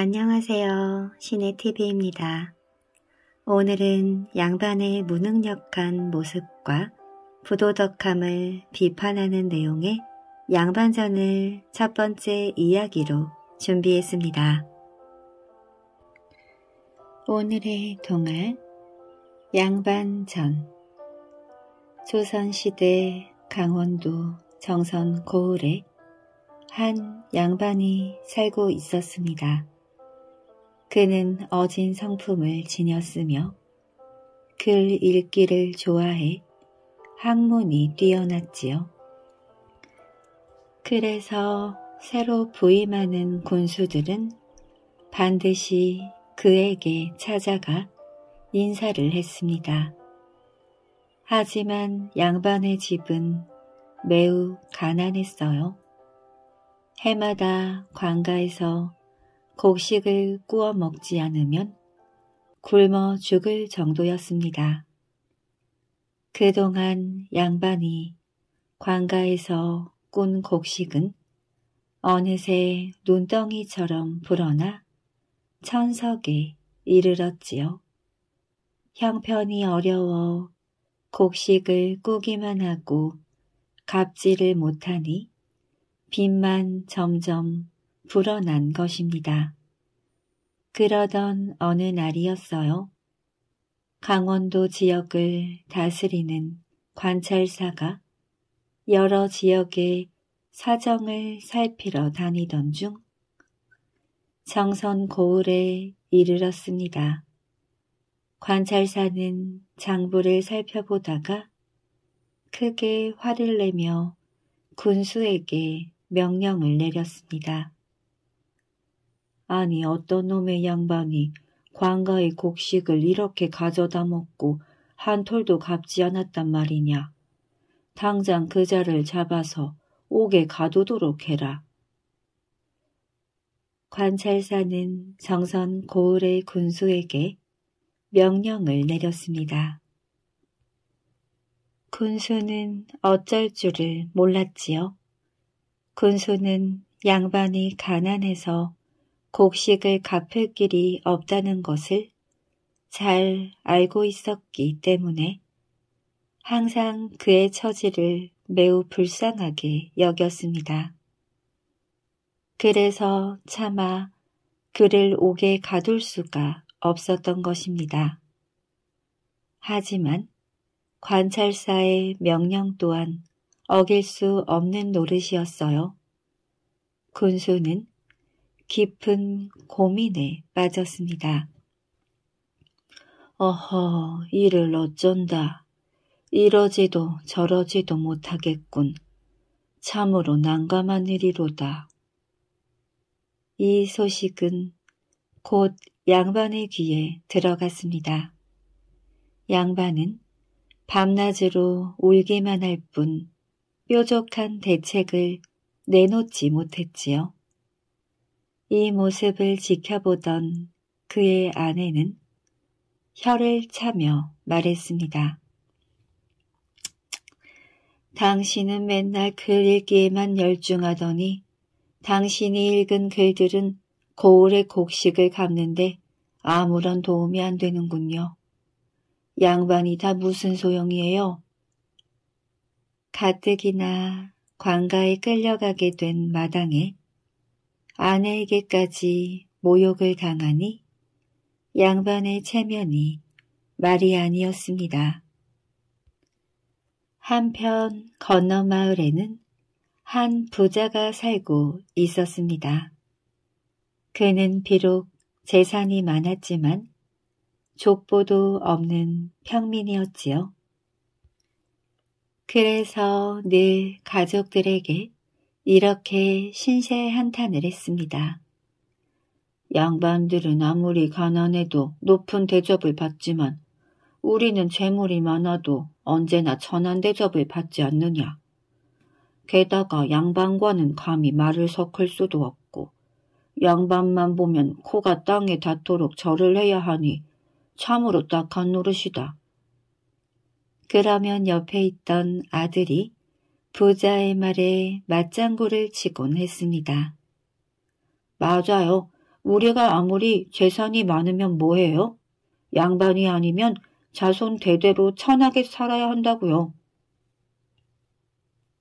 안녕하세요. 신의TV입니다. 오늘은 양반의 무능력한 모습과 부도덕함을 비판하는 내용의 양반전을 첫 번째 이야기로 준비했습니다. 오늘의 동안 양반전 조선시대 강원도 정선 고을에 한 양반이 살고 있었습니다. 그는 어진 성품을 지녔으며 글 읽기를 좋아해 학문이 뛰어났지요. 그래서 새로 부임하는 군수들은 반드시 그에게 찾아가 인사를 했습니다. 하지만 양반의 집은 매우 가난했어요. 해마다 관가에서 곡식을 구워 먹지 않으면 굶어 죽을 정도였습니다. 그동안 양반이 관가에서 꾼 곡식은 어느새 눈덩이처럼 불어나 천석에 이르렀지요. 형편이 어려워 곡식을 꾸기만 하고 갚지를 못하니 빚만 점점 불어난 것입니다. 그러던 어느 날이었어요. 강원도 지역을 다스리는 관찰사가 여러 지역의 사정을 살피러 다니던 중 정선 고을에 이르렀습니다. 관찰사는 장부를 살펴보다가 크게 화를 내며 군수에게 명령을 내렸습니다. 아니 어떤 놈의 양반이 관가의 곡식을 이렇게 가져다 먹고 한 톨도 갚지 않았단 말이냐. 당장 그 자를 잡아서 옥에 가두도록 해라. 관찰사는 정선 고을의 군수에게 명령을 내렸습니다. 군수는 어쩔 줄을 몰랐지요. 군수는 양반이 가난해서 곡식을 갚을 길이 없다는 것을 잘 알고 있었기 때문에 항상 그의 처지를 매우 불쌍하게 여겼습니다. 그래서 차마 그를 옥에 가둘 수가 없었던 것입니다. 하지만 관찰사의 명령 또한 어길 수 없는 노릇이었어요. 군수는 깊은 고민에 빠졌습니다. 어허, 이를 어쩐다. 이러지도 저러지도 못하겠군. 참으로 난감한 일이로다. 이 소식은 곧 양반의 귀에 들어갔습니다. 양반은 밤낮으로 울기만 할 뿐 뾰족한 대책을 내놓지 못했지요. 이 모습을 지켜보던 그의 아내는 혀를 차며 말했습니다. 당신은 맨날 글 읽기에만 열중하더니 당신이 읽은 글들은 고을의 곡식을 갚는데 아무런 도움이 안 되는군요. 양반이 다 무슨 소용이에요? 가뜩이나 관가에 끌려가게 된 마당에 아내에게까지 모욕을 당하니 양반의 체면이 말이 아니었습니다. 한편 건너 마을에는 한 부자가 살고 있었습니다. 그는 비록 재산이 많았지만 족보도 없는 평민이었지요. 그래서 늘 가족들에게 이렇게 신세 한탄을 했습니다. 양반들은 아무리 가난해도 높은 대접을 받지만 우리는 재물이 많아도 언제나 천한 대접을 받지 않느냐. 게다가 양반과는 감히 말을 섞을 수도 없고 양반만 보면 코가 땅에 닿도록 절을 해야 하니 참으로 딱한 노릇이다. 그러면 옆에 있던 아들이 부자의 말에 맞장구를 치곤 했습니다. 맞아요. 우리가 아무리 재산이 많으면 뭐해요? 양반이 아니면 자손 대대로 천하게 살아야 한다고요.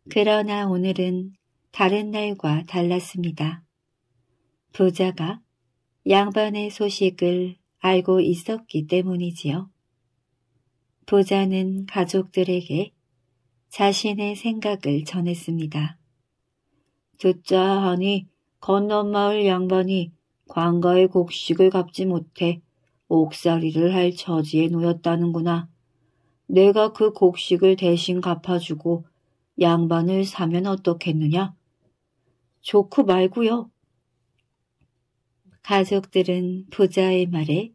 그러나 오늘은 다른 날과 달랐습니다. 부자가 양반의 소식을 알고 있었기 때문이지요. 부자는 가족들에게 자신의 생각을 전했습니다. 듣자 하니 건넌마을 양반이 관가의 곡식을 갚지 못해 옥살이를 할 처지에 놓였다는구나. 내가 그 곡식을 대신 갚아주고 양반을 사면 어떻겠느냐? 좋고 말고요. 가족들은 부자의 말에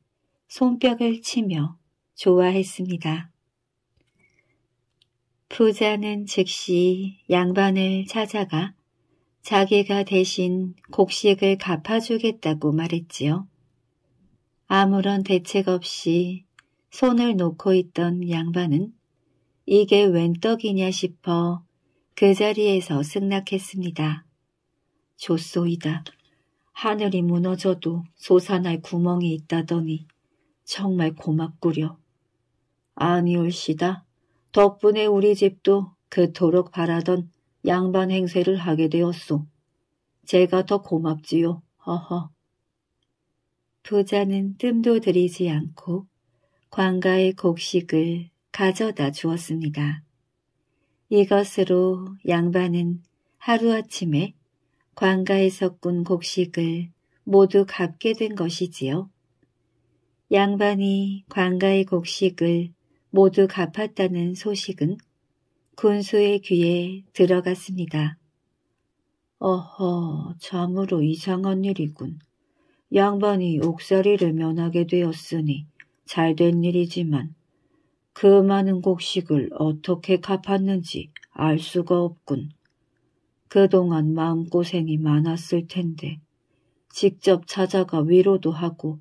손뼉을 치며 좋아했습니다. 부자는 즉시 양반을 찾아가 자기가 대신 곡식을 갚아주겠다고 말했지요. 아무런 대책 없이 손을 놓고 있던 양반은 이게 웬 떡이냐 싶어 그 자리에서 승낙했습니다. 좋소이다. 하늘이 무너져도 솟아날 구멍이 있다더니 정말 고맙구려. 아니올시다. 덕분에 우리 집도 그토록 바라던 양반 행세를 하게 되었소. 제가 더 고맙지요. 허허. 부자는 뜸도 들이지 않고 관가의 곡식을 가져다 주었습니다. 이것으로 양반은 하루아침에 관가에서 꾼 곡식을 모두 갚게 된 것이지요. 양반이 관가의 곡식을 모두 갚았다는 소식은 군수의 귀에 들어갔습니다. 어허, 참으로 이상한 일이군. 양반이 옥살이를 면하게 되었으니 잘된 일이지만 그 많은 곡식을 어떻게 갚았는지 알 수가 없군. 그동안 마음고생이 많았을 텐데 직접 찾아가 위로도 하고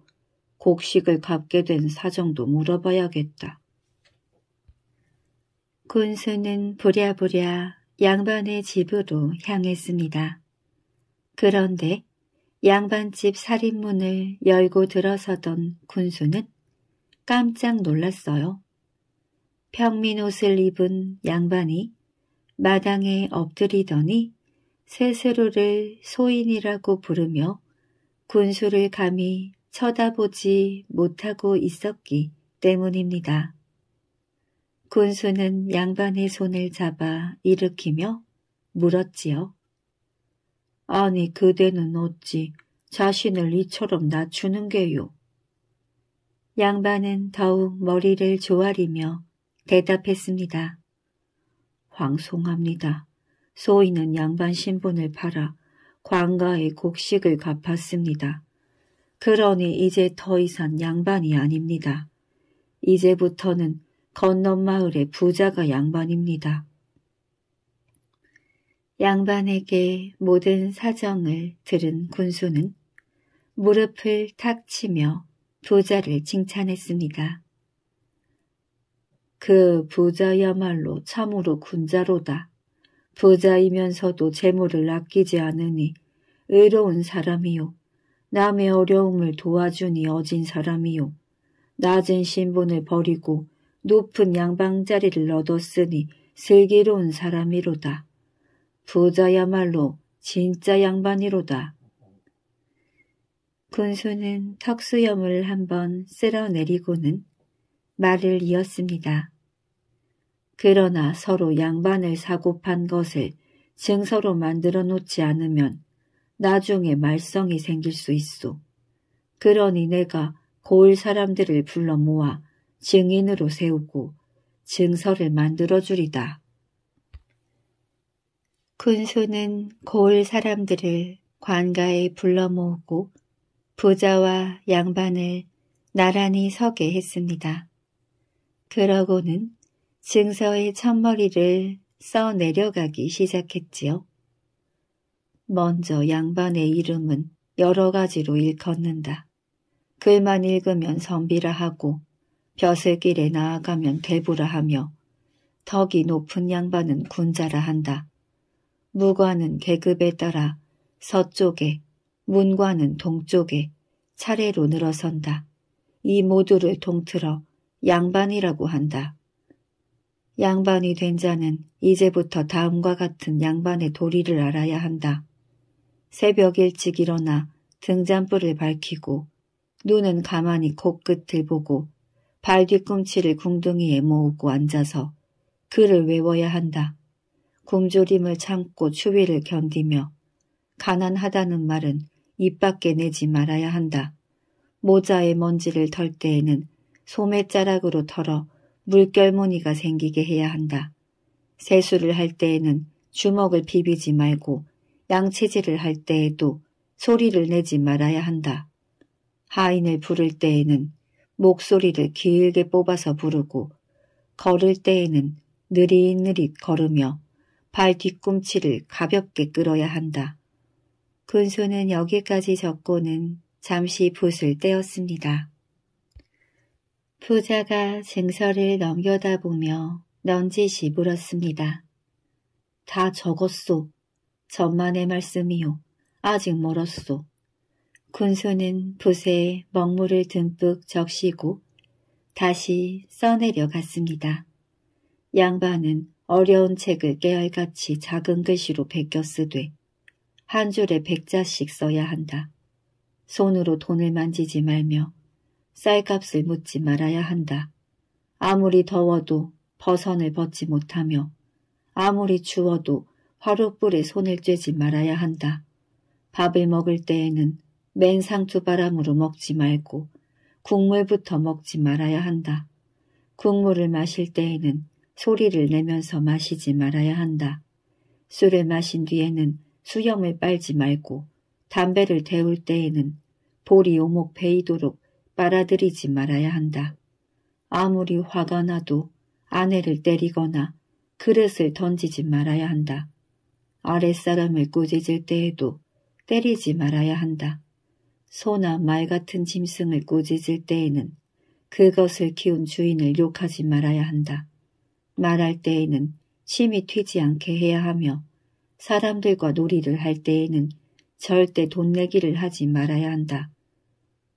곡식을 갚게 된 사정도 물어봐야겠다. 군수는 부랴부랴 양반의 집으로 향했습니다. 그런데 양반집 살인문을 열고 들어서던 군수는 깜짝 놀랐어요. 평민 옷을 입은 양반이 마당에 엎드리더니 스스로를 소인이라고 부르며 군수를 감히 쳐다보지 못하고 있었기 때문입니다. 군수는 양반의 손을 잡아 일으키며 물었지요. 아니 그대는 어찌 자신을 이처럼 낮추는 게요? 양반은 더욱 머리를 조아리며 대답했습니다. 황송합니다. 소인은 양반 신분을 팔아 관가의 곡식을 갚았습니다. 그러니 이제 더 이상 양반이 아닙니다. 이제부터는 건넌 마을의 부자가 양반입니다. 양반에게 모든 사정을 들은 군수는 무릎을 탁 치며 부자를 칭찬했습니다. 그 부자야말로 참으로 군자로다. 부자이면서도 재물을 아끼지 않으니 의로운 사람이요. 남의 어려움을 도와주니 어진 사람이요. 낮은 신분을 버리고 높은 양방자리를 얻었으니 슬기로운 사람이로다. 부자야말로 진짜 양반이로다. 군수는 턱수염을 한번 쓸어내리고는 말을 이었습니다. 그러나 서로 양반을 사고 판 것을 증서로 만들어 놓지 않으면 나중에 말썽이 생길 수 있소. 그러니 내가 고을 사람들을 불러 모아 증인으로 세우고 증서를 만들어 주리다. 군수는 고을 사람들을 관가에 불러 모으고 부자와 양반을 나란히 서게 했습니다. 그러고는 증서의 첫머리를 써 내려가기 시작했지요. 먼저 양반의 이름은 여러 가지로 일컫는다. 글만 읽으면 선비라 하고 벼슬길에 나아가면 대부라 하며 덕이 높은 양반은 군자라 한다. 무관은 계급에 따라 서쪽에, 문관은 동쪽에, 차례로 늘어선다. 이 모두를 통틀어 양반이라고 한다. 양반이 된 자는 이제부터 다음과 같은 양반의 도리를 알아야 한다. 새벽 일찍 일어나 등잔불을 밝히고 눈은 가만히 코끝을 보고 발 뒤꿈치를 궁둥이에 모으고 앉아서 글을 외워야 한다. 굶주림을 참고 추위를 견디며 가난하다는 말은 입 밖에 내지 말아야 한다. 모자에 먼지를 털 때에는 소매자락으로 털어 물결무늬가 생기게 해야 한다. 세수를 할 때에는 주먹을 비비지 말고 양치질을 할 때에도 소리를 내지 말아야 한다. 하인을 부를 때에는 목소리를 길게 뽑아서 부르고 걸을 때에는 느릿느릿 걸으며 발 뒤꿈치를 가볍게 끌어야 한다. 군수는 여기까지 적고는 잠시 붓을 떼었습니다. 부자가 증서를 넘겨다보며 넌지시 물었습니다. 다 적었소. 전만의 말씀이요. 아직 멀었소. 군수는 붓에 먹물을 듬뿍 적시고 다시 써내려 갔습니다. 양반은 어려운 책을 깨알같이 작은 글씨로 베껴 쓰되 한 줄에 백자씩 써야 한다. 손으로 돈을 만지지 말며 쌀값을 묻지 말아야 한다. 아무리 더워도 버선을 벗지 못하며 아무리 추워도 화롯불에 손을 쬐지 말아야 한다. 밥을 먹을 때에는 맨 상투바람으로 먹지 말고 국물부터 먹지 말아야 한다. 국물을 마실 때에는 소리를 내면서 마시지 말아야 한다. 술을 마신 뒤에는 수염을 빨지 말고 담배를 태울 때에는 볼이 오목 베이도록 빨아들이지 말아야 한다. 아무리 화가 나도 아내를 때리거나 그릇을 던지지 말아야 한다. 아랫사람을 꾸짖을 때에도 때리지 말아야 한다. 소나 말 같은 짐승을 꾸짖을 때에는 그것을 키운 주인을 욕하지 말아야 한다. 말할 때에는 침이 튀지 않게 해야 하며 사람들과 놀이를 할 때에는 절대 돈 내기를 하지 말아야 한다.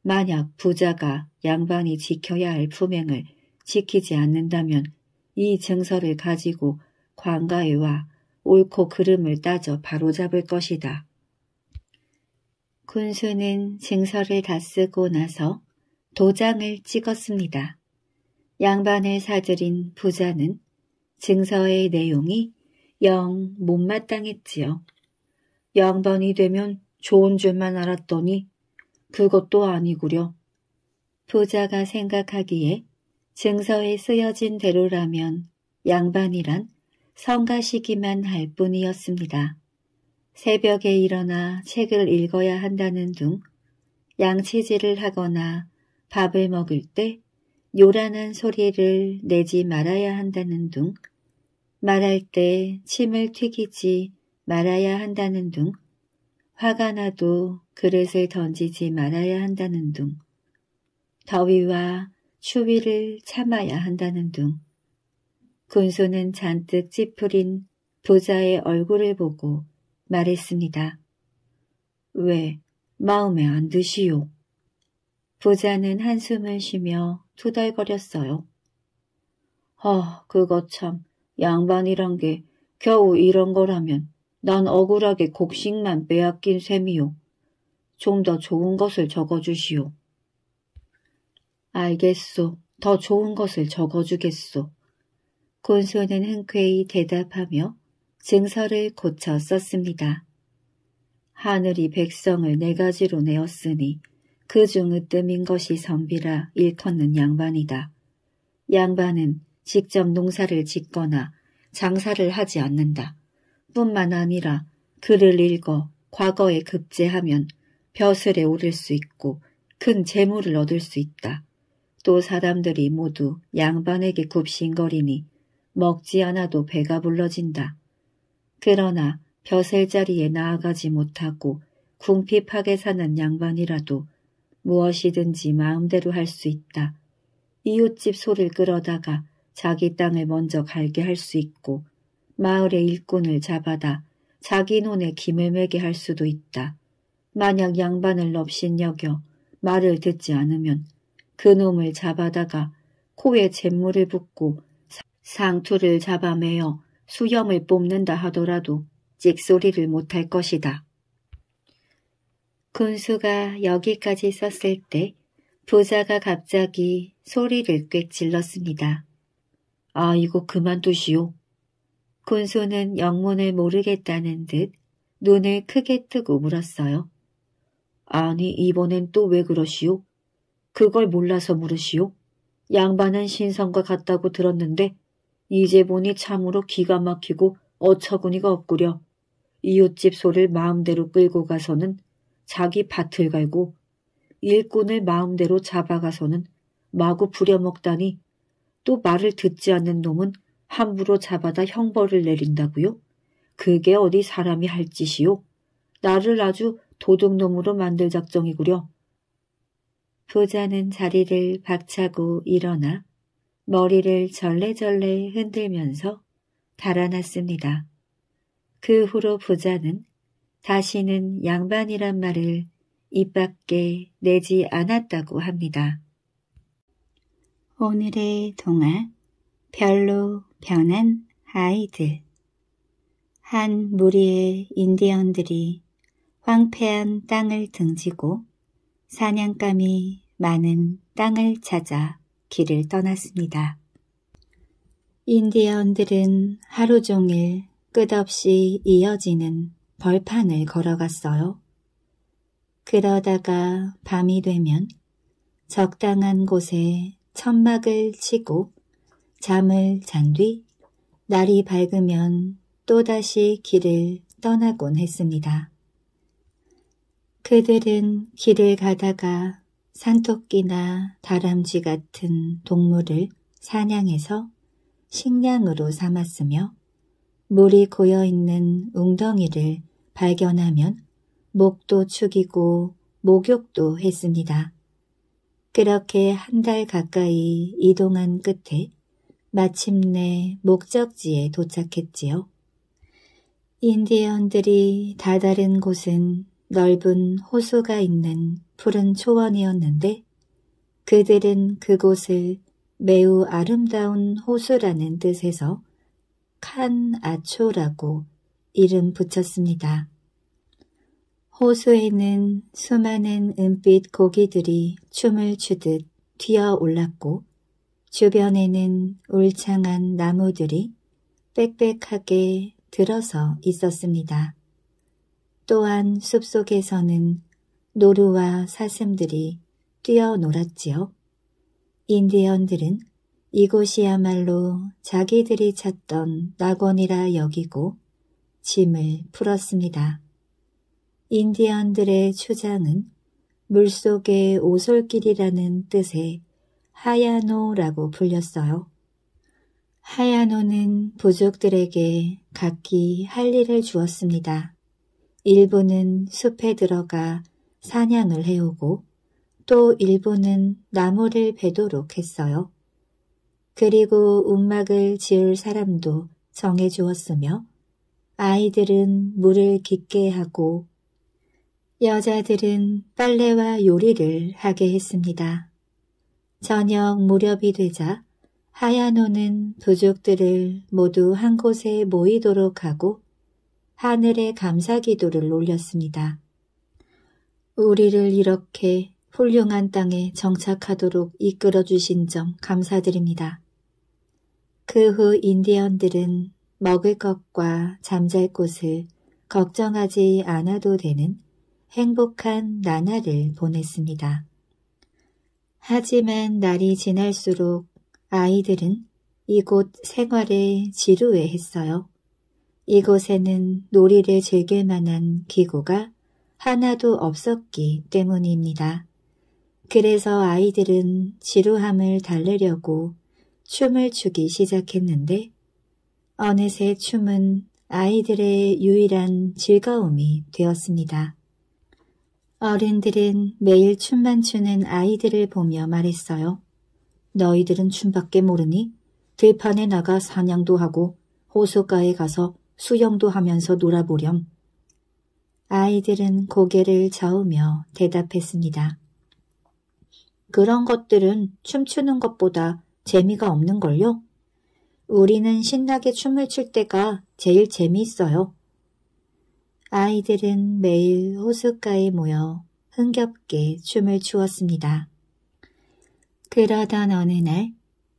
만약 부자가 양반이 지켜야 할 품행을 지키지 않는다면 이 증서를 가지고 관가에 와 옳고 그름을 따져 바로잡을 것이다. 군수는 증서를 다 쓰고 나서 도장을 찍었습니다. 양반을 사들인 부자는 증서의 내용이 영 못마땅했지요. 양반이 되면 좋은 줄만 알았더니 그것도 아니구려. 부자가 생각하기에 증서에 쓰여진 대로라면 양반이란 성가시기만 할 뿐이었습니다. 새벽에 일어나 책을 읽어야 한다는 둥, 양치질을 하거나 밥을 먹을 때 요란한 소리를 내지 말아야 한다는 둥, 말할 때 침을 튀기지 말아야 한다는 둥, 화가 나도 그릇을 던지지 말아야 한다는 둥, 더위와 추위를 참아야 한다는 둥, 군수는 잔뜩 찌푸린 부자의 얼굴을 보고 말했습니다. 왜 마음에 안 드시오? 부자는 한숨을 쉬며 투덜거렸어요. 아, 그거 참 양반이란 게 겨우 이런 거라면 난 억울하게 곡식만 빼앗긴 셈이요. 좀 더 좋은 것을 적어주시오. 알겠소. 더 좋은 것을 적어주겠소. 곤소는 흔쾌히 대답하며 증서를 고쳐 썼습니다. 하늘이 백성을 네 가지로 내었으니 그 중 으뜸인 것이 선비라 일컫는 양반이다. 양반은 직접 농사를 짓거나 장사를 하지 않는다. 뿐만 아니라 글을 읽어 과거에 급제하면 벼슬에 오를 수 있고 큰 재물을 얻을 수 있다. 또 사람들이 모두 양반에게 굽신거리니 먹지 않아도 배가 불러진다. 그러나 벼슬 자리에 나아가지 못하고 궁핍하게 사는 양반이라도 무엇이든지 마음대로 할 수 있다. 이웃집 소를 끌어다가 자기 땅을 먼저 갈게 할 수 있고 마을의 일꾼을 잡아다 자기 논에 김을 매게 할 수도 있다. 만약 양반을 넙신 여겨 말을 듣지 않으면 그놈을 잡아다가 코에 잿물을 붓고 상투를 잡아매어 수염을 뽑는다 하더라도 찍소리를 못할 것이다. 군수가 여기까지 썼을 때 부자가 갑자기 소리를 꽥 질렀습니다. 아, 이거 그만두시오. 군수는 영문을 모르겠다는 듯 눈을 크게 뜨고 물었어요. 아니, 이번엔 또 왜 그러시오? 그걸 몰라서 물으시오? 양반은 신성과 같다고 들었는데 이제 보니 참으로 기가 막히고 어처구니가 없구려. 이웃집 소를 마음대로 끌고 가서는 자기 밭을 갈고 일꾼을 마음대로 잡아가서는 마구 부려먹다니 또 말을 듣지 않는 놈은 함부로 잡아다 형벌을 내린다고요? 그게 어디 사람이 할 짓이요? 나를 아주 도둑놈으로 만들 작정이구려. 부자는 자리를 박차고 일어나 머리를 절레절레 흔들면서 달아났습니다. 그 후로 부자는 다시는 양반이란 말을 입 밖에 내지 않았다고 합니다. 오늘의 동화 별로 변한 아이들 한 무리의 인디언들이 황폐한 땅을 등지고 사냥감이 많은 땅을 찾아 길을 떠났습니다. 인디언들은 하루 종일 끝없이 이어지는 벌판을 걸어갔어요. 그러다가 밤이 되면 적당한 곳에 천막을 치고 잠을 잔 뒤 날이 밝으면 또다시 길을 떠나곤 했습니다. 그들은 길을 가다가 산토끼나 다람쥐 같은 동물을 사냥해서 식량으로 삼았으며 물이 고여있는 웅덩이를 발견하면 목도 축이고 목욕도 했습니다. 그렇게 한 달 가까이 이동한 끝에 마침내 목적지에 도착했지요. 인디언들이 다다른 곳은 넓은 호수가 있는 푸른 초원이었는데 그들은 그곳을 매우 아름다운 호수라는 뜻에서 칸 아초라고 이름 붙였습니다. 호수에는 수많은 은빛 고기들이 춤을 추듯 튀어 올랐고 주변에는 울창한 나무들이 빽빽하게 들어서 있었습니다. 또한 숲속에서는 노루와 사슴들이 뛰어놀았지요. 인디언들은 이곳이야말로 자기들이 찾던 낙원이라 여기고 짐을 풀었습니다. 인디언들의 추장은 물속의 오솔길이라는 뜻의 하야노라고 불렸어요. 하야노는 부족들에게 각기 할 일을 주었습니다. 일부는 숲에 들어가 사냥을 해오고 또 일부는 나무를 베도록 했어요. 그리고 움막을 지을 사람도 정해 주었으며 아이들은 물을 깊게 하고 여자들은 빨래와 요리를 하게 했습니다. 저녁 무렵이 되자 하야노는 부족들을 모두 한 곳에 모이도록 하고 하늘에 감사 기도를 올렸습니다. 우리를 이렇게 훌륭한 땅에 정착하도록 이끌어 주신 점 감사드립니다. 그 후 인디언들은 먹을 것과 잠잘 곳을 걱정하지 않아도 되는 행복한 나날을 보냈습니다. 하지만 날이 지날수록 아이들은 이곳 생활에 지루해했어요. 이곳에는 놀이를 즐길 만한 기구가 하나도 없었기 때문입니다. 그래서 아이들은 지루함을 달래려고 춤을 추기 시작했는데 어느새 춤은 아이들의 유일한 즐거움이 되었습니다. 어른들은 매일 춤만 추는 아이들을 보며 말했어요. 너희들은 춤밖에 모르니 들판에 나가 사냥도 하고 호숫가에 가서 수영도 하면서 놀아보렴. 아이들은 고개를 저으며 대답했습니다. 그런 것들은 춤추는 것보다 재미가 없는걸요? 우리는 신나게 춤을 출 때가 제일 재미있어요. 아이들은 매일 호숫가에 모여 흥겹게 춤을 추었습니다. 그러던 어느 날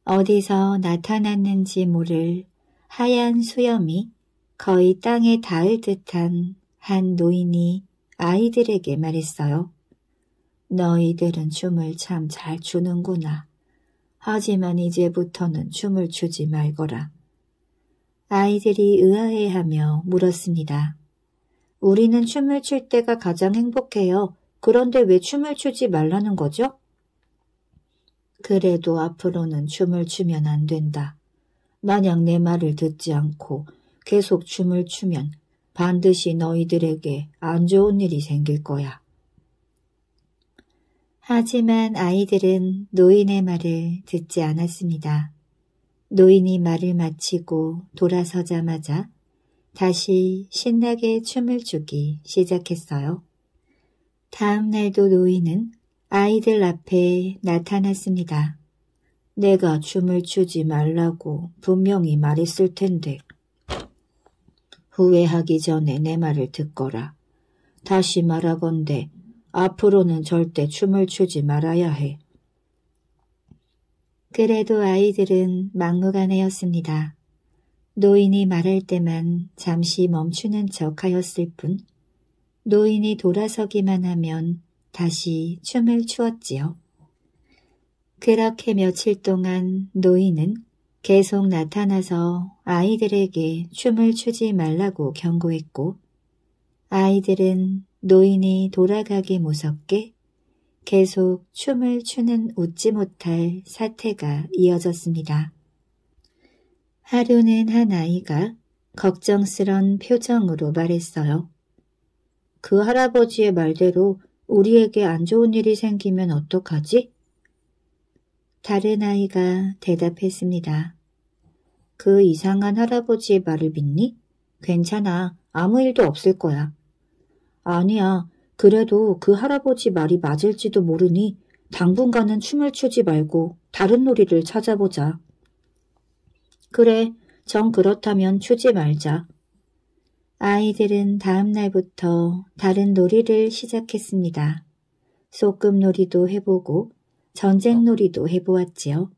어디서 나타났는지 모를 하얀 수염이 거의 땅에 닿을 듯한 한 노인이 아이들에게 말했어요. 너희들은 춤을 참 잘 추는구나. 하지만 이제부터는 춤을 추지 말거라. 아이들이 의아해하며 물었습니다. 우리는 춤을 출 때가 가장 행복해요. 그런데 왜 춤을 추지 말라는 거죠? 그래도 앞으로는 춤을 추면 안 된다. 만약 내 말을 듣지 않고 계속 춤을 추면 반드시 너희들에게 안 좋은 일이 생길 거야. 하지만 아이들은 노인의 말을 듣지 않았습니다. 노인이 말을 마치고 돌아서자마자 다시 신나게 춤을 추기 시작했어요. 다음 날도 노인은 아이들 앞에 나타났습니다. 내가 춤을 추지 말라고 분명히 말했을 텐데. 후회하기 전에 내 말을 듣거라. 다시 말하건대 앞으로는 절대 춤을 추지 말아야 해. 그래도 아이들은 막무가내였습니다. 노인이 말할 때만 잠시 멈추는 척 하였을 뿐 노인이 돌아서기만 하면 다시 춤을 추었지요. 그렇게 며칠 동안 노인은 계속 나타나서 아이들에게 춤을 추지 말라고 경고했고 아이들은 노인이 돌아가기 무섭게 계속 춤을 추는 웃지 못할 사태가 이어졌습니다. 하루는 한 아이가 걱정스런 표정으로 말했어요. 그 할아버지의 말대로 우리에게 안 좋은 일이 생기면 어떡하지? 다른 아이가 대답했습니다. 그 이상한 할아버지의 말을 믿니? 괜찮아. 아무 일도 없을 거야. 아니야. 그래도 그 할아버지 말이 맞을지도 모르니 당분간은 춤을 추지 말고 다른 놀이를 찾아보자. 그래, 정 그렇다면 추지 말자. 아이들은 다음 날부터 다른 놀이를 시작했습니다. 소꿉놀이도 해보고 전쟁놀이도 해보았지요.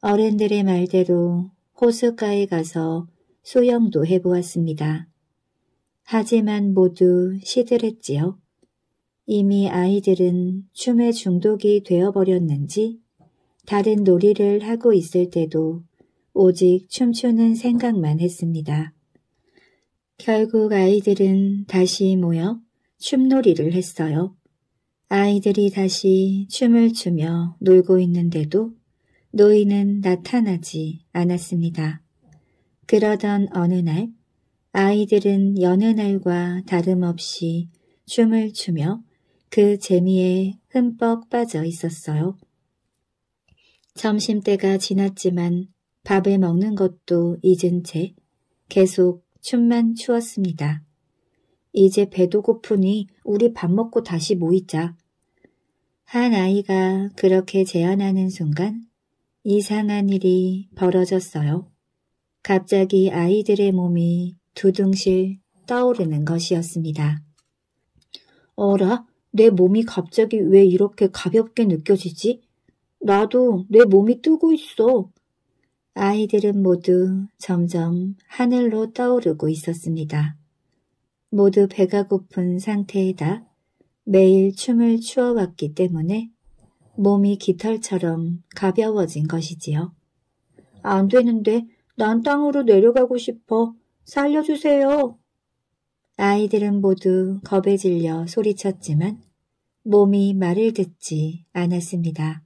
어른들의 말대로 호숫가에 가서 수영도 해보았습니다. 하지만 모두 시들했지요. 이미 아이들은 춤에 중독이 되어버렸는지 다른 놀이를 하고 있을 때도 오직 춤추는 생각만 했습니다. 결국 아이들은 다시 모여 춤놀이를 했어요. 아이들이 다시 춤을 추며 놀고 있는데도 노인은 나타나지 않았습니다. 그러던 어느 날 아이들은 여느 날과 다름없이 춤을 추며 그 재미에 흠뻑 빠져 있었어요. 점심때가 지났지만 밥을 먹는 것도 잊은 채 계속 춤만 추었습니다. 이제 배도 고프니 우리 밥 먹고 다시 모이자. 한 아이가 그렇게 제안하는 순간 이상한 일이 벌어졌어요. 갑자기 아이들의 몸이 두둥실 떠오르는 것이었습니다. 어라? 내 몸이 갑자기 왜 이렇게 가볍게 느껴지지? 나도 내 몸이 뜨고 있어. 아이들은 모두 점점 하늘로 떠오르고 있었습니다. 모두 배가 고픈 상태에다 매일 춤을 추어왔기 때문에 몸이 깃털처럼 가벼워진 것이지요. 안 되는데 난 땅으로 내려가고 싶어. 살려주세요. 아이들은 모두 겁에 질려 소리쳤지만 몸이 말을 듣지 않았습니다.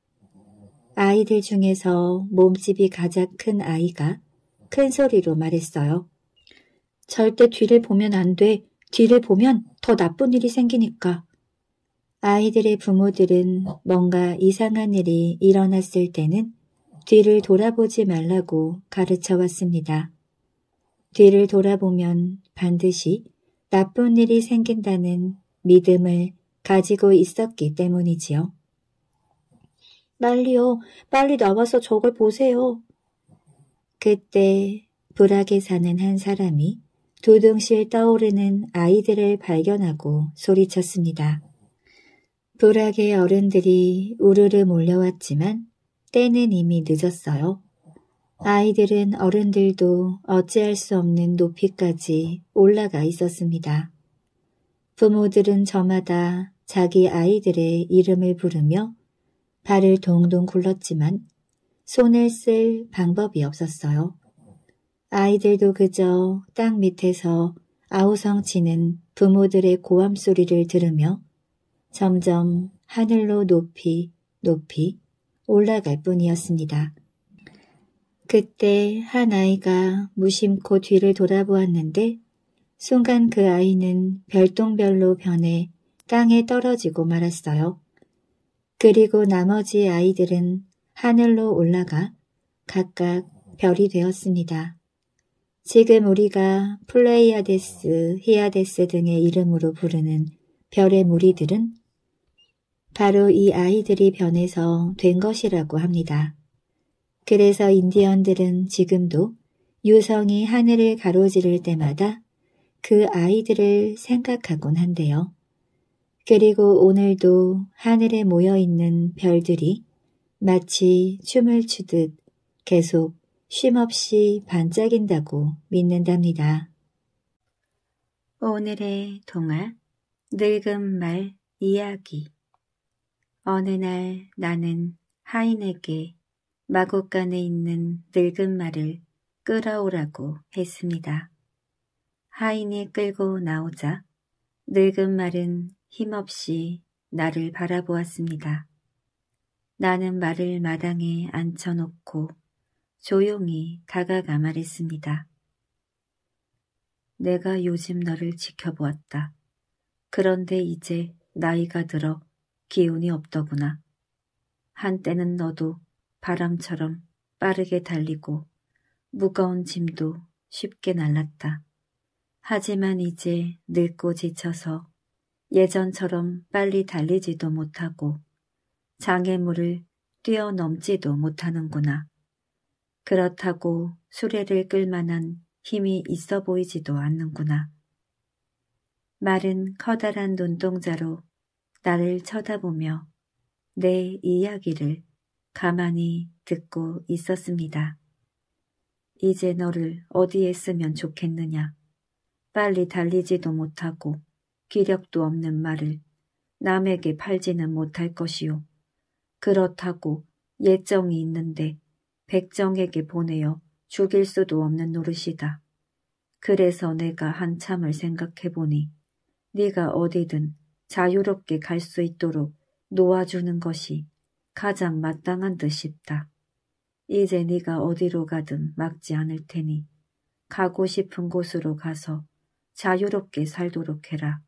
아이들 중에서 몸집이 가장 큰 아이가 큰 소리로 말했어요. 절대 뒤를 보면 안 돼. 뒤를 보면 더 나쁜 일이 생기니까. 아이들의 부모들은 뭔가 이상한 일이 일어났을 때는 뒤를 돌아보지 말라고 가르쳐 왔습니다. 뒤를 돌아보면 반드시 나쁜 일이 생긴다는 믿음을 가지고 있었기 때문이지요. 빨리요. 빨리 나와서 저걸 보세요. 그때 불악에 사는 한 사람이 두둥실 떠오르는 아이들을 발견하고 소리쳤습니다. 불악의 어른들이 우르르 몰려왔지만 때는 이미 늦었어요. 아이들은 어른들도 어찌할 수 없는 높이까지 올라가 있었습니다. 부모들은 저마다 자기 아이들의 이름을 부르며 발을 동동 굴렀지만 손을 쓸 방법이 없었어요. 아이들도 그저 땅 밑에서 아우성치는 부모들의 고함 소리를 들으며 점점 하늘로 높이 높이 올라갈 뿐이었습니다. 그때 한 아이가 무심코 뒤를 돌아보았는데 순간 그 아이는 별똥별로 변해 땅에 떨어지고 말았어요. 그리고 나머지 아이들은 하늘로 올라가 각각 별이 되었습니다. 지금 우리가 플레이아데스, 히아데스 등의 이름으로 부르는 별의 무리들은 바로 이 아이들이 변해서 된 것이라고 합니다. 그래서 인디언들은 지금도 유성이 하늘을 가로지를 때마다 그 아이들을 생각하곤 한대요. 그리고 오늘도 하늘에 모여 있는 별들이 마치 춤을 추듯 계속 쉼없이 반짝인다고 믿는답니다. 오늘의 동화 늙은 말 이야기 어느 날 나는 하인에게 마곡간에 있는 늙은 말을 끌어오라고 했습니다. 하인이 끌고 나오자 늙은 말은 힘없이 나를 바라보았습니다. 나는 말을 마당에 앉혀놓고 조용히 다가가 말했습니다. 내가 요즘 너를 지켜보았다. 그런데 이제 나이가 들어 기운이 없더구나. 한때는 너도 바람처럼 빠르게 달리고 무거운 짐도 쉽게 날랐다. 하지만 이제 늙고 지쳐서 예전처럼 빨리 달리지도 못하고 장애물을 뛰어넘지도 못하는구나. 그렇다고 수레를 끌 만한 힘이 있어 보이지도 않는구나. 말은 커다란 눈동자로 나를 쳐다보며 내 이야기를 가만히 듣고 있었습니다. 이제 너를 어디에 쓰면 좋겠느냐. 빨리 달리지도 못하고 기력도 없는 말을 남에게 팔지는 못할 것이요. 그렇다고 예정이 있는데 백정에게 보내어 죽일 수도 없는 노릇이다. 그래서 내가 한참을 생각해보니 네가 어디든 자유롭게 갈 수 있도록 놓아주는 것이 가장 마땅한 듯 싶다. 이제 네가 어디로 가든 막지 않을 테니 가고 싶은 곳으로 가서 자유롭게 살도록 해라.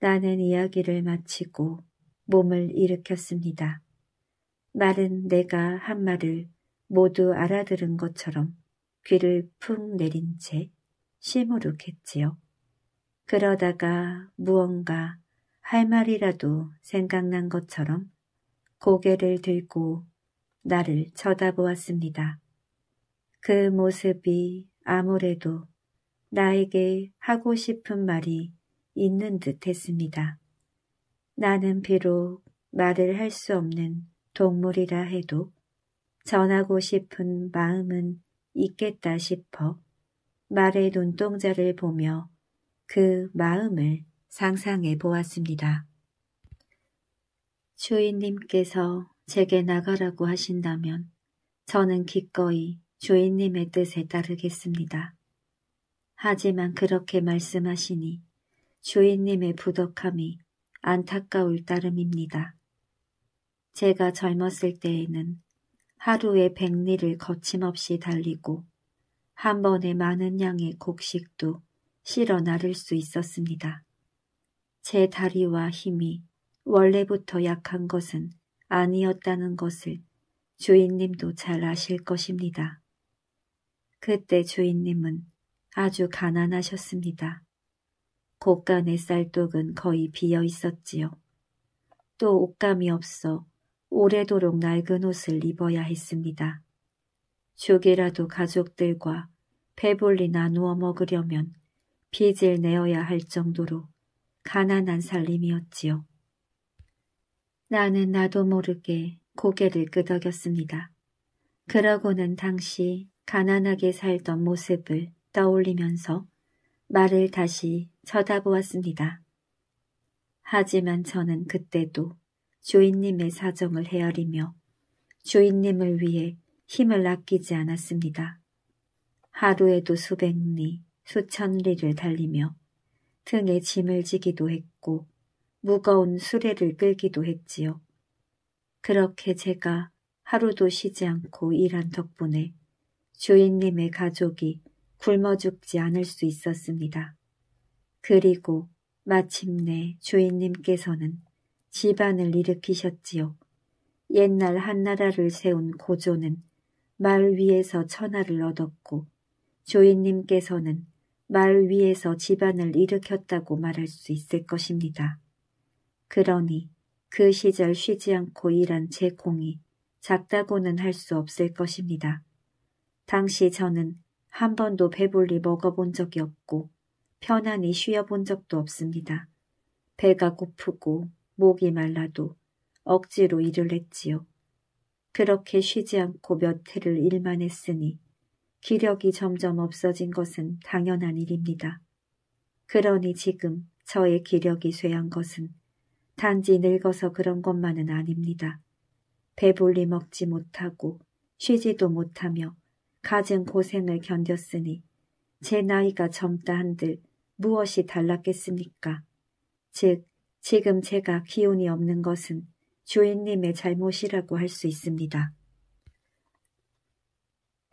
나는 이야기를 마치고 몸을 일으켰습니다. 말은 내가 한 말을 모두 알아들은 것처럼 귀를 푹 내린 채 시무룩했지요. 그러다가 무언가 할 말이라도 생각난 것처럼 고개를 들고 나를 쳐다보았습니다. 그 모습이 아무래도 나에게 하고 싶은 말이 있는 듯 했습니다. 나는 비록 말을 할 수 없는 동물이라 해도 전하고 싶은 마음은 있겠다 싶어 말의 눈동자를 보며 그 마음을 상상해 보았습니다. 주인님께서 제게 나가라고 하신다면 저는 기꺼이 주인님의 뜻에 따르겠습니다. 하지만 그렇게 말씀하시니 주인님의 부덕함이 안타까울 따름입니다. 제가 젊었을 때에는 하루에 백리를 거침없이 달리고 한 번에 많은 양의 곡식도 실어 나를 수 있었습니다. 제 다리와 힘이 원래부터 약한 것은 아니었다는 것을 주인님도 잘 아실 것입니다. 그때 주인님은 아주 가난하셨습니다. 곳간의 쌀독은 거의 비어 있었지요. 또 옷감이 없어 오래도록 낡은 옷을 입어야 했습니다. 죽이라도 가족들과 배불리 나누어 먹으려면 빚을 내어야 할 정도로 가난한 살림이었지요. 나는 나도 모르게 고개를 끄덕였습니다. 그러고는 당시 가난하게 살던 모습을 떠올리면서 말을 다시 쳐다보았습니다. 하지만 저는 그때도 주인님의 사정을 헤아리며 주인님을 위해 힘을 아끼지 않았습니다. 하루에도 수백 리, 수천 리를 달리며 등에 짐을 지기도 했고 무거운 수레를 끌기도 했지요. 그렇게 제가 하루도 쉬지 않고 일한 덕분에 주인님의 가족이 굶어 죽지 않을 수 있었습니다. 그리고 마침내 주인님께서는 집안을 일으키셨지요. 옛날 한나라를 세운 고조는 말 위에서 천하를 얻었고 주인님께서는 말 위에서 집안을 일으켰다고 말할 수 있을 것입니다. 그러니 그 시절 쉬지 않고 일한 제 공이 작다고는 할 수 없을 것입니다. 당시 저는 한 번도 배불리 먹어본 적이 없고 편안히 쉬어본 적도 없습니다. 배가 고프고 목이 말라도 억지로 일을 했지요. 그렇게 쉬지 않고 몇 해를 일만 했으니 기력이 점점 없어진 것은 당연한 일입니다. 그러니 지금 저의 기력이 쇠한 것은 단지 늙어서 그런 것만은 아닙니다. 배불리 먹지 못하고 쉬지도 못하며 가진 고생을 견뎠으니 제 나이가 젊다 한들 무엇이 달랐겠습니까? 즉, 지금 제가 기운이 없는 것은 주인님의 잘못이라고 할 수 있습니다.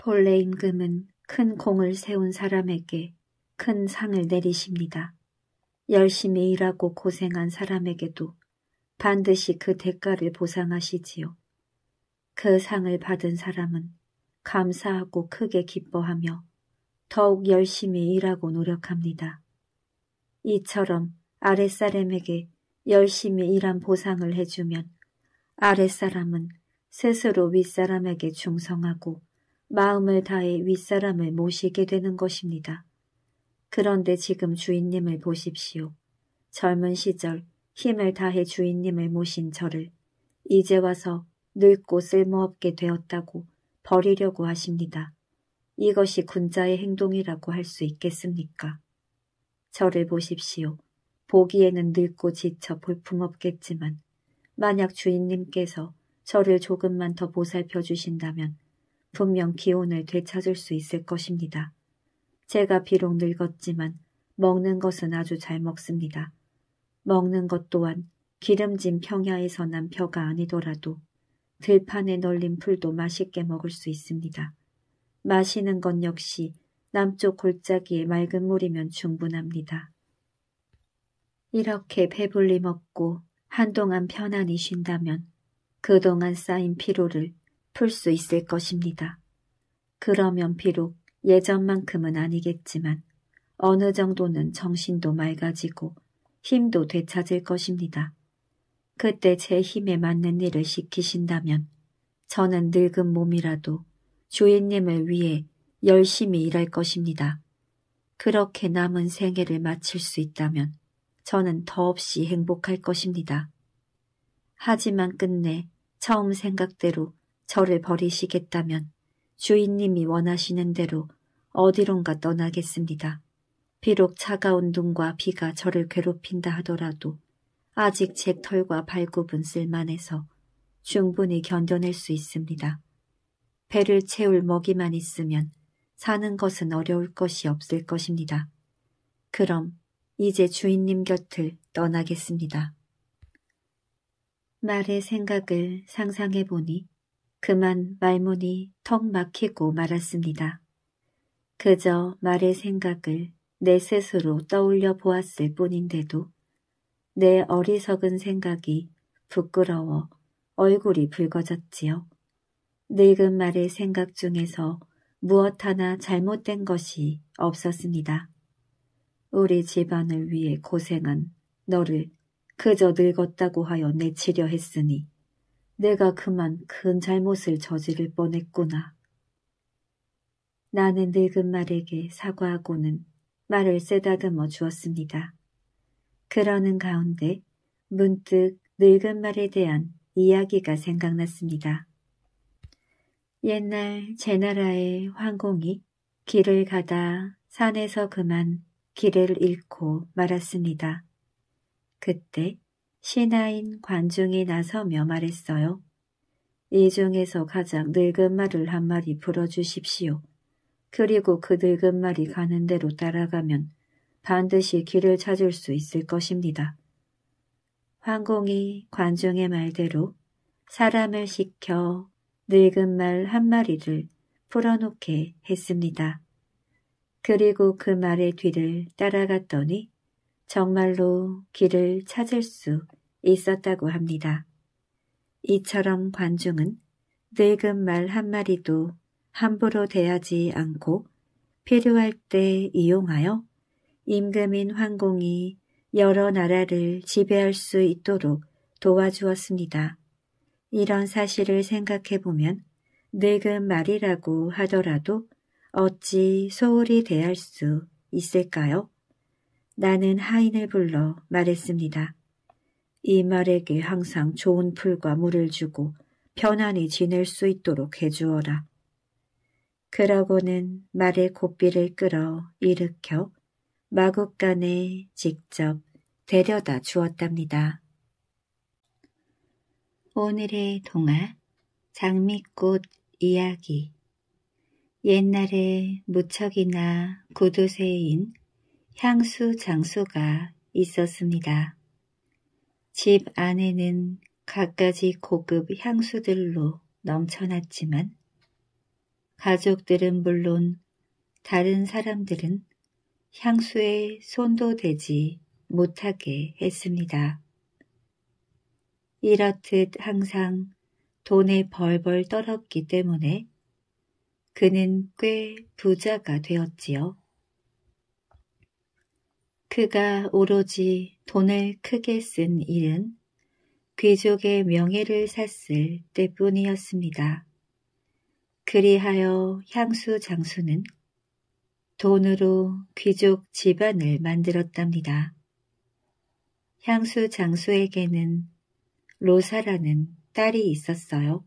본래 임금은 큰 공을 세운 사람에게 큰 상을 내리십니다. 열심히 일하고 고생한 사람에게도 반드시 그 대가를 보상하시지요. 그 상을 받은 사람은 감사하고 크게 기뻐하며 더욱 열심히 일하고 노력합니다. 이처럼 아랫사람에게 열심히 일한 보상을 해주면 아랫사람은 스스로 윗사람에게 충성하고 마음을 다해 윗사람을 모시게 되는 것입니다. 그런데 지금 주인님을 보십시오. 젊은 시절 힘을 다해 주인님을 모신 저를 이제 와서 늙고 쓸모없게 되었다고 버리려고 하십니다. 이것이 군자의 행동이라고 할 수 있겠습니까? 저를 보십시오. 보기에는 늙고 지쳐 볼품없겠지만 만약 주인님께서 저를 조금만 더 보살펴 주신다면 분명 기운을 되찾을 수 있을 것입니다. 제가 비록 늙었지만 먹는 것은 아주 잘 먹습니다. 먹는 것 또한 기름진 평야에서 난 벼가 아니더라도 들판에 널린 풀도 맛있게 먹을 수 있습니다. 마시는 것 역시 남쪽 골짜기의 맑은 물이면 충분합니다. 이렇게 배불리 먹고 한동안 편안히 쉰다면 그동안 쌓인 피로를 풀 수 있을 것입니다. 그러면 비록 예전만큼은 아니겠지만 어느 정도는 정신도 맑아지고 힘도 되찾을 것입니다. 그때 제 힘에 맞는 일을 시키신다면 저는 늙은 몸이라도 주인님을 위해 열심히 일할 것입니다. 그렇게 남은 생애를 마칠 수 있다면 저는 더없이 행복할 것입니다. 하지만 끝내 처음 생각대로 저를 버리시겠다면 주인님이 원하시는 대로 어디론가 떠나겠습니다. 비록 차가운 눈과 비가 저를 괴롭힌다 하더라도 아직 제 털과 발굽은 쓸만해서 충분히 견뎌낼 수 있습니다. 배를 채울 먹이만 있으면 사는 것은 어려울 것이 없을 것입니다. 그럼 이제 주인님 곁을 떠나겠습니다. 말의 생각을 상상해 보니 그만 말문이 턱 막히고 말았습니다. 그저 말의 생각을 내 스스로 떠올려 보았을 뿐인데도 내 어리석은 생각이 부끄러워 얼굴이 붉어졌지요. 늙은 말의 생각 중에서 무엇 하나 잘못된 것이 없었습니다. 우리 집안을 위해 고생한 너를 그저 늙었다고 하여 내치려 했으니 내가 그만 큰 잘못을 저지를 뻔했구나. 나는 늙은 말에게 사과하고는 말을 쓰다듬어 주었습니다. 그러는 가운데 문득 늙은 말에 대한 이야기가 생각났습니다. 옛날 제 나라의 황공이 길을 가다 산에서 그만 길을 잃고 말았습니다. 그때 신하인 관중이 나서며 말했어요. 이 중에서 가장 늙은 말을 한 마리 불어주십시오. 그리고 그 늙은 말이 가는 대로 따라가면 반드시 길을 찾을 수 있을 것입니다. 황공이 관중의 말대로 사람을 시켜 늙은 말 한 마리를 풀어놓게 했습니다. 그리고 그 말의 뒤를 따라갔더니 정말로 길을 찾을 수 있었다고 합니다. 이처럼 관중은 늙은 말 한 마리도 함부로 대하지 않고 필요할 때 이용하여 임금인 황공이 여러 나라를 지배할 수 있도록 도와주었습니다. 이런 사실을 생각해보면 늙은 말이라고 하더라도 어찌 소홀히 대할 수 있을까요? 나는 하인을 불러 말했습니다. 이 말에게 항상 좋은 풀과 물을 주고 편안히 지낼 수 있도록 해주어라. 그러고는 말의 고삐를 끌어 일으켜 마국간에 직접 데려다 주었답니다. 오늘의 동화 장미꽃 이야기 옛날에 무척이나 구두쇠인 향수 장소가 있었습니다. 집 안에는 갖가지 고급 향수들로 넘쳐났지만 가족들은 물론 다른 사람들은 향수에 손도 대지 못하게 했습니다. 이렇듯 항상 돈에 벌벌 떨었기 때문에 그는 꽤 부자가 되었지요. 그가 오로지 돈을 크게 쓴 일은 귀족의 명예를 샀을 때뿐이었습니다. 그리하여 향수 장수는 돈으로 귀족 집안을 만들었답니다. 향수 장수에게는 로사라는 딸이 있었어요.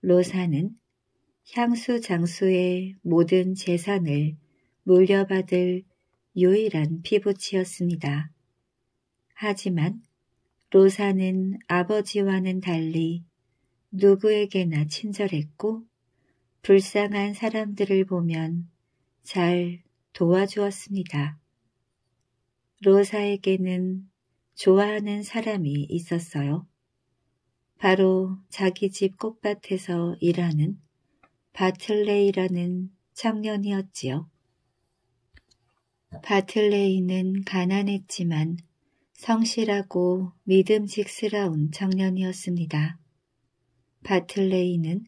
로사는 향수 장수의 모든 재산을 물려받을 유일한 피부치였습니다. 하지만 로사는 아버지와는 달리 누구에게나 친절했고 불쌍한 사람들을 보면 잘 도와주었습니다. 로사에게는 좋아하는 사람이 있었어요. 바로 자기 집 꽃밭에서 일하는 바틀레이라는 청년이었지요. 바틀레이는 가난했지만 성실하고 믿음직스러운 청년이었습니다. 바틀레이는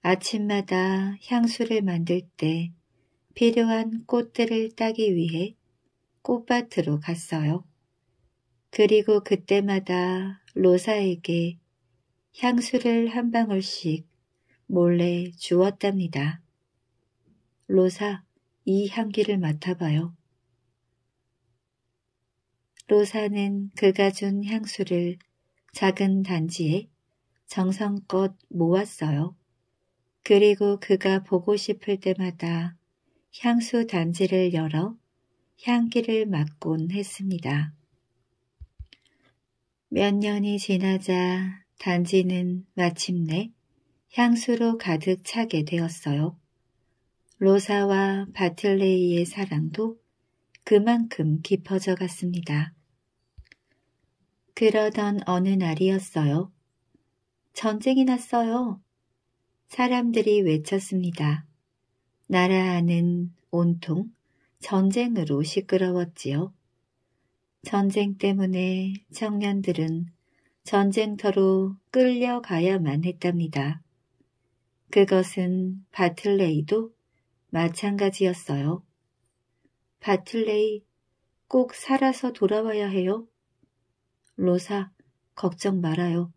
아침마다 향수를 만들 때 필요한 꽃들을 따기 위해 꽃밭으로 갔어요. 그리고 그때마다 로사에게 향수를 한 방울씩 몰래 주었답니다. 로사, 이 향기를 맡아봐요. 로사는 그가 준 향수를 작은 단지에 정성껏 모았어요. 그리고 그가 보고 싶을 때마다 향수 단지를 열어 향기를 맡곤 했습니다. 몇 년이 지나자 단지는 마침내 향수로 가득 차게 되었어요. 로사와 바틀레이의 사랑도 그만큼 깊어져 갔습니다. 그러던 어느 날이었어요. 전쟁이 났어요. 사람들이 외쳤습니다. 나라 안은 온통 전쟁으로 시끄러웠지요. 전쟁 때문에 청년들은 전쟁터로 끌려가야만 했답니다. 그것은 바틀레이도 마찬가지였어요. 바틀레이 꼭 살아서 돌아와야 해요. 로사, 걱정 말아요.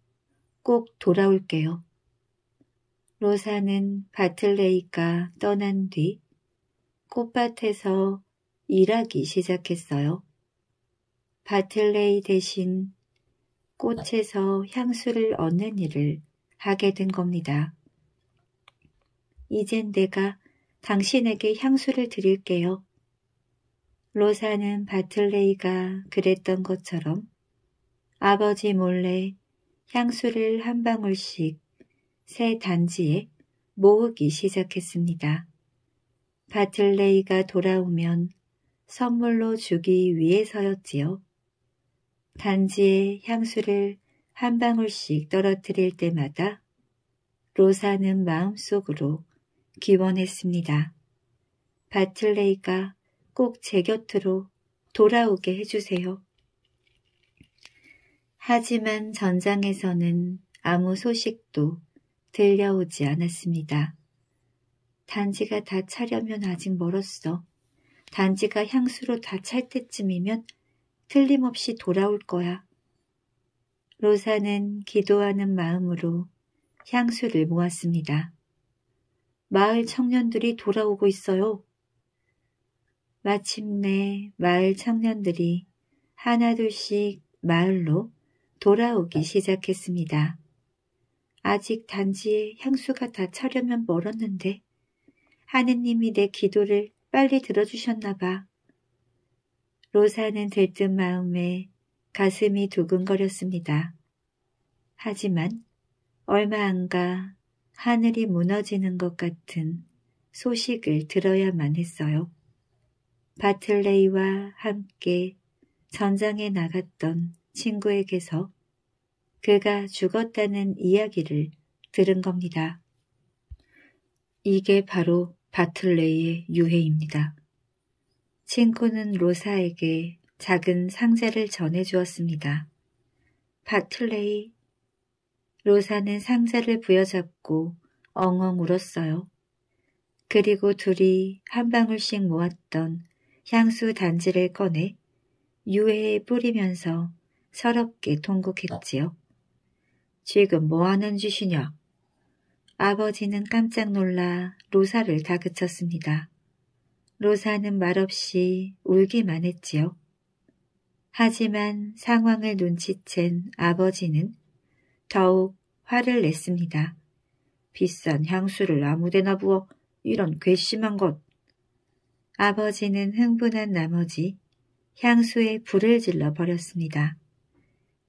꼭 돌아올게요. 로사는 바틀레이가 떠난 뒤 꽃밭에서 일하기 시작했어요. 바틀레이 대신 꽃에서 향수를 얻는 일을 하게 된 겁니다. 이젠 내가 당신에게 향수를 드릴게요. 로사는 바틀레이가 그랬던 것처럼 아버지 몰래 향수를 한 방울씩 새 단지에 모으기 시작했습니다. 바틀레이가 돌아오면 선물로 주기 위해서였지요. 단지에 향수를 한 방울씩 떨어뜨릴 때마다 로사는 마음속으로 기원했습니다. 바틀레이가 꼭 제 곁으로 돌아오게 해주세요. 하지만 전장에서는 아무 소식도 들려오지 않았습니다. 단지가 다 차려면 아직 멀었어. 단지가 향수로 다 찰 때쯤이면 틀림없이 돌아올 거야. 로사는 기도하는 마음으로 향수를 모았습니다. 마을 청년들이 돌아오고 있어요. 마침내 마을 청년들이 하나둘씩 마을로 돌아오기 시작했습니다. 아직 단지에 향수가 다 차려면 멀었는데 하느님이 내 기도를 빨리 들어주셨나 봐. 로사는 들뜬 마음에 가슴이 두근거렸습니다. 하지만 얼마 안 가 하늘이 무너지는 것 같은 소식을 들어야만 했어요. 바틀레이와 함께 전장에 나갔던 친구에게서 그가 죽었다는 이야기를 들은 겁니다. 이게 바로 바틀레이의 유해입니다. 친구는 로사에게 작은 상자를 전해주었습니다. 바틀레이. 로사는 상자를 부여잡고 엉엉 울었어요. 그리고 둘이 한 방울씩 모았던 향수 단지를 꺼내 유해에 뿌리면서 서럽게 통곡했지요. 지금 뭐 하는 짓이냐? 아버지는 깜짝 놀라 로사를 다그쳤습니다. 로사는 말없이 울기만 했지요. 하지만 상황을 눈치챈 아버지는 더욱 화를 냈습니다. 비싼 향수를 아무데나 부어 이런 괘씸한 것. 아버지는 흥분한 나머지 향수에 불을 질러 버렸습니다.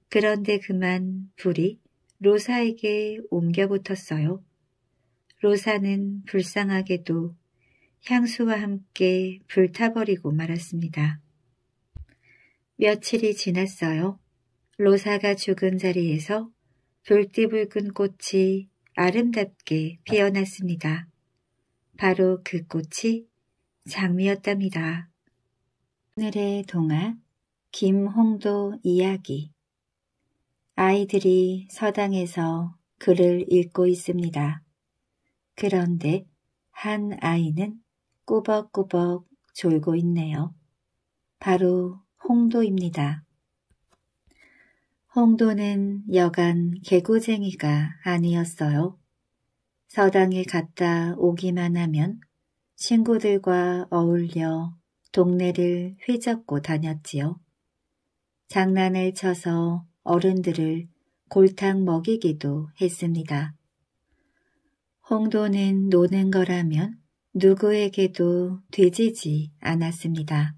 그런데 그만 불이 로사에게 옮겨 붙었어요. 로사는 불쌍하게도 향수와 함께 불타버리고 말았습니다. 며칠이 지났어요. 로사가 죽은 자리에서 불띠붉은 꽃이 아름답게 피어났습니다. 바로 그 꽃이 장미였답니다. 오늘의 동화 김홍도 이야기 아이들이 서당에서 글을 읽고 있습니다. 그런데 한 아이는 꾸벅꾸벅 졸고 있네요. 바로 홍도입니다. 홍도는 여간 개구쟁이가 아니었어요. 서당에 갔다 오기만 하면 친구들과 어울려 동네를 휘젓고 다녔지요. 장난을 쳐서 어른들을 골탕 먹이기도 했습니다. 홍도는 노는 거라면 누구에게도 되지지 않았습니다.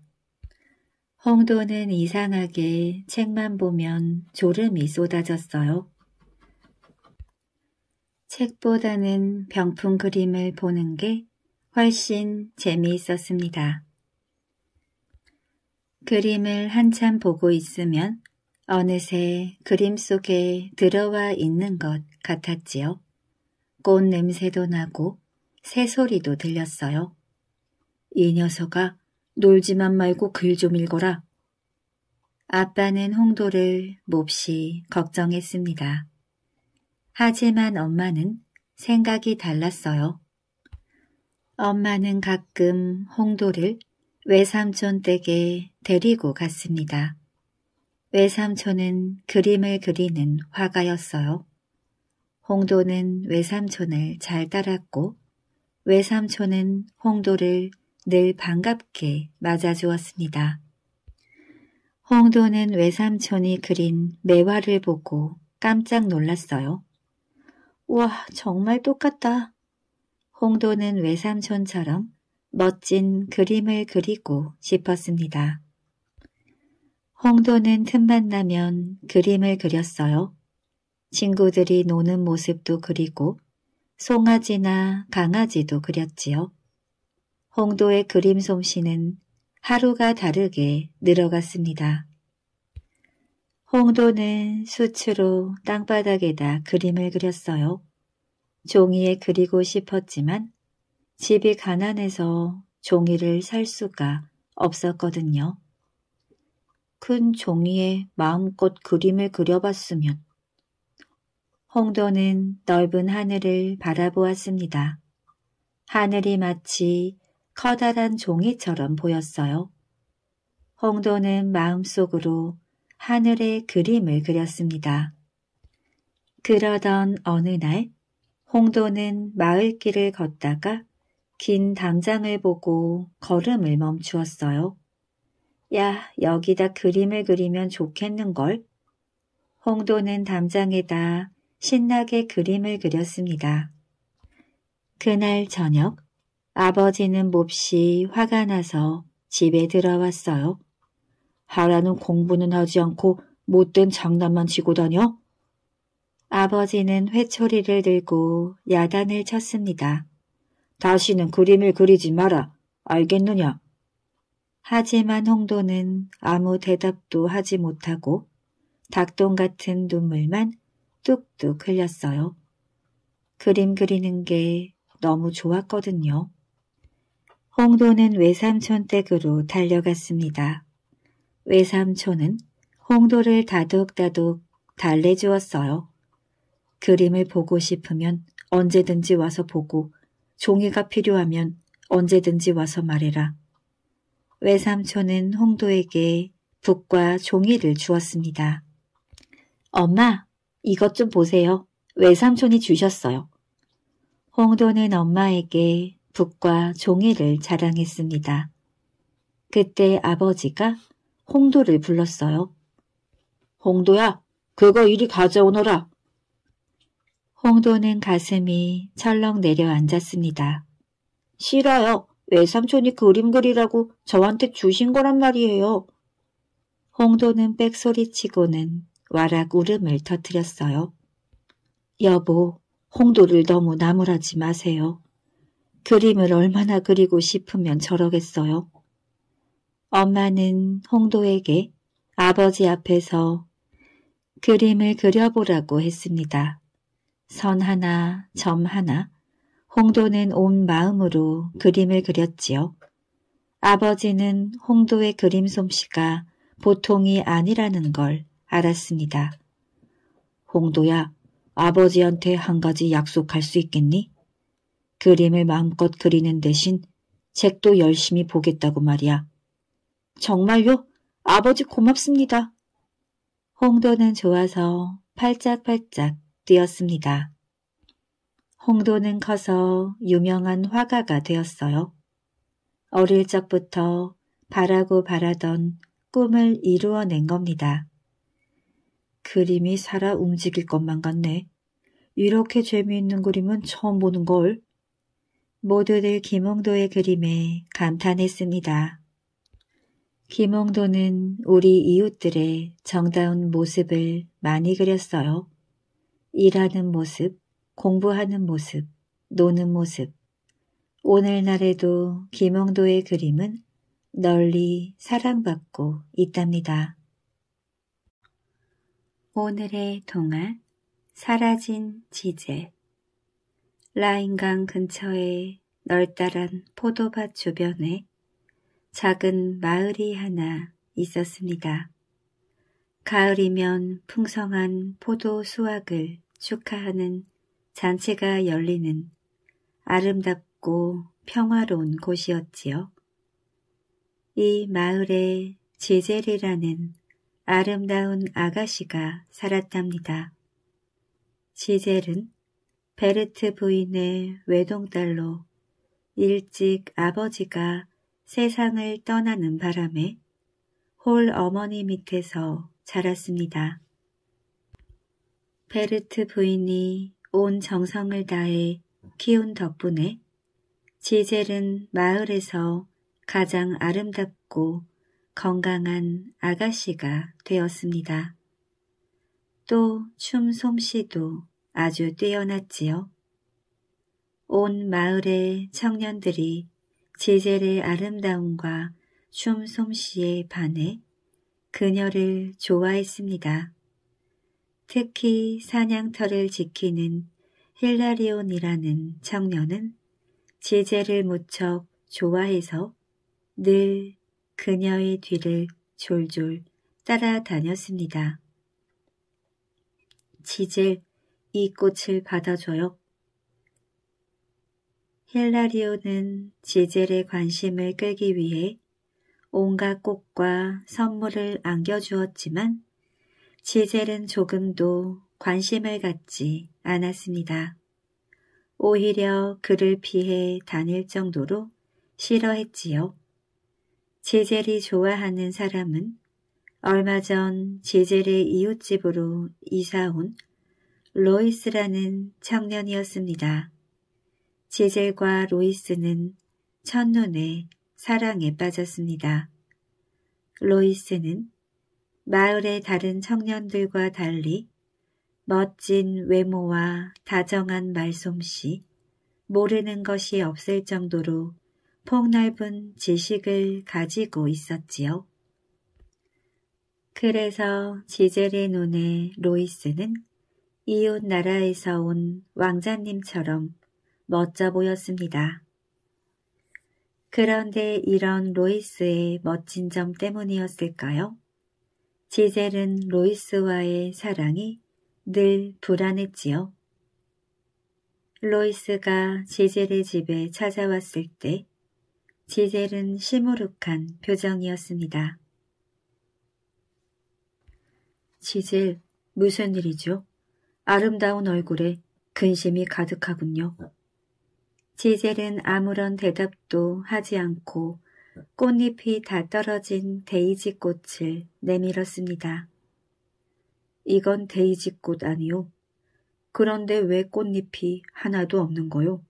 홍도는 이상하게 책만 보면 졸음이 쏟아졌어요. 책보다는 병풍 그림을 보는 게 훨씬 재미있었습니다. 그림을 한참 보고 있으면 어느새 그림 속에 들어와 있는 것 같았지요. 꽃 냄새도 나고 새소리도 들렸어요. 이 녀석아 놀지만 말고 글 좀 읽어라. 아빠는 홍도를 몹시 걱정했습니다. 하지만 엄마는 생각이 달랐어요. 엄마는 가끔 홍도를 외삼촌 댁에 데리고 갔습니다. 외삼촌은 그림을 그리는 화가였어요. 홍도는 외삼촌을 잘 따랐고 외삼촌은 홍도를 늘 반갑게 맞아주었습니다. 홍도는 외삼촌이 그린 매화를 보고 깜짝 놀랐어요. 와, 정말 똑같다. 홍도는 외삼촌처럼 멋진 그림을 그리고 싶었습니다. 홍도는 틈만 나면 그림을 그렸어요. 친구들이 노는 모습도 그리고 송아지나 강아지도 그렸지요. 홍도의 그림 솜씨는 하루가 다르게 늘어갔습니다. 홍도는 수치로 땅바닥에다 그림을 그렸어요. 종이에 그리고 싶었지만 집이 가난해서 종이를 살 수가 없었거든요. 큰 종이에 마음껏 그림을 그려봤으면 홍도는 넓은 하늘을 바라보았습니다. 하늘이 마치 커다란 종이처럼 보였어요. 홍도는 마음속으로 하늘의 그림을 그렸습니다. 그러던 어느 날 홍도는 마을길을 걷다가 긴 담장을 보고 걸음을 멈추었어요. 야, 여기다 그림을 그리면 좋겠는걸? 홍도는 담장에다 신나게 그림을 그렸습니다. 그날 저녁 아버지는 몹시 화가 나서 집에 들어왔어요. 하라는 공부는 하지 않고 못된 장난만 치고 다녀? 아버지는 회초리를 들고 야단을 쳤습니다. 다시는 그림을 그리지 마라. 알겠느냐? 하지만 홍도는 아무 대답도 하지 못하고 닭똥 같은 눈물만 뚝뚝 흘렸어요. 그림 그리는 게 너무 좋았거든요. 홍도는 외삼촌 댁으로 달려갔습니다. 외삼촌은 홍도를 다독다독 달래주었어요. 그림을 보고 싶으면 언제든지 와서 보고 종이가 필요하면 언제든지 와서 말해라. 외삼촌은 홍도에게 붓과 종이를 주었습니다. 엄마, 이것 좀 보세요. 외삼촌이 주셨어요. 홍도는 엄마에게 붓과 종이를 자랑했습니다. 그때 아버지가 홍도를 불렀어요. 홍도야, 그거 이리 가져오너라. 홍도는 가슴이 철렁 내려앉았습니다. 싫어요. 외삼촌이 그림 그리라고 저한테 주신 거란 말이에요. 홍도는 빽소리치고는 와락 울음을 터뜨렸어요. 여보, 홍도를 너무 나무라지 마세요. 그림을 얼마나 그리고 싶으면 저러겠어요. 엄마는 홍도에게 아버지 앞에서 그림을 그려보라고 했습니다. 선 하나, 점 하나, 홍도는 온 마음으로 그림을 그렸지요. 아버지는 홍도의 그림 솜씨가 보통이 아니라는 걸 알았습니다. 홍도야, 아버지한테 한 가지 약속할 수 있겠니? 그림을 마음껏 그리는 대신 책도 열심히 보겠다고 말이야. 정말요? 아버지 고맙습니다. 홍도는 좋아서 팔짝팔짝 뛰었습니다. 홍도는 커서 유명한 화가가 되었어요. 어릴 적부터 바라고 바라던 꿈을 이루어낸 겁니다. 그림이 살아 움직일 것만 같네. 이렇게 재미있는 그림은 처음 보는 걸. 모두들 김홍도의 그림에 감탄했습니다. 김홍도는 우리 이웃들의 정다운 모습을 많이 그렸어요. 일하는 모습, 공부하는 모습, 노는 모습. 오늘날에도 김홍도의 그림은 널리 사랑받고 있답니다. 오늘의 동화 사라진 지제 라인강 근처에 널따란 포도밭 주변에 작은 마을이 하나 있었습니다. 가을이면 풍성한 포도 수확을 축하하는 잔치가 열리는 아름답고 평화로운 곳이었지요. 이 마을에 지젤이라는 아름다운 아가씨가 살았답니다. 지젤은 베르트 부인의 외동딸로 일찍 아버지가 세상을 떠나는 바람에 홀 어머니 밑에서 자랐습니다. 베르트 부인이 온 정성을 다해 키운 덕분에 지젤은 마을에서 가장 아름답고 건강한 아가씨가 되었습니다. 또 춤 솜씨도 아주 뛰어났지요. 온 마을의 청년들이 지젤의 아름다움과 춤 솜씨에 반해 그녀를 좋아했습니다. 특히 사냥터를 지키는 힐라리온이라는 청년은 지젤을 무척 좋아해서 늘 그녀의 뒤를 졸졸 따라다녔습니다. 지젤, 이 꽃을 받아줘요. 힐라리오는 지젤의 관심을 끌기 위해 온갖 꽃과 선물을 안겨주었지만 지젤은 조금도 관심을 갖지 않았습니다. 오히려 그를 피해 다닐 정도로 싫어했지요. 지젤이 좋아하는 사람은 얼마 전 지젤의 이웃집으로 이사온 로이스라는 청년이었습니다. 지젤과 로이스는 첫눈에 사랑에 빠졌습니다. 로이스는 마을의 다른 청년들과 달리 멋진 외모와 다정한 말솜씨, 모르는 것이 없을 정도로 폭넓은 지식을 가지고 있었지요. 그래서 지젤의 눈에 로이스는 이웃 나라에서 온 왕자님처럼 멋져 보였습니다. 그런데 이런 로이스의 멋진 점 때문이었을까요? 지젤은 로이스와의 사랑이 늘 불안했지요. 로이스가 지젤의 집에 찾아왔을 때 지젤은 시무룩한 표정이었습니다. 지젤, 무슨 일이죠? 아름다운 얼굴에 근심이 가득하군요. 지젤은 아무런 대답도 하지 않고 꽃잎이 다 떨어진 데이지 꽃을 내밀었습니다. 이건 데이지 꽃 아니요. 그런데 왜 꽃잎이 하나도 없는 거요?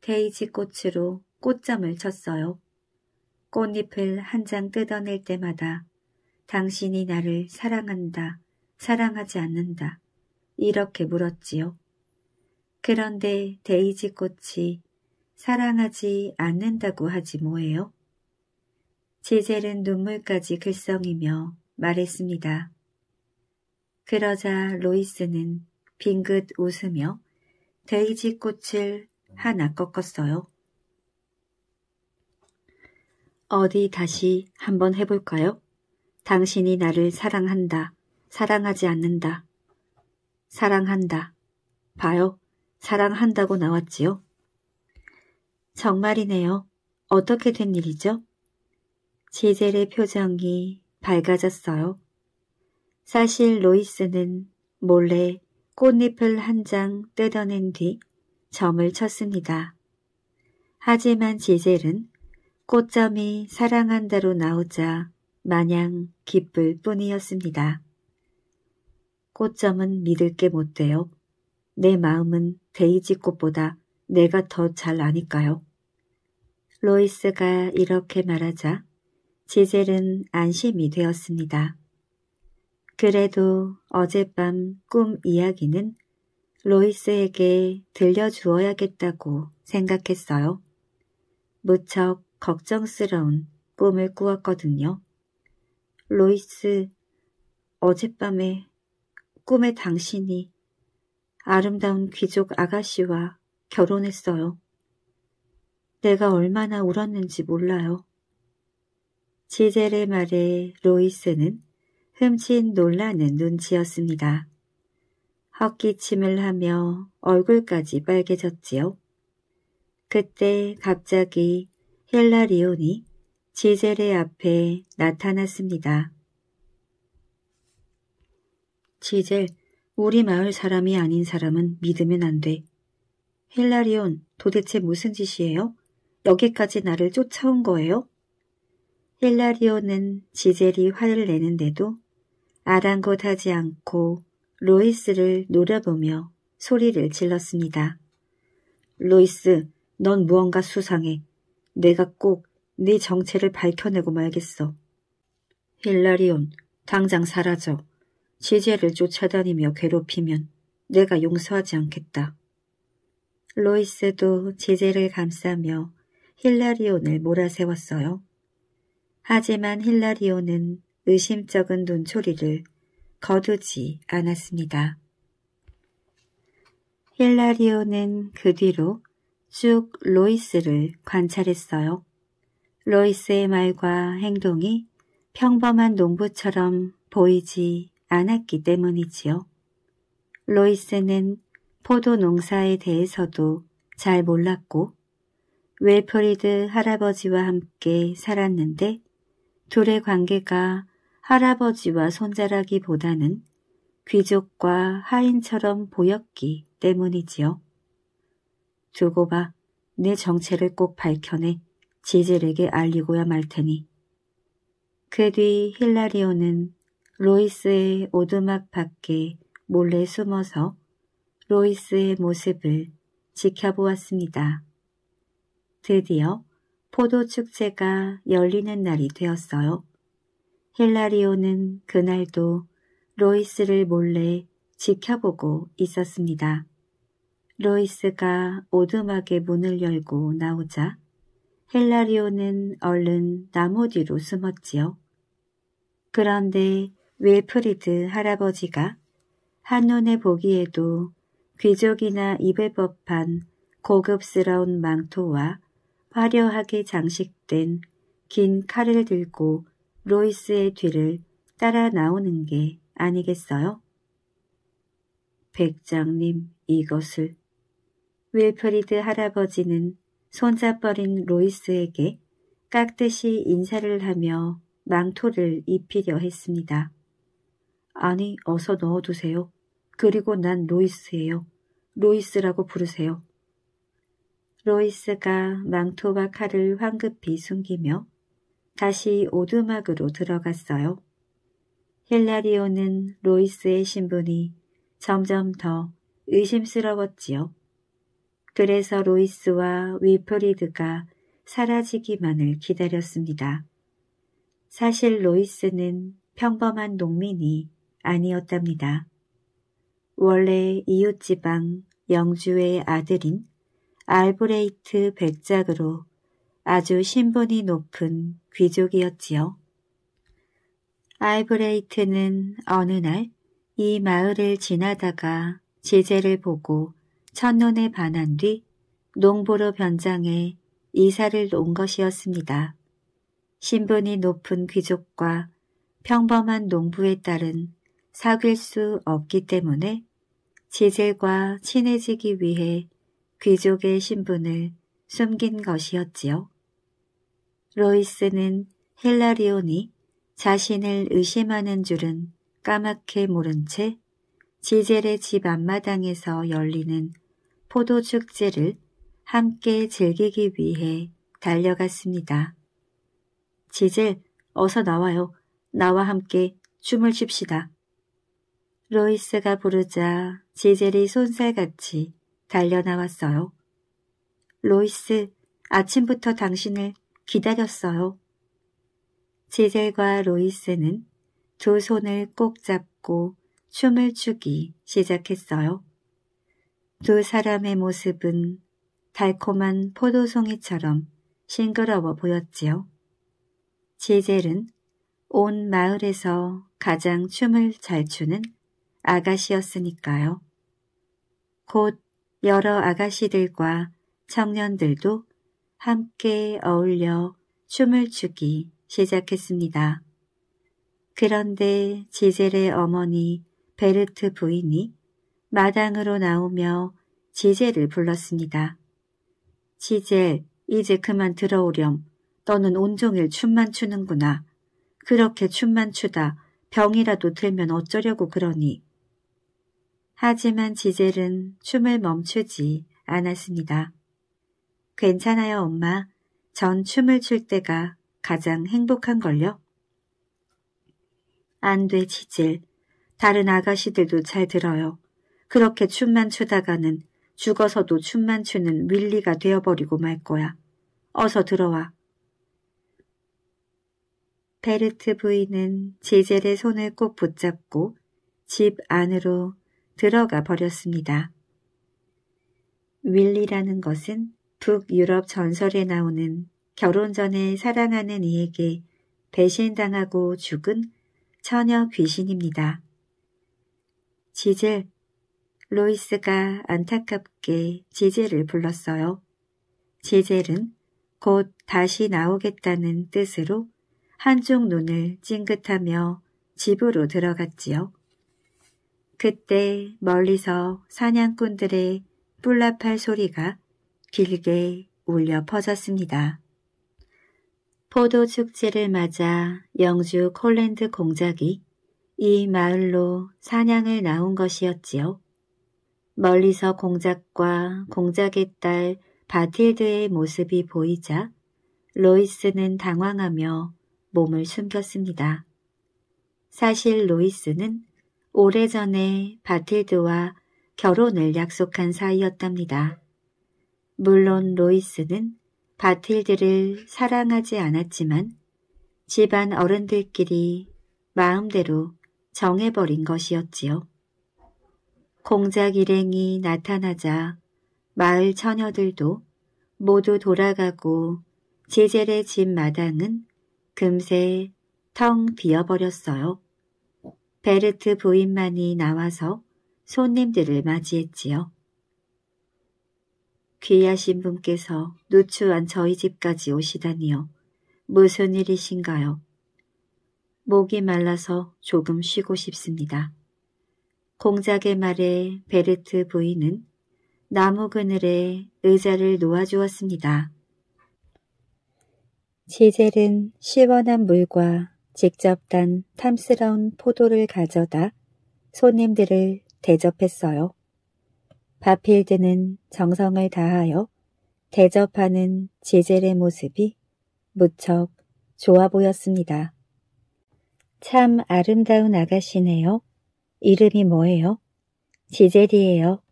데이지 꽃으로 꽃점을 쳤어요. 꽃잎을 한 장 뜯어낼 때마다 당신이 나를 사랑한다, 사랑하지 않는다. 이렇게 물었지요. 그런데 데이지 꽃이 사랑하지 않는다고 하지 뭐예요? 지젤은 눈물까지 글썽이며 말했습니다. 그러자 로이스는 빙긋 웃으며 데이지 꽃을 하나 꺾었어요. 어디 다시 한번 해볼까요? 당신이 나를 사랑한다. 사랑하지 않는다. 사랑한다. 봐요. 사랑한다고 나왔지요? 정말이네요. 어떻게 된 일이죠? 지젤의 표정이 밝아졌어요. 사실 로이스는 몰래 꽃잎을 한 장 뜯어낸 뒤 점을 쳤습니다. 하지만 지젤은 꽃점이 사랑한다로 나오자 마냥 기쁠 뿐이었습니다. 꽃점은 믿을 게 못 돼요. 내 마음은 데이지 꽃보다 내가 더 잘 아니까요. 로이스가 이렇게 말하자 지젤은 안심이 되었습니다. 그래도 어젯밤 꿈 이야기는 로이스에게 들려주어야겠다고 생각했어요. 무척 걱정스러운 꿈을 꾸었거든요. 로이스, 어젯밤에 꿈에 당신이 아름다운 귀족 아가씨와 결혼했어요. 내가 얼마나 울었는지 몰라요. 지젤의 말에 로이스는 흠칫 놀라는 눈치였습니다. 헛기침을 하며 얼굴까지 빨개졌지요. 그때 갑자기 헬라리온이 지젤의 앞에 나타났습니다. 지젤, 우리 마을 사람이 아닌 사람은 믿으면 안 돼. 힐라리온, 도대체 무슨 짓이에요? 여기까지 나를 쫓아온 거예요? 힐라리온은 지젤이 화를 내는데도 아랑곳하지 않고 로이스를 노려보며 소리를 질렀습니다. 로이스, 넌 무언가 수상해. 내가 꼭 네 정체를 밝혀내고 말겠어. 힐라리온, 당장 사라져. 지젤을 쫓아다니며 괴롭히면 내가 용서하지 않겠다. 로이스도 지젤을 감싸며 힐라리온을 몰아세웠어요. 하지만 힐라리온은 의심쩍은 눈초리를 거두지 않았습니다. 힐라리오는 그 뒤로 쭉 로이스를 관찰했어요. 로이스의 말과 행동이 평범한 농부처럼 보이지 않았기 때문이지요. 로이스는 포도 농사에 대해서도 잘 몰랐고 웰프리드 할아버지와 함께 살았는데 둘의 관계가 할아버지와 손자라기보다는 귀족과 하인처럼 보였기 때문이지요. 두고 봐. 내 정체를 꼭 밝혀내 지젤에게 알리고야 말 테니. 그 뒤 힐라리오는 로이스의 오두막 밖에 몰래 숨어서 로이스의 모습을 지켜보았습니다. 드디어 포도 축제가 열리는 날이 되었어요. 힐라리오는 그날도 로이스를 몰래 지켜보고 있었습니다. 로이스가 오두막의 문을 열고 나오자 힐라리오는 얼른 나무 뒤로 숨었지요. 그런데 윌프리드 할아버지가 한눈에 보기에도 귀족이나 입을 법한 고급스러운 망토와 화려하게 장식된 긴 칼을 들고 로이스의 뒤를 따라 나오는 게 아니겠어요? 백장님, 이것을 윌프리드 할아버지는 손잡버린 로이스에게 깍듯이 인사를 하며 망토를 입히려 했습니다. 아니, 어서 넣어두세요. 그리고 난 로이스예요. 로이스라고 부르세요. 로이스가 망토와 칼을 황급히 숨기며 다시 오두막으로 들어갔어요. 힐라리오는 로이스의 신분이 점점 더 의심스러웠지요. 그래서 로이스와 윌프리드가 사라지기만을 기다렸습니다. 사실 로이스는 평범한 농민이 아니었답니다. 원래 이웃지방 영주의 아들인 알브레이트 백작으로 아주 신분이 높은 귀족이었지요. 알브레이트는 어느 날 이 마을을 지나다가 제재를 보고 첫눈에 반한 뒤 농부로 변장해 이사를 온 것이었습니다. 신분이 높은 귀족과 평범한 농부에 따른 사귈 수 없기 때문에 지젤과 친해지기 위해 귀족의 신분을 숨긴 것이었지요. 로이스는 헬라리온이 자신을 의심하는 줄은 까맣게 모른 채 지젤의 집 앞마당에서 열리는 포도 축제를 함께 즐기기 위해 달려갔습니다. 지젤, 어서 나와요. 나와 함께 춤을 춥시다. 로이스가 부르자 지젤이 손살같이 달려나왔어요. 로이스, 아침부터 당신을 기다렸어요. 지젤과 로이스는 두 손을 꼭 잡고 춤을 추기 시작했어요. 두 사람의 모습은 달콤한 포도송이처럼 싱그러워 보였지요. 지젤은 온 마을에서 가장 춤을 잘 추는 아가씨였으니까요. 곧 여러 아가씨들과 청년들도 함께 어울려 춤을 추기 시작했습니다. 그런데 지젤의 어머니 베르트 부인이 마당으로 나오며 지젤을 불렀습니다. 지젤, 이제 그만 들어오렴. 너는 온종일 춤만 추는구나. 그렇게 춤만 추다 병이라도 들면 어쩌려고 그러니. 하지만 지젤은 춤을 멈추지 않았습니다. 괜찮아요, 엄마. 전 춤을 출 때가 가장 행복한걸요? 안 돼, 지젤. 다른 아가씨들도 잘 들어요. 그렇게 춤만 추다가는 죽어서도 춤만 추는 윌리가 되어버리고 말 거야. 어서 들어와. 베르트 부인은 지젤의 손을 꼭 붙잡고 집 안으로 들어가 버렸습니다. 윌리라는 것은 북유럽 전설에 나오는 결혼 전에 사랑하는 이에게 배신당하고 죽은 처녀 귀신입니다. 지젤, 로이스가 안타깝게 지젤을 불렀어요. 지젤은 곧 다시 나오겠다는 뜻으로 한쪽 눈을 찡긋하며 집으로 들어갔지요. 그때 멀리서 사냥꾼들의 뿔라팔 소리가 길게 울려 퍼졌습니다. 포도 축제를 맞아 영주 콜랜드 공작이 이 마을로 사냥을 나온 것이었지요. 멀리서 공작과 공작의 딸 바틸드의 모습이 보이자 로이스는 당황하며 몸을 숨겼습니다. 사실 로이스는 오래전에 바틸드와 결혼을 약속한 사이였답니다. 물론 로이스는 바틸드를 사랑하지 않았지만 집안 어른들끼리 마음대로 정해버린 것이었지요. 공작 일행이 나타나자 마을 처녀들도 모두 돌아가고 지젤의 집 마당은 금세 텅 비어버렸어요. 베르트 부인만이 나와서 손님들을 맞이했지요. 귀하신 분께서 누추한 저희 집까지 오시다니요. 무슨 일이신가요? 목이 말라서 조금 쉬고 싶습니다. 공작의 말에 베르트 부인은 나무 그늘에 의자를 놓아주었습니다. 지젤은 시원한 물과 직접 단 탐스러운 포도를 가져다 손님들을 대접했어요. 바필드는 정성을 다하여 대접하는 지젤의 모습이 무척 좋아 보였습니다. 참 아름다운 아가씨네요. 이름이 뭐예요? 지젤이에요.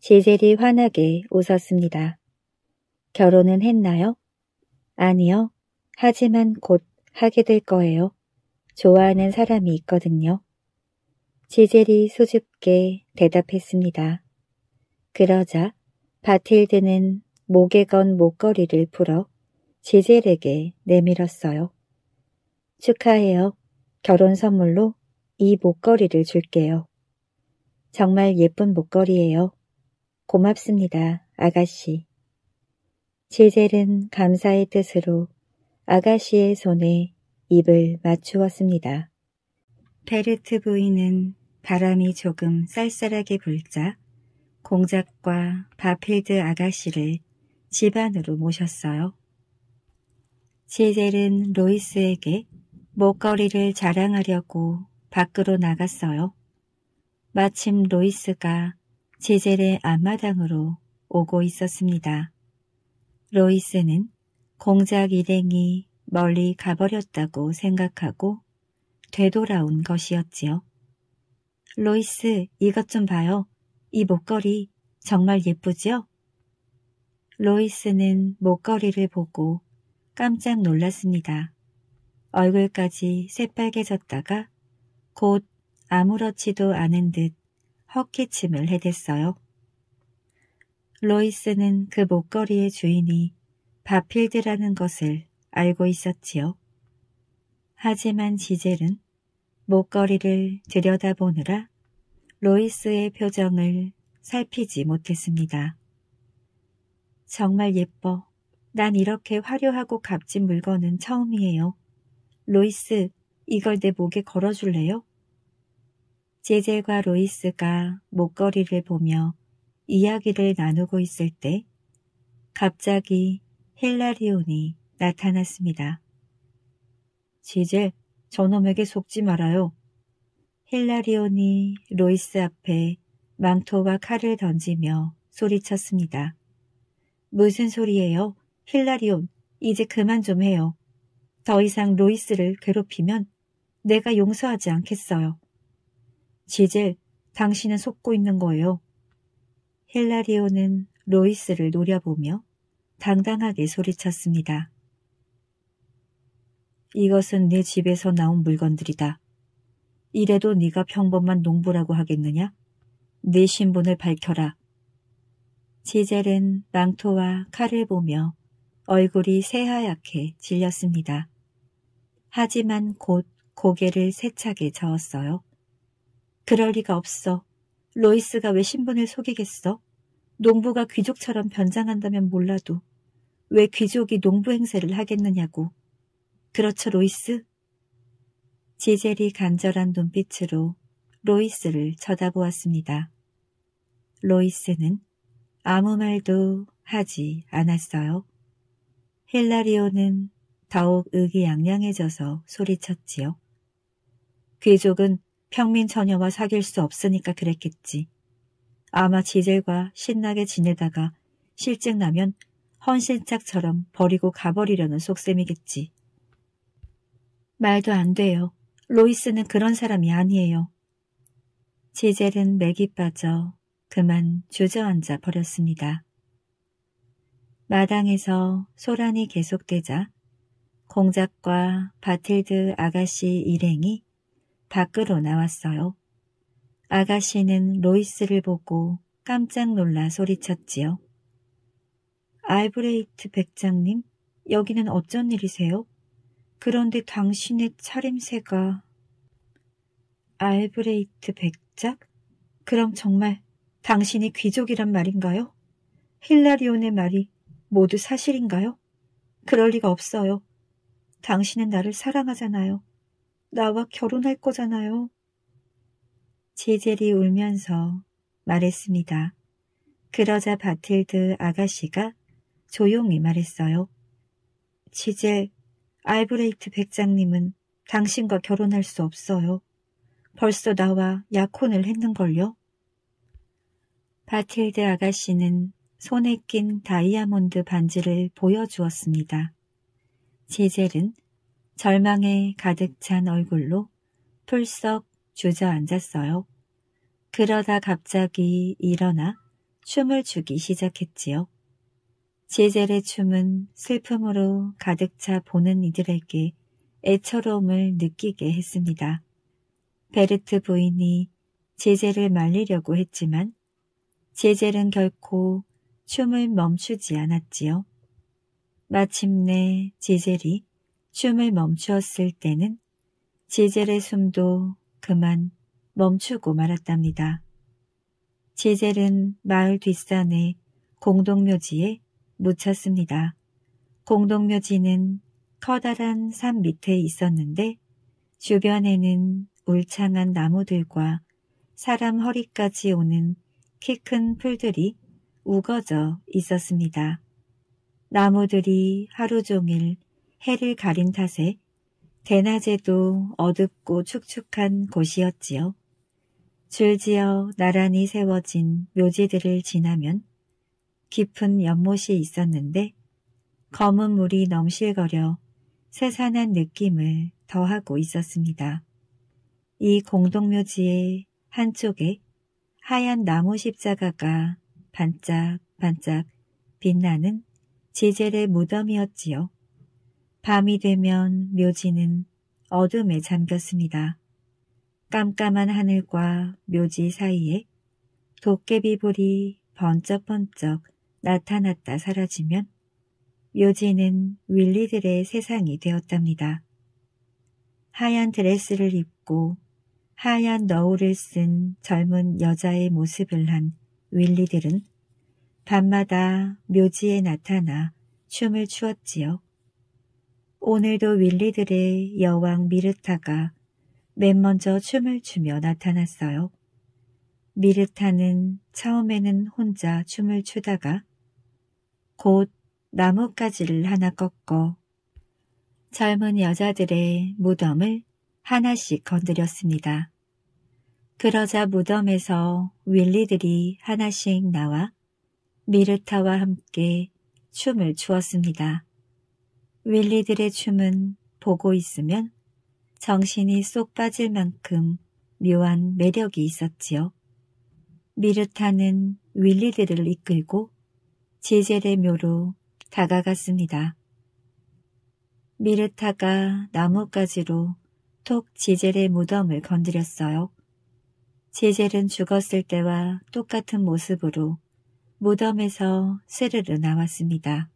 지젤이 환하게 웃었습니다. 결혼은 했나요? 아니요. 하지만 곧 하게 될 거예요. 좋아하는 사람이 있거든요. 지젤이 수줍게 대답했습니다. 그러자 바틸드는 목에 건 목걸이를 풀어 지젤에게 내밀었어요. 축하해요. 결혼 선물로 이 목걸이를 줄게요. 정말 예쁜 목걸이에요. 고맙습니다, 아가씨. 지젤은 감사의 뜻으로 아가씨의 손에 입을 맞추었습니다. 베르트 부인은 바람이 조금 쌀쌀하게 불자 공작과 바필드 아가씨를 집안으로 모셨어요. 지젤은 로이스에게 목걸이를 자랑하려고 밖으로 나갔어요. 마침 로이스가 지젤의 앞마당으로 오고 있었습니다. 로이스는 공작 일행이 멀리 가버렸다고 생각하고 되돌아온 것이었지요. 로이스, 이것 좀 봐요. 이 목걸이 정말 예쁘지요? 로이스는 목걸이를 보고 깜짝 놀랐습니다. 얼굴까지 새빨개졌다가 곧 아무렇지도 않은 듯 헛기침을 해댔어요. 로이스는 그 목걸이의 주인이 바필드라는 것을 알고 있었지요. 하지만 지젤은 목걸이를 들여다보느라 로이스의 표정을 살피지 못했습니다. 정말 예뻐. 난 이렇게 화려하고 값진 물건은 처음이에요. 로이스, 이걸 내 목에 걸어줄래요? 제젤과 로이스가 목걸이를 보며 이야기를 나누고 있을 때 갑자기 힐라리온이 나타났습니다. 지젤, 저놈에게 속지 말아요. 힐라리온이 로이스 앞에 망토와 칼을 던지며 소리쳤습니다. 무슨 소리예요? 힐라리온, 이제 그만 좀 해요. 더 이상 로이스를 괴롭히면 내가 용서하지 않겠어요. 지젤, 당신은 속고 있는 거예요. 힐라리오는 로이스를 노려보며 당당하게 소리쳤습니다. 이것은 내 집에서 나온 물건들이다. 이래도 네가 평범한 농부라고 하겠느냐? 네 신분을 밝혀라. 지젤은 망토와 칼을 보며 얼굴이 새하얗게 질렸습니다. 하지만 곧 고개를 세차게 저었어요. 그럴 리가 없어. 로이스가 왜 신분을 속이겠어? 농부가 귀족처럼 변장한다면 몰라도 왜 귀족이 농부 행세를 하겠느냐고. 그렇죠, 로이스? 지젤이 간절한 눈빛으로 로이스를 쳐다보았습니다. 로이스는 아무 말도 하지 않았어요. 힐라리오는 더욱 의기양양해져서 소리쳤지요. 귀족은 평민 처녀와 사귈 수 없으니까 그랬겠지. 아마 지젤과 신나게 지내다가 실증 나면 헌신짝처럼 버리고 가버리려는 속셈이겠지. 말도 안 돼요. 로이스는 그런 사람이 아니에요. 지젤은 맥이 빠져 그만 주저앉아 버렸습니다. 마당에서 소란이 계속되자 공작과 바틸드 아가씨 일행이 밖으로 나왔어요. 아가씨는 로이스를 보고 깜짝 놀라 소리쳤지요. 알브레이트 백장님, 여기는 어쩐 일이세요? 그런데 당신의 차림새가... 알브레이트 백작? 그럼 정말 당신이 귀족이란 말인가요? 힐라리온의 말이 모두 사실인가요? 그럴 리가 없어요. 당신은 나를 사랑하잖아요. 나와 결혼할 거잖아요. 지젤이 울면서 말했습니다. 그러자 바틸드 아가씨가 조용히 말했어요. 지젤, 알브레이트 백장님은 당신과 결혼할 수 없어요. 벌써 나와 약혼을 했는걸요. 바틸드 아가씨는 손에 낀 다이아몬드 반지를 보여주었습니다. 지젤은 절망에 가득 찬 얼굴로 풀썩 주저앉았어요. 그러다 갑자기 일어나 춤을 추기 시작했지요. 지젤의 춤은 슬픔으로 가득 차 보는 이들에게 애처로움을 느끼게 했습니다. 베르트 부인이 제젤을 말리려고 했지만 제젤은 결코 춤을 멈추지 않았지요. 마침내 지젤이 춤을 멈추었을 때는 지젤의 숨도 그만 멈추고 말았답니다. 지젤은 마을 뒷산의 공동묘지에 묻혔습니다. 공동묘지는 커다란 산 밑에 있었는데 주변에는 울창한 나무들과 사람 허리까지 오는 키 큰 풀들이 우거져 있었습니다. 나무들이 하루 종일 해를 가린 탓에 대낮에도 어둡고 축축한 곳이었지요. 줄지어 나란히 세워진 묘지들을 지나면 깊은 연못이 있었는데 검은 물이 넘실거려 세산한 느낌을 더하고 있었습니다. 이 공동묘지의 한쪽에 하얀 나무 십자가가 반짝반짝 빛나는 지젤의 무덤이었지요. 밤이 되면 묘지는 어둠에 잠겼습니다. 깜깜한 하늘과 묘지 사이에 도깨비불이 번쩍번쩍 나타났다 사라지면 묘지는 윌리들의 세상이 되었답니다. 하얀 드레스를 입고 하얀 너울을 쓴 젊은 여자의 모습을 한 윌리들은 밤마다 묘지에 나타나 춤을 추었지요. 오늘도 윌리들의 여왕 미르타가 맨 먼저 춤을 추며 나타났어요. 미르타는 처음에는 혼자 춤을 추다가 곧 나뭇가지를 하나 꺾어 젊은 여자들의 무덤을 하나씩 건드렸습니다. 그러자 무덤에서 윌리들이 하나씩 나와 미르타와 함께 춤을 추었습니다. 윌리들의 춤은 보고 있으면 정신이 쏙 빠질 만큼 묘한 매력이 있었지요. 미르타는 윌리들을 이끌고 지젤의 묘로 다가갔습니다. 미르타가 나뭇가지로 톡 지젤의 무덤을 건드렸어요. 지젤은 죽었을 때와 똑같은 모습으로 무덤에서 스르르 나왔습니다.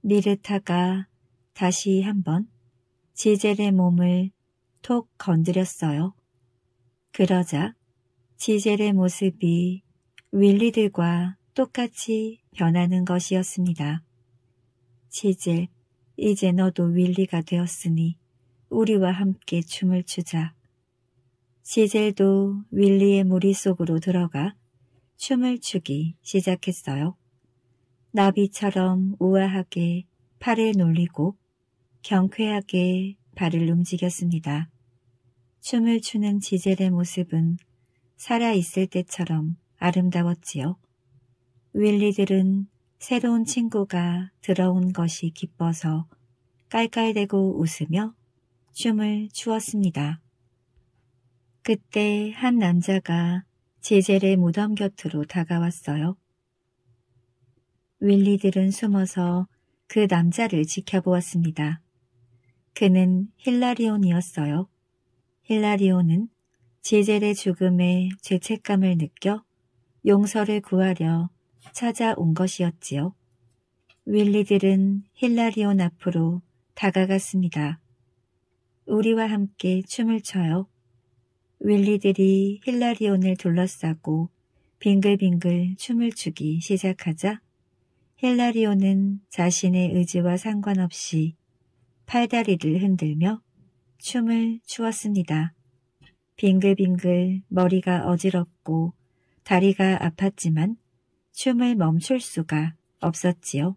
미르타가 다시 한번 지젤의 몸을 톡 건드렸어요. 그러자 지젤의 모습이 윌리들과 똑같이 변하는 것이었습니다. 지젤, 이제 너도 윌리가 되었으니 우리와 함께 춤을 추자. 지젤도 윌리의 무리 속으로 들어가 춤을 추기 시작했어요. 나비처럼 우아하게 팔을 놀리고 경쾌하게 발을 움직였습니다. 춤을 추는 지젤의 모습은 살아있을 때처럼 아름다웠지요. 윌리들은 새로운 친구가 들어온 것이 기뻐서 깔깔대고 웃으며 춤을 추었습니다. 그때 한 남자가 제젤의 무덤 곁으로 다가왔어요. 윌리들은 숨어서 그 남자를 지켜보았습니다. 그는 힐라리온이었어요. 힐라리온은 제젤의 죽음에 죄책감을 느껴 용서를 구하려 찾아온 것이었지요. 윌리들은 힐라리온 앞으로 다가갔습니다. 우리와 함께 춤을 춰요. 윌리들이 힐라리온을 둘러싸고 빙글빙글 춤을 추기 시작하자 힐라리온은 자신의 의지와 상관없이 팔다리를 흔들며 춤을 추었습니다. 빙글빙글 머리가 어지럽고 다리가 아팠지만 춤을 멈출 수가 없었지요.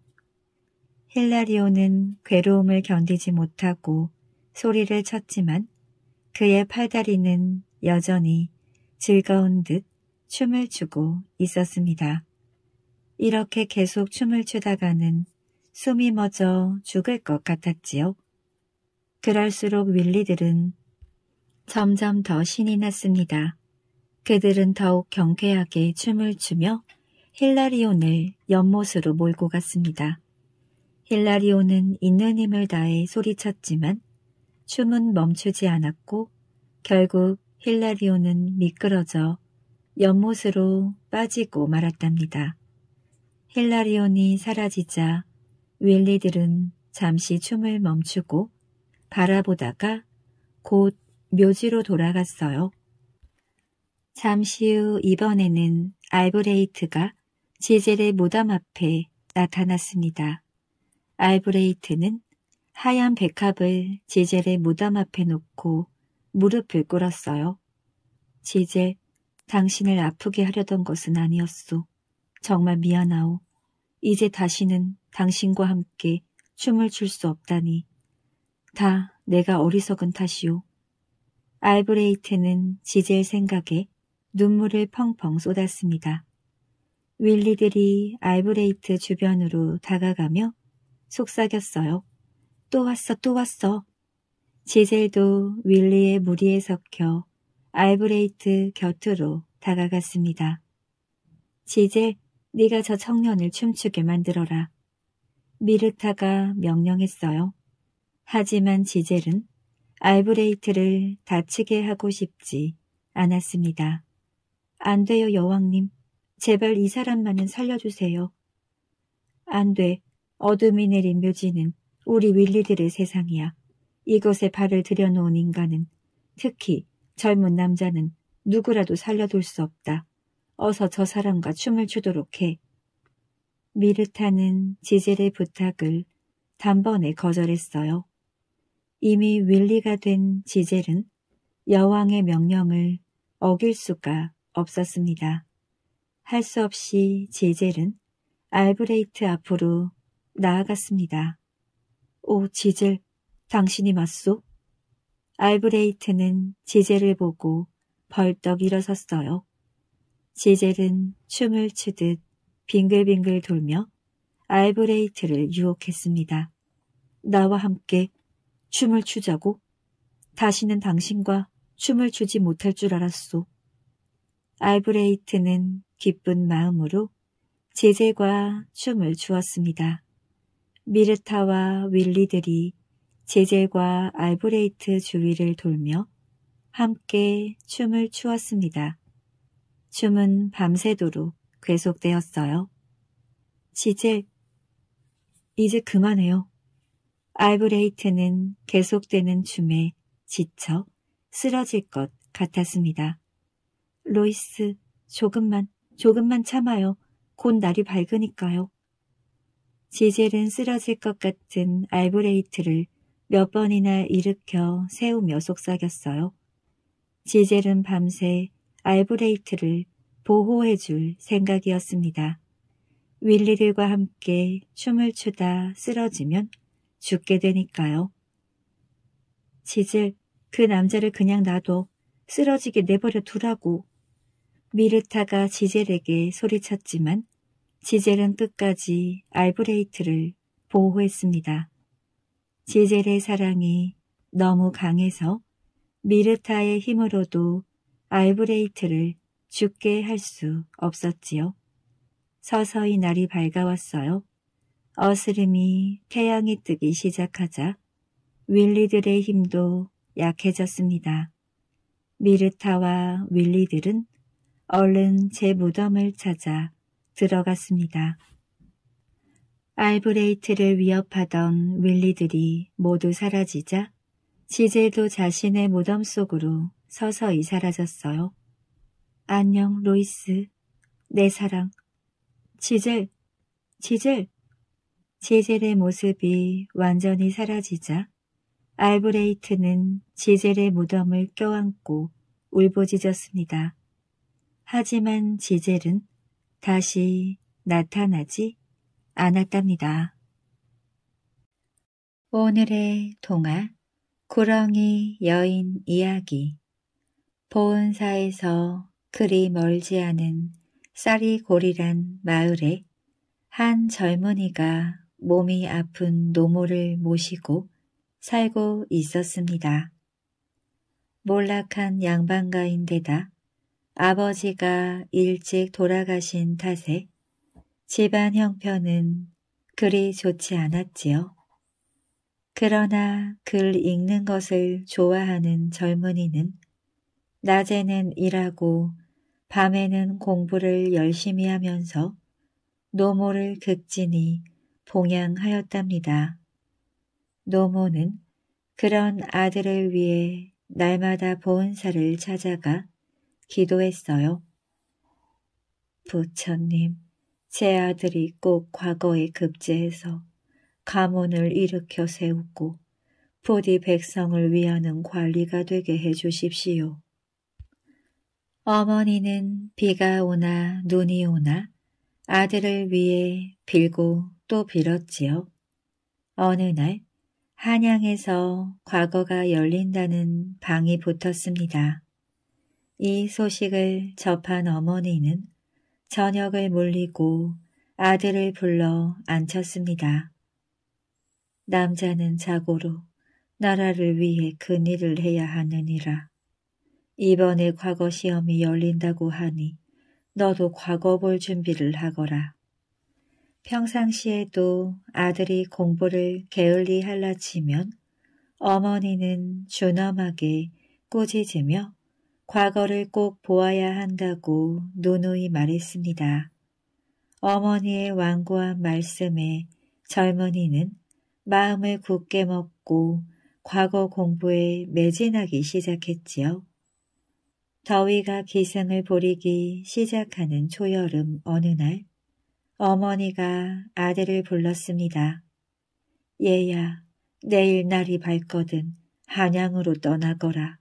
힐라리오는 괴로움을 견디지 못하고 소리를 쳤지만 그의 팔다리는 여전히 즐거운 듯 춤을 추고 있었습니다. 이렇게 계속 춤을 추다가는 숨이 멎어 죽을 것 같았지요. 그럴수록 윌리들은 점점 더 신이 났습니다. 그들은 더욱 경쾌하게 춤을 추며 힐라리온을 연못으로 몰고 갔습니다. 힐라리온은 있는 힘을 다해 소리쳤지만 춤은 멈추지 않았고 결국 힐라리온은 미끄러져 연못으로 빠지고 말았답니다. 힐라리온이 사라지자 윌리들은 잠시 춤을 멈추고 바라보다가 곧 묘지로 돌아갔어요. 잠시 후 이번에는 알브레이트가 지젤의 무덤 앞에 나타났습니다. 알브레이트는 하얀 백합을 지젤의 무덤 앞에 놓고 무릎을 꿇었어요. 지젤, 당신을 아프게 하려던 것은 아니었소. 정말 미안하오. 이제 다시는 당신과 함께 춤을 출 수 없다니. 다 내가 어리석은 탓이오. 알브레이트는 지젤 생각에 눈물을 펑펑 쏟았습니다. 윌리들이 알브레이트 주변으로 다가가며 속삭였어요. 또 왔어, 또 왔어. 지젤도 윌리의 무리에 섞여 알브레이트 곁으로 다가갔습니다. 지젤, 네가 저 청년을 춤추게 만들어라. 미르타가 명령했어요. 하지만 지젤은 알브레이트를 다치게 하고 싶지 않았습니다. 안 돼요, 여왕님. 제발 이 사람만은 살려주세요. 안 돼. 어둠이 내린 묘지는 우리 윌리들의 세상이야. 이곳에 발을 들여놓은 인간은 특히 젊은 남자는 누구라도 살려둘 수 없다. 어서 저 사람과 춤을 추도록 해. 미르타는 지젤의 부탁을 단번에 거절했어요. 이미 윌리가 된 지젤은 여왕의 명령을 어길 수가 없었습니다. 할 수 없이 지젤은 알브레이트 앞으로 나아갔습니다. 오, 지젤, 당신이 맞소? 알브레이트는 지젤을 보고 벌떡 일어섰어요. 지젤은 춤을 추듯 빙글빙글 돌며 알브레이트를 유혹했습니다. 나와 함께 춤을 추자고? 다시는 당신과 춤을 추지 못할 줄 알았소. 알브레이트는 기쁜 마음으로 제젤과 춤을 추었습니다. 미르타와 윌리들이 제젤과 알브레이트 주위를 돌며 함께 춤을 추었습니다. 춤은 밤새도록 계속되었어요. 지젤, 이제 그만해요. 알브레이트는 계속되는 춤에 지쳐 쓰러질 것 같았습니다. 로이스, 조금만, 조금만 참아요. 곧 날이 밝으니까요. 지젤은 쓰러질 것 같은 알브레이트를 몇 번이나 일으켜 세우며 속삭였어요. 지젤은 밤새 알브레이트를 보호해줄 생각이었습니다. 윌리들과 함께 춤을 추다 쓰러지면 죽게 되니까요. 지젤, 그 남자를 그냥 놔둬 쓰러지게 내버려 두라고. 미르타가 지젤에게 소리쳤지만 지젤은 끝까지 알브레이트를 보호했습니다. 지젤의 사랑이 너무 강해서 미르타의 힘으로도 알브레이트를 죽게 할 수 없었지요. 서서히 날이 밝아왔어요. 어스름이 태양이 뜨기 시작하자 윌리들의 힘도 약해졌습니다. 미르타와 윌리들은 얼른 제 무덤을 찾아 들어갔습니다. 알브레이트를 위협하던 윌리들이 모두 사라지자 지젤도 자신의 무덤 속으로 서서히 사라졌어요. 안녕, 로이스. 내 사랑. 지젤, 지젤. 지젤의 모습이 완전히 사라지자 알브레이트는 지젤의 무덤을 껴안고 울부짖었습니다. 하지만 지젤은 다시 나타나지 않았답니다. 오늘의 동화 구렁이 여인 이야기 보은사에서 그리 멀지 않은 쌀이고리란 마을에 한 젊은이가 몸이 아픈 노모를 모시고 살고 있었습니다. 몰락한 양반가인데다 아버지가 일찍 돌아가신 탓에 집안 형편은 그리 좋지 않았지요. 그러나 글 읽는 것을 좋아하는 젊은이는 낮에는 일하고 밤에는 공부를 열심히 하면서 노모를 극진히 봉양하였답니다. 노모는 그런 아들을 위해 날마다 보은사를 찾아가 기도했어요. 부처님, 제 아들이 꼭 과거에 급제해서 가문을 일으켜 세우고 부디 백성을 위하는 관리가 되게 해주십시오. 어머니는 비가 오나 눈이 오나 아들을 위해 빌고 또 빌었지요. 어느 날 한양에서 과거가 열린다는 방이 붙었습니다. 이 소식을 접한 어머니는 저녁을 물리고 아들을 불러 앉혔습니다. 남자는 자고로 나라를 위해 큰일을 해야 하느니라. 이번에 과거 시험이 열린다고 하니 너도 과거 볼 준비를 하거라. 평상시에도 아들이 공부를 게을리 할라치면 어머니는 준엄하게 꾸짖으며 과거를 꼭 보아야 한다고 누누이 말했습니다. 어머니의 완고한 말씀에 젊은이는 마음을 굳게 먹고 과거 공부에 매진하기 시작했지요. 더위가 기승을 부리기 시작하는 초여름 어느 날 어머니가 아들을 불렀습니다. 얘야, 내일 날이 밝거든 한양으로 떠나거라.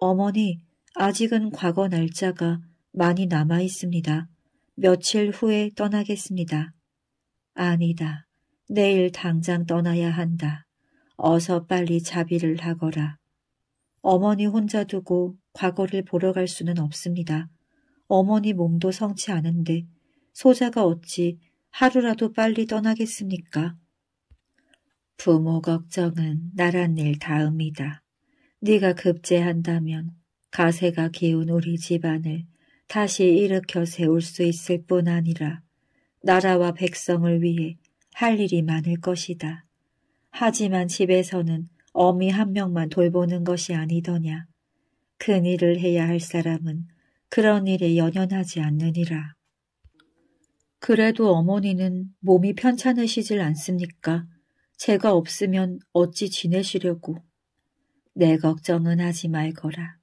어머니, 아직은 과거 날짜가 많이 남아 있습니다. 며칠 후에 떠나겠습니다. 아니다. 내일 당장 떠나야 한다. 어서 빨리 자비를 하거라. 어머니 혼자 두고 과거를 보러 갈 수는 없습니다. 어머니 몸도 성치 않은데 소자가 어찌 하루라도 빨리 떠나겠습니까? 부모 걱정은 나란 일 다음이다. 네가 급제한다면 가세가 기운 우리 집안을 다시 일으켜 세울 수 있을 뿐 아니라 나라와 백성을 위해 할 일이 많을 것이다. 하지만 집에서는 어미 한 명만 돌보는 것이 아니더냐. 큰 일을 해야 할 사람은 그런 일에 연연하지 않느니라. 그래도 어머니는 몸이 편찮으시질 않습니까? 제가 없으면 어찌 지내시려고. 내 걱정은 하지 말거라.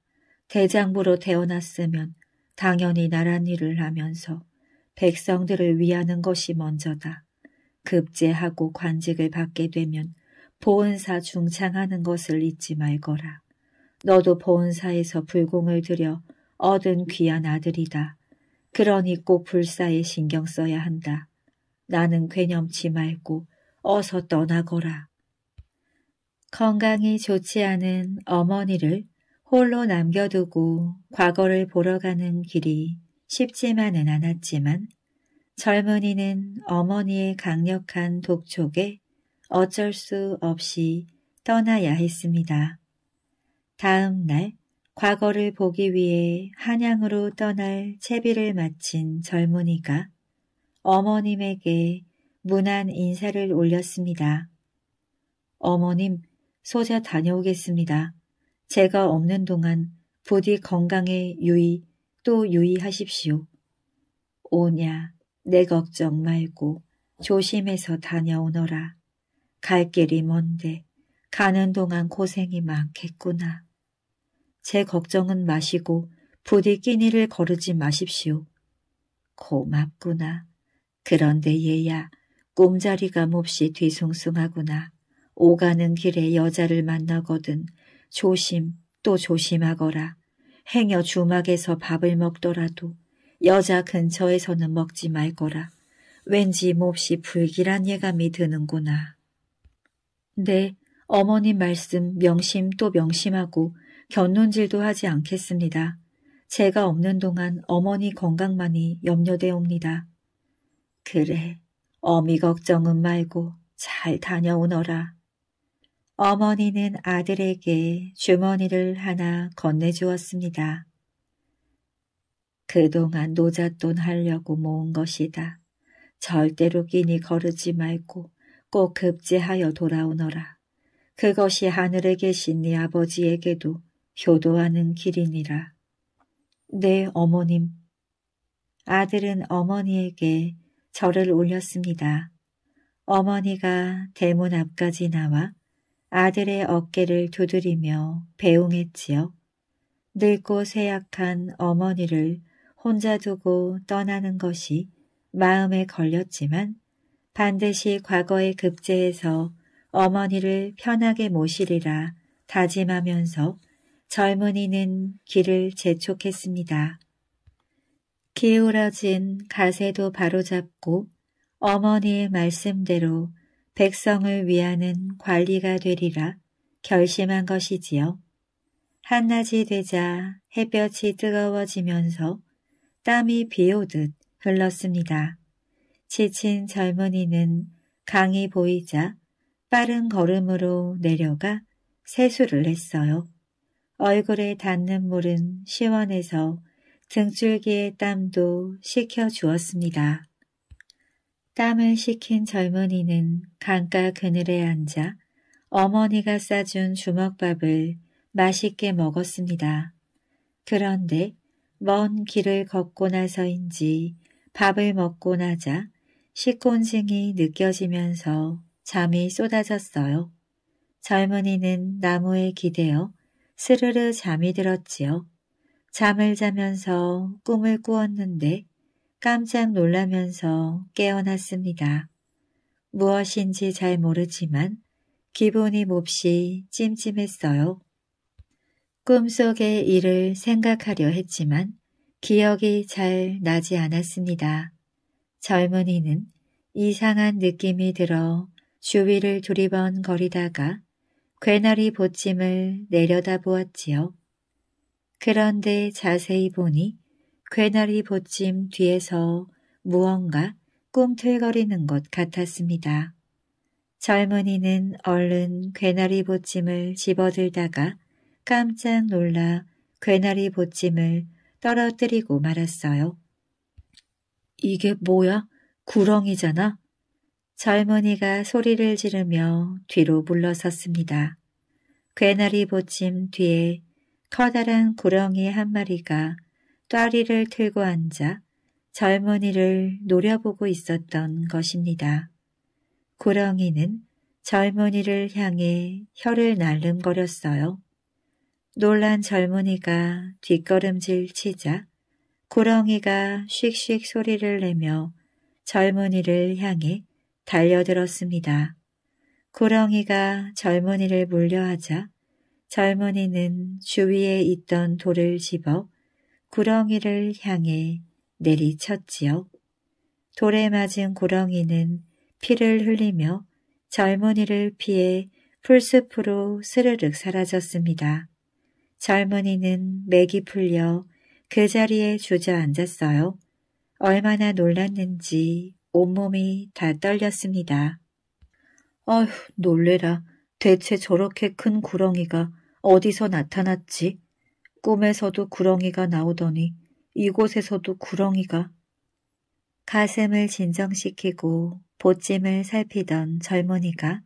대장부로 태어났으면 당연히 나란 일을 하면서 백성들을 위하는 것이 먼저다. 급제하고 관직을 받게 되면 보은사 중창하는 것을 잊지 말거라. 너도 보은사에서 불공을 들여 얻은 귀한 아들이다. 그러니 꼭 불사에 신경 써야 한다. 나는 괴념치 말고 어서 떠나거라. 건강이 좋지 않은 어머니를 홀로 남겨두고 과거를 보러 가는 길이 쉽지만은 않았지만 젊은이는 어머니의 강력한 독촉에 어쩔 수 없이 떠나야 했습니다. 다음 날 과거를 보기 위해 한양으로 떠날 채비를 마친 젊은이가 어머님에게 무난 인사를 올렸습니다. 어머님, 소자 다녀오겠습니다. 제가 없는 동안 부디 건강에 유의 또 유의하십시오. 오냐, 내 걱정 말고 조심해서 다녀오너라. 갈 길이 먼데 가는 동안 고생이 많겠구나. 제 걱정은 마시고 부디 끼니를 거르지 마십시오. 고맙구나. 그런데 얘야 꿈자리가 몹시 뒤숭숭하구나. 오가는 길에 여자를 만나거든 조심 또 조심하거라. 행여 주막에서 밥을 먹더라도 여자 근처에서는 먹지 말거라. 왠지 몹시 불길한 예감이 드는구나. 네, 어머님 말씀 명심 또 명심하고 견눈질도 하지 않겠습니다. 제가 없는 동안 어머니 건강만이 염려되옵니다. 그래, 어미 걱정은 말고 잘 다녀오너라. 어머니는 아들에게 주머니를 하나 건네주었습니다. 그동안 노잣돈 하려고 모은 것이다. 절대로 끼니 거르지 말고 꼭 급제하여 돌아오너라. 그것이 하늘에 계신 네 아버지에게도 효도하는 길이니라. 네, 어머님. 아들은 어머니에게 절을 올렸습니다. 어머니가 대문 앞까지 나와 아들의 어깨를 두드리며 배웅했지요. 늙고 쇠약한 어머니를 혼자 두고 떠나는 것이 마음에 걸렸지만 반드시 과거의 급제에서 어머니를 편하게 모시리라 다짐하면서 젊은이는 길을 재촉했습니다. 기울어진 가세도 바로잡고 어머니의 말씀대로 백성을 위하는 관리가 되리라 결심한 것이지요. 한낮이 되자 햇볕이 뜨거워지면서 땀이 비오듯 흘렀습니다. 지친 젊은이는 강이 보이자 빠른 걸음으로 내려가 세수를 했어요. 얼굴에 닿는 물은 시원해서 등줄기의 땀도 식혀주었습니다. 땀을 식힌 젊은이는 강가 그늘에 앉아 어머니가 싸준 주먹밥을 맛있게 먹었습니다. 그런데 먼 길을 걷고 나서인지 밥을 먹고 나자 식곤증이 느껴지면서 잠이 쏟아졌어요. 젊은이는 나무에 기대어 스르르 잠이 들었지요. 잠을 자면서 꿈을 꾸었는데 깜짝 놀라면서 깨어났습니다. 무엇인지 잘 모르지만 기분이 몹시 찜찜했어요. 꿈속의 일을 생각하려 했지만 기억이 잘 나지 않았습니다. 젊은이는 이상한 느낌이 들어 주위를 두리번 거리다가 괴나리 보찜을 내려다보았지요. 그런데 자세히 보니 괴나리 보찜 뒤에서 무언가 꿈틀거리는 것 같았습니다. 젊은이는 얼른 괴나리 보찜을 집어들다가 깜짝 놀라 괴나리 보찜을 떨어뜨리고 말았어요. 이게 뭐야? 구렁이잖아? 젊은이가 소리를 지르며 뒤로 물러섰습니다. 괴나리 보찜 뒤에 커다란 구렁이 한 마리가 또리를 틀고 앉아 젊은이를 노려보고 있었던 것입니다. 구렁이는 젊은이를 향해 혀를 날름거렸어요. 놀란 젊은이가 뒷걸음질 치자 구렁이가 씩씩 소리를 내며 젊은이를 향해 달려들었습니다. 구렁이가 젊은이를 물려하자 젊은이는 주위에 있던 돌을 집어 구렁이를 향해 내리쳤지요. 돌에 맞은 구렁이는 피를 흘리며 젊은이를 피해 풀숲으로 스르륵 사라졌습니다. 젊은이는 맥이 풀려 그 자리에 주저앉았어요. 얼마나 놀랐는지 온몸이 다 떨렸습니다. 아휴, 놀래라. 대체 저렇게 큰 구렁이가 어디서 나타났지? 꿈에서도 구렁이가 나오더니 이곳에서도 구렁이가 가슴을 진정시키고 보찜을 살피던 젊은이가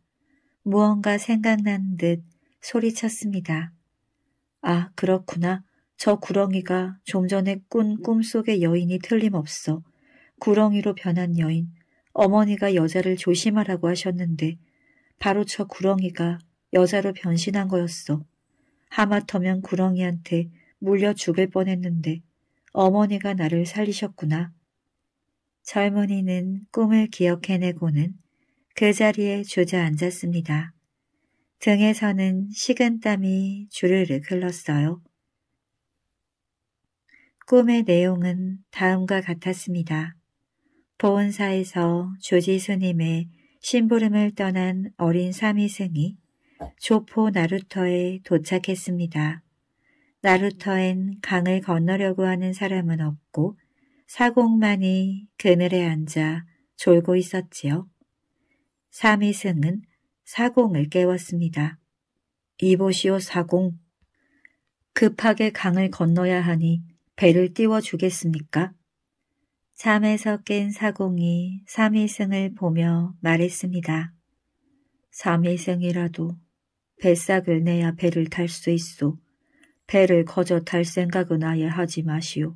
무언가 생각난 듯 소리쳤습니다. 아, 그렇구나. 저 구렁이가 좀 전에 꾼 꿈속의 여인이 틀림없어. 구렁이로 변한 여인. 어머니가 여자를 조심하라고 하셨는데 바로 저 구렁이가 여자로 변신한 거였어. 하마터면 구렁이한테 물려 죽을 뻔했는데 어머니가 나를 살리셨구나. 젊은이는 꿈을 기억해내고는 그 자리에 주저앉았습니다. 등에서는 식은 땀이 주르륵 흘렀어요. 꿈의 내용은 다음과 같았습니다. 보은사에서 조지 스님의 심부름을 떠난 어린 사미승이 조포 나루터에 도착했습니다. 나루터엔 강을 건너려고 하는 사람은 없고 사공만이 그늘에 앉아 졸고 있었지요. 사미승은 사공을 깨웠습니다. 이보시오 사공. 급하게 강을 건너야 하니 배를 띄워주겠습니까? 잠에서 깬 사공이 삼위승을 보며 말했습니다. 삼위승이라도 뱃삭을 내야 배를 탈 수 있소. 배를 거저 탈 생각은 아예 하지 마시오.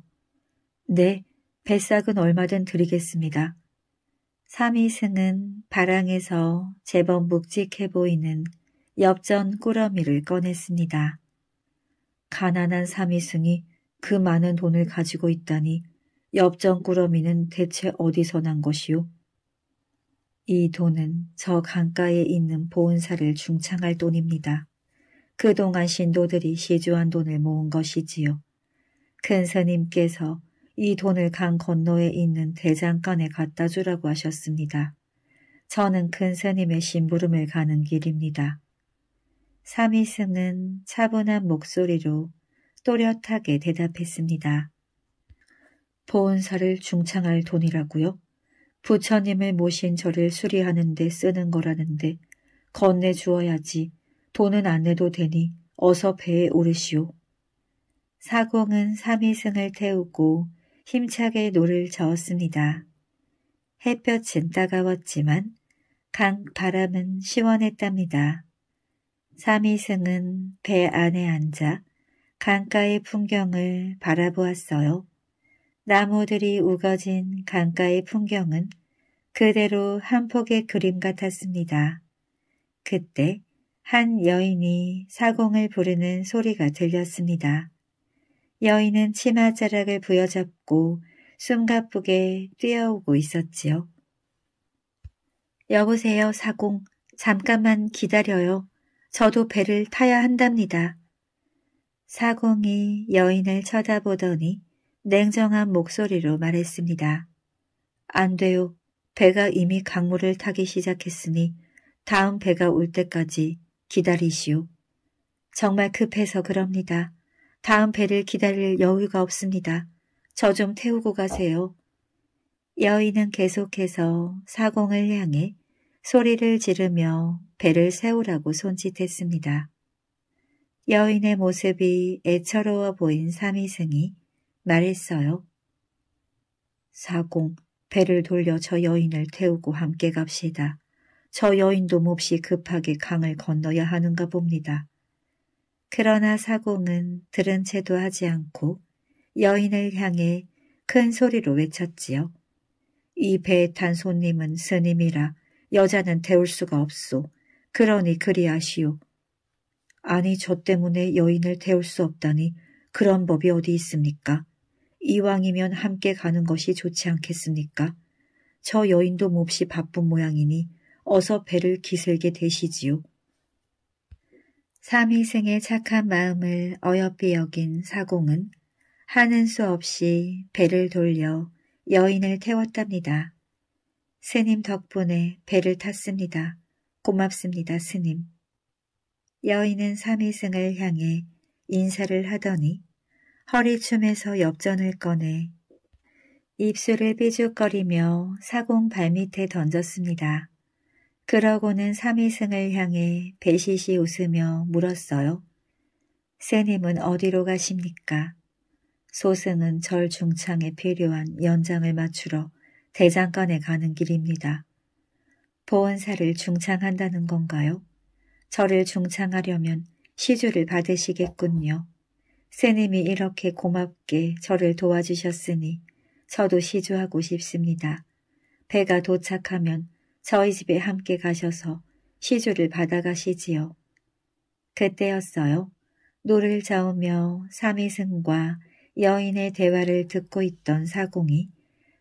네, 뱃삭은 얼마든 드리겠습니다. 삼위승은 바랑에서 제법 묵직해 보이는 엽전 꾸러미를 꺼냈습니다. 가난한 삼위승이 그 많은 돈을 가지고 있다니 엽전 꾸러미는 대체 어디서 난 것이오? 이 돈은 저 강가에 있는 보은사를 중창할 돈입니다. 그동안 신도들이 시주한 돈을 모은 것이지요. 큰 스님께서 이 돈을 강 건너에 있는 대장간에 갖다 주라고 하셨습니다. 저는 큰 스님의 심부름을 가는 길입니다. 삼이승은 차분한 목소리로 또렷하게 대답했습니다. 보은사를 중창할 돈이라고요? 부처님을 모신 저를 수리하는 데 쓰는 거라는데 건네주어야지 돈은 안 내도 되니 어서 배에 오르시오. 사공은 사미승을 태우고 힘차게 노를 저었습니다. 햇볕은 따가웠지만 강 바람은 시원했답니다. 사미승은 배 안에 앉아 강가의 풍경을 바라보았어요. 나무들이 우거진 강가의 풍경은 그대로 한 폭의 그림 같았습니다. 그때 한 여인이 사공을 부르는 소리가 들렸습니다. 여인은 치마자락을 부여잡고 숨가쁘게 뛰어오고 있었지요. 여보세요, 사공. 잠깐만 기다려요. 저도 배를 타야 한답니다. 사공이 여인을 쳐다보더니 냉정한 목소리로 말했습니다. 안 돼요. 배가 이미 강물을 타기 시작했으니 다음 배가 올 때까지 기다리시오. 정말 급해서 그럽니다. 다음 배를 기다릴 여유가 없습니다. 저 좀 태우고 가세요. 여인은 계속해서 사공을 향해 소리를 지르며 배를 세우라고 손짓했습니다. 여인의 모습이 애처로워 보인 삼이승이 말했어요. 사공, 배를 돌려 저 여인을 태우고 함께 갑시다. 저 여인도 몹시 급하게 강을 건너야 하는가 봅니다. 그러나 사공은 들은 채도 하지 않고 여인을 향해 큰 소리로 외쳤지요. 이 배에 탄 손님은 스님이라 여자는 태울 수가 없소. 그러니 그리하시오. 아니 저 때문에 여인을 태울 수 없다니 그런 법이 어디 있습니까? 이왕이면 함께 가는 것이 좋지 않겠습니까? 저 여인도 몹시 바쁜 모양이니 어서 배를 기슬게 되시지요. 삼이승의 착한 마음을 어여삐 여긴 사공은 하는 수 없이 배를 돌려 여인을 태웠답니다. 스님 덕분에 배를 탔습니다. 고맙습니다, 스님. 여인은 삼이승을 향해 인사를 하더니 허리춤에서 엽전을 꺼내 입술을 삐죽거리며 사공 발밑에 던졌습니다. 그러고는 삼이승을 향해 배시시 웃으며 물었어요. 새님은 어디로 가십니까? 소승은 절 중창에 필요한 연장을 맞추러 대장간에 가는 길입니다. 보은사를 중창한다는 건가요? 절을 중창하려면 시주를 받으시겠군요. 스님이 이렇게 고맙게 저를 도와주셨으니 저도 시주하고 싶습니다. 배가 도착하면 저희 집에 함께 가셔서 시주를 받아가시지요. 그때였어요. 노를 저으며 사미승과 여인의 대화를 듣고 있던 사공이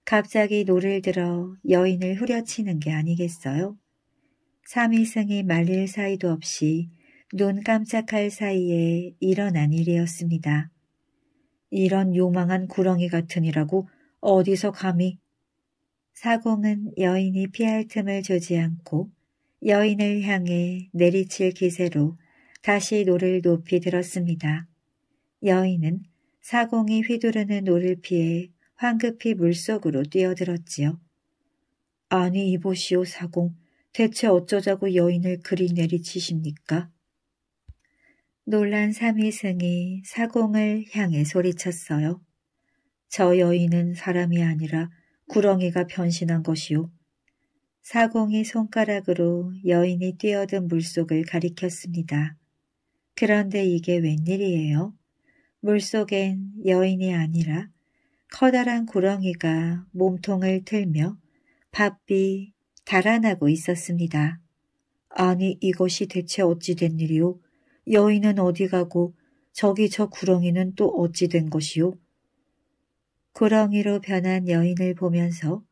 갑자기 노를 들어 여인을 후려치는 게 아니겠어요? 사미승이 말릴 사이도 없이 눈 깜짝할 사이에 일어난 일이었습니다. 이런 요망한 구렁이 같으니라고 어디서 감히 사공은 여인이 피할 틈을 주지 않고 여인을 향해 내리칠 기세로 다시 노를 높이 들었습니다. 여인은 사공이 휘두르는 노를 피해 황급히 물속으로 뛰어들었지요. 아니 이보시오 사공, 대체 어쩌자고 여인을 그리 내리치십니까? 놀란 사미승이 사공을 향해 소리쳤어요. 저 여인은 사람이 아니라 구렁이가 변신한 것이요. 사공이 손가락으로 여인이 뛰어든 물속을 가리켰습니다. 그런데 이게 웬일이에요? 물속엔 여인이 아니라 커다란 구렁이가 몸통을 틀며 바삐 달아나고 있었습니다. 아니 이것이 대체 어찌 된 일이오? 여인은 어디 가고 저기 저 구렁이는 또 어찌 된 것이오? 구렁이로 변한 여인을 보면서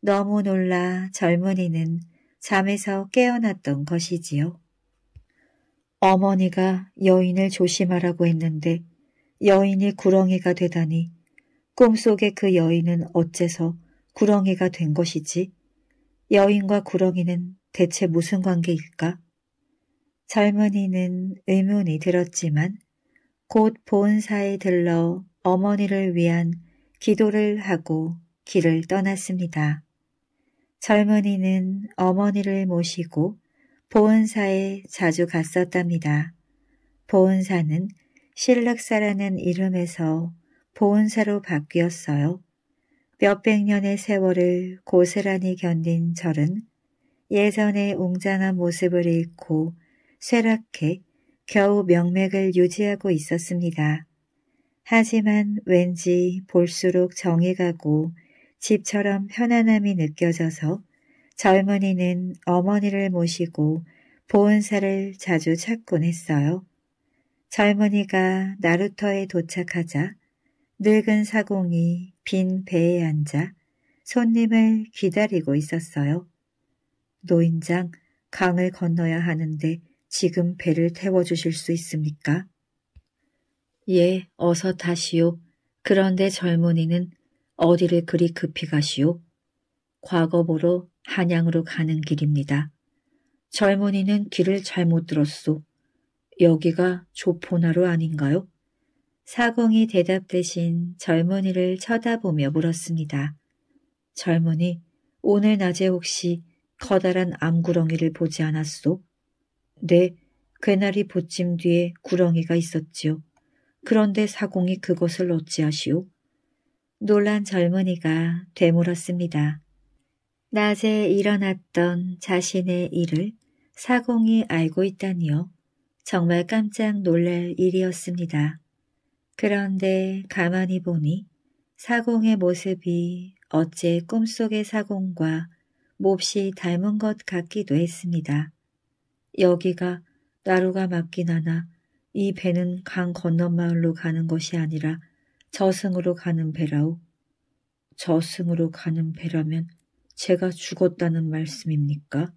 너무 놀라 젊은이는 잠에서 깨어났던 것이지요. 어머니가 여인을 조심하라고 했는데 여인이 구렁이가 되다니 꿈속에 그 여인은 어째서 구렁이가 된 것이지? 여인과 구렁이는 대체 무슨 관계일까? 젊은이는 의문이 들었지만 곧 보은사에 들러 어머니를 위한 기도를 하고 길을 떠났습니다. 젊은이는 어머니를 모시고 보은사에 자주 갔었답니다. 보은사는 실륵사라는 이름에서 보은사로 바뀌었어요. 몇백 년의 세월을 고스란히 견딘 절은 예전의 웅장한 모습을 잃고 쇠락해 겨우 명맥을 유지하고 있었습니다. 하지만 왠지 볼수록 정이 가고 집처럼 편안함이 느껴져서 젊은이는 어머니를 모시고 보은사를 자주 찾곤 했어요. 젊은이가 나루터에 도착하자 늙은 사공이 빈 배에 앉아 손님을 기다리고 있었어요. 노인장, 강을 건너야 하는데 지금 배를 태워주실 수 있습니까? 예, 어서 타시오. 그런데 젊은이는 어디를 그리 급히 가시오? 과거 보러 한양으로 가는 길입니다. 젊은이는 귀를 잘못 들었소. 여기가 조포나루 아닌가요? 사공이 대답 대신 젊은이를 쳐다보며 물었습니다. 젊은이, 오늘 낮에 혹시 커다란 암구렁이를 보지 않았소? 네, 괴나리 보찜 뒤에 구렁이가 있었지요. 그런데 사공이 그것을 어찌하시오? 놀란 젊은이가 되물었습니다. 낮에 일어났던 자신의 일을 사공이 알고 있다니요. 정말 깜짝 놀랄 일이었습니다. 그런데 가만히 보니 사공의 모습이 어째 꿈속의 사공과 몹시 닮은 것 같기도 했습니다. 여기가 나루가 맞긴 하나 이 배는 강 건너마을로 가는 것이 아니라 저승으로 가는 배라오. 저승으로 가는 배라면 제가 죽었다는 말씀입니까?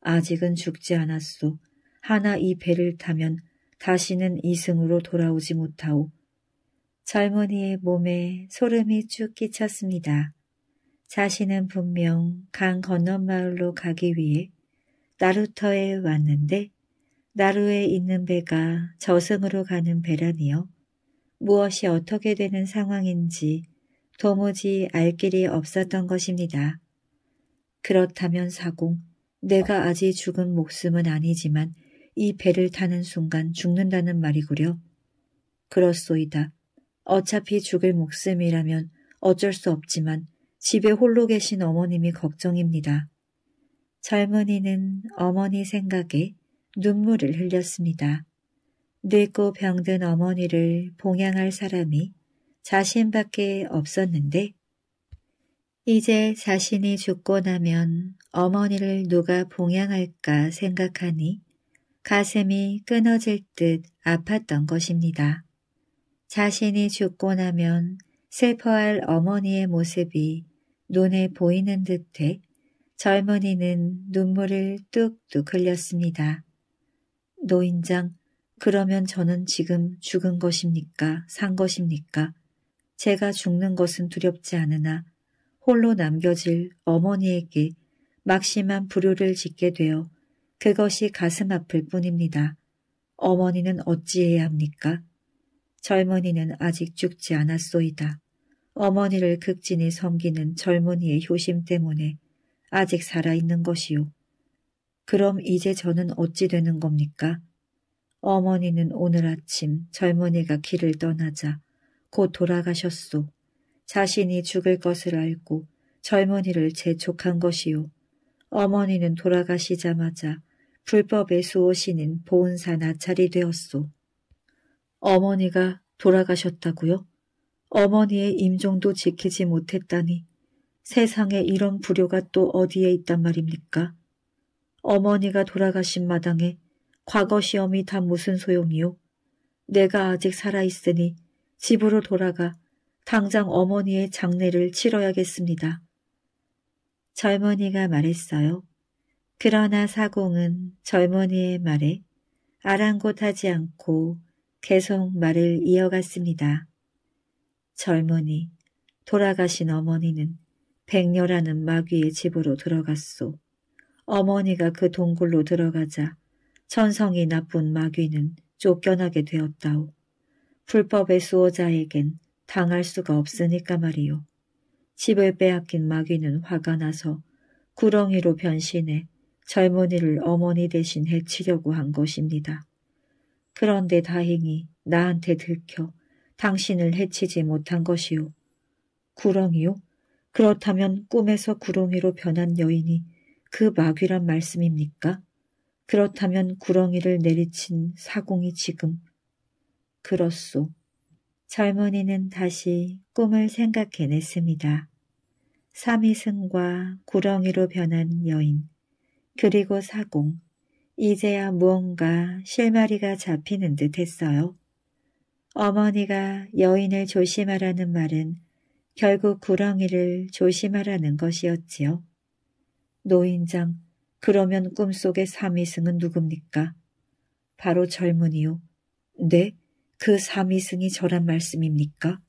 아직은 죽지 않았소. 하나 이 배를 타면 다시는 이승으로 돌아오지 못하오. 젊은이의 몸에 소름이 쭉 끼쳤습니다. 자신은 분명 강 건너마을로 가기 위해 나루터에 왔는데 나루에 있는 배가 저승으로 가는 배라니요. 무엇이 어떻게 되는 상황인지 도무지 알 길이 없었던 것입니다. 그렇다면 사공, 내가 아직 죽은 목숨은 아니지만 이 배를 타는 순간 죽는다는 말이구려. 그렇소이다. 어차피 죽을 목숨이라면 어쩔 수 없지만 집에 홀로 계신 어머님이 걱정입니다. 젊은이는 어머니 생각에 눈물을 흘렸습니다. 늙고 병든 어머니를 봉양할 사람이 자신밖에 없었는데 이제 자신이 죽고 나면 어머니를 누가 봉양할까 생각하니 가슴이 끊어질 듯 아팠던 것입니다. 자신이 죽고 나면 슬퍼할 어머니의 모습이 눈에 보이는 듯해 젊은이는 눈물을 뚝뚝 흘렸습니다. 노인장, 그러면 저는 지금 죽은 것입니까? 산 것입니까? 제가 죽는 것은 두렵지 않으나 홀로 남겨질 어머니에게 막심한 불효를 짓게 되어 그것이 가슴 아플 뿐입니다. 어머니는 어찌해야 합니까? 젊은이는 아직 죽지 않았소이다. 어머니를 극진히 섬기는 젊은이의 효심 때문에 아직 살아있는 것이요. 그럼 이제 저는 어찌 되는 겁니까? 어머니는 오늘 아침 젊은이가 길을 떠나자 곧 돌아가셨소. 자신이 죽을 것을 알고 젊은이를 재촉한 것이요. 어머니는 돌아가시자마자 불법의 수호신인 보은사 나찰이 되었소. 어머니가 돌아가셨다고요? 어머니의 임종도 지키지 못했다니 세상에 이런 불효가 또 어디에 있단 말입니까? 어머니가 돌아가신 마당에 과거 시험이 다 무슨 소용이요? 내가 아직 살아있으니 집으로 돌아가 당장 어머니의 장례를 치러야겠습니다. 젊은이가 말했어요. 그러나 사공은 젊은이의 말에 아랑곳하지 않고 계속 말을 이어갔습니다. 젊은이, 돌아가신 어머니는 백녀라는 마귀의 집으로 들어갔소. 어머니가 그 동굴로 들어가자 천성이 나쁜 마귀는 쫓겨나게 되었다오. 불법의 수호자에겐 당할 수가 없으니까 말이요. 집을 빼앗긴 마귀는 화가 나서 구렁이로 변신해 젊은이를 어머니 대신 해치려고 한 것입니다. 그런데 다행히 나한테 들켜 당신을 해치지 못한 것이요. 구렁이요? 그렇다면 꿈에서 구렁이로 변한 여인이 그 마귀란 말씀입니까? 그렇다면 구렁이를 내리친 사공이 지금 그렇소. 젊은이는 다시 꿈을 생각해냈습니다. 삼이승과 구렁이로 변한 여인, 그리고 사공, 이제야 무언가 실마리가 잡히는 듯 했어요. 어머니가 여인을 조심하라는 말은 결국 구렁이를 조심하라는 것이었지요. 노인장, 그러면 꿈속의 삼이승은 누굽니까? 바로 젊은이요. 네? 그 삼이승이 저란 말씀입니까?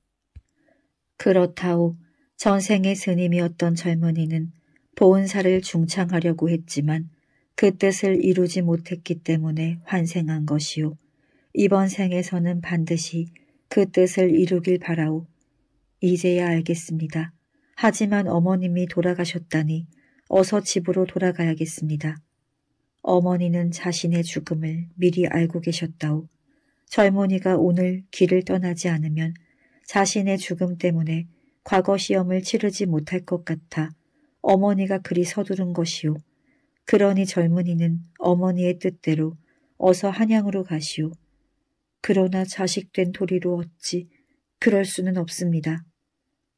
그렇다오. 전생의 스님이었던 젊은이는 보은사를 중창하려고 했지만 그 뜻을 이루지 못했기 때문에 환생한 것이요. 이번 생에서는 반드시 그 뜻을 이루길 바라오. 이제야 알겠습니다. 하지만 어머님이 돌아가셨다니 어서 집으로 돌아가야겠습니다. 어머니는 자신의 죽음을 미리 알고 계셨다오. 젊은이가 오늘 길을 떠나지 않으면 자신의 죽음 때문에 과거 시험을 치르지 못할 것 같아 어머니가 그리 서두른 것이오. 그러니 젊은이는 어머니의 뜻대로 어서 한양으로 가시오. 그러나 자식된 도리로 어찌 그럴 수는 없습니다.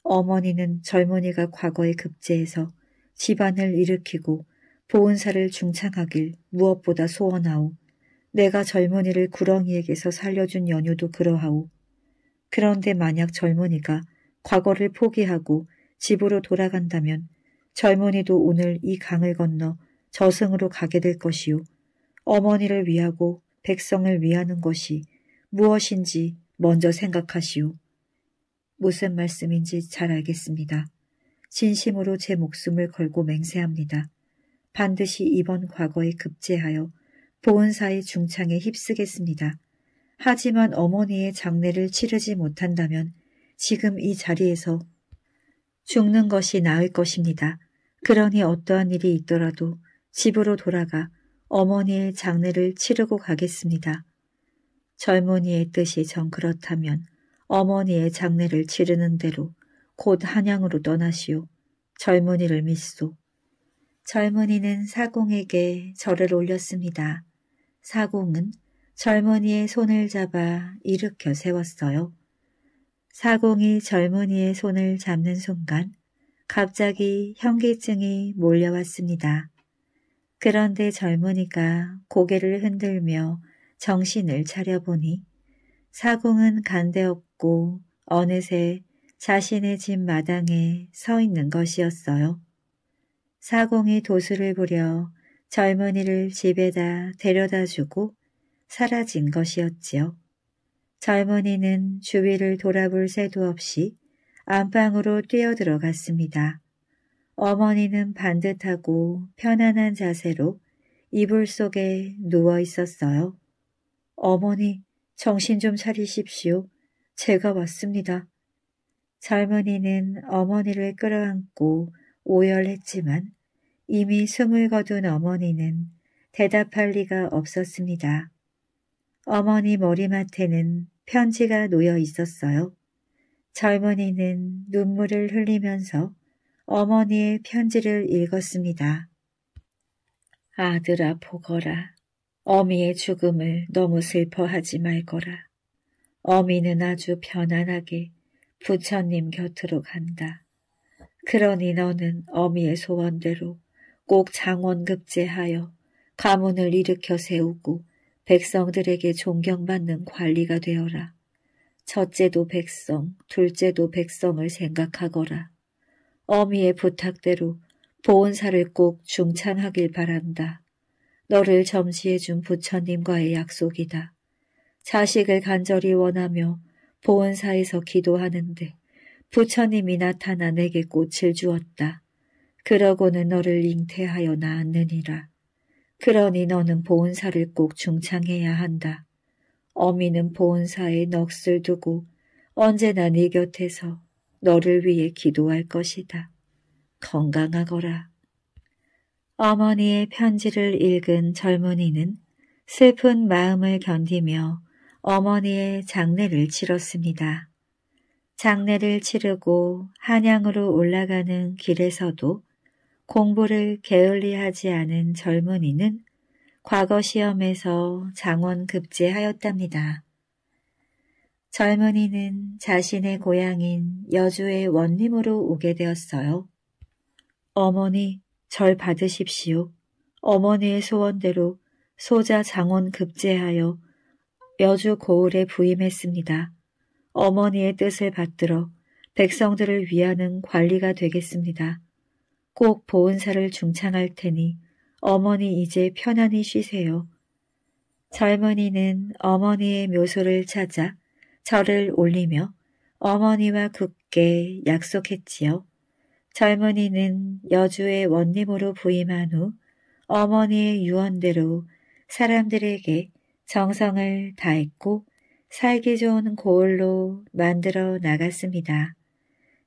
어머니는 젊은이가 과거에 급제해서 집안을 일으키고 보은사를 중창하길 무엇보다 소원하오. 내가 젊은이를 구렁이에게서 살려준 연유도 그러하오. 그런데 만약 젊은이가 과거를 포기하고 집으로 돌아간다면 젊은이도 오늘 이 강을 건너 저승으로 가게 될 것이요. 어머니를 위하고 백성을 위하는 것이 무엇인지 먼저 생각하시오. 무슨 말씀인지 잘 알겠습니다. 진심으로 제 목숨을 걸고 맹세합니다. 반드시 이번 과거에 급제하여 보은사의 중창에 휩쓰겠습니다. 하지만 어머니의 장례를 치르지 못한다면 지금 이 자리에서 죽는 것이 나을 것입니다. 그러니 어떠한 일이 있더라도 집으로 돌아가 어머니의 장례를 치르고 가겠습니다. 젊은이의 뜻이 정 그렇다면 어머니의 장례를 치르는 대로 곧 한양으로 떠나시오. 젊은이를 믿소. 젊은이는 사공에게 절을 올렸습니다. 사공은 젊은이의 손을 잡아 일으켜 세웠어요. 사공이 젊은이의 손을 잡는 순간 갑자기 현기증이 몰려왔습니다. 그런데 젊은이가 고개를 흔들며 정신을 차려보니 사공은 간데없고 어느새 자신의 집 마당에 서 있는 것이었어요. 사공이 도수를 부려 젊은이를 집에다 데려다 주고 사라진 것이었지요. 젊은이는 주위를 돌아볼 새도 없이 안방으로 뛰어들어갔습니다. 어머니는 반듯하고 편안한 자세로 이불 속에 누워 있었어요. 어머니, 정신 좀 차리십시오. 제가 왔습니다. 젊은이는 어머니를 끌어안고 오열했지만 이미 숨을 거둔 어머니는 대답할 리가 없었습니다. 어머니 머리맡에는 편지가 놓여 있었어요. 젊은이는 눈물을 흘리면서 어머니의 편지를 읽었습니다. 아들아 보거라. 어미의 죽음을 너무 슬퍼하지 말거라. 어미는 아주 편안하게 부처님 곁으로 간다. 그러니 너는 어미의 소원대로 꼭 장원급제하여 가문을 일으켜 세우고 백성들에게 존경받는 관리가 되어라. 첫째도 백성, 둘째도 백성을 생각하거라. 어미의 부탁대로 보은사를 꼭 중창하길 바란다. 너를 점지해준 부처님과의 약속이다. 자식을 간절히 원하며 보은사에서 기도하는데 부처님이 나타나 내게 꽃을 주었다. 그러고는 너를 잉태하여 낳았느니라. 그러니 너는 보은사를 꼭 중창해야 한다. 어미는 보은사에 넋을 두고 언제나 네 곁에서 너를 위해 기도할 것이다. 건강하거라. 어머니의 편지를 읽은 젊은이는 슬픈 마음을 견디며 어머니의 장례를 치렀습니다. 장례를 치르고 한양으로 올라가는 길에서도 공부를 게을리하지 않은 젊은이는 과거 시험에서 장원 급제하였답니다. 젊은이는 자신의 고향인 여주의 원림으로 오게 되었어요. 어머니, 절 받으십시오. 어머니의 소원대로 소자 장원 급제하여 여주 고을에 부임했습니다. 어머니의 뜻을 받들어 백성들을 위하는 관리가 되겠습니다. 꼭 보은사를 중창할 테니 어머니 이제 편안히 쉬세요. 젊은이는 어머니의 묘소를 찾아 절을 올리며 어머니와 굳게 약속했지요. 젊은이는 여주의 원님으로 부임한 후 어머니의 유언대로 사람들에게 정성을 다했고 살기 좋은 고을로 만들어 나갔습니다.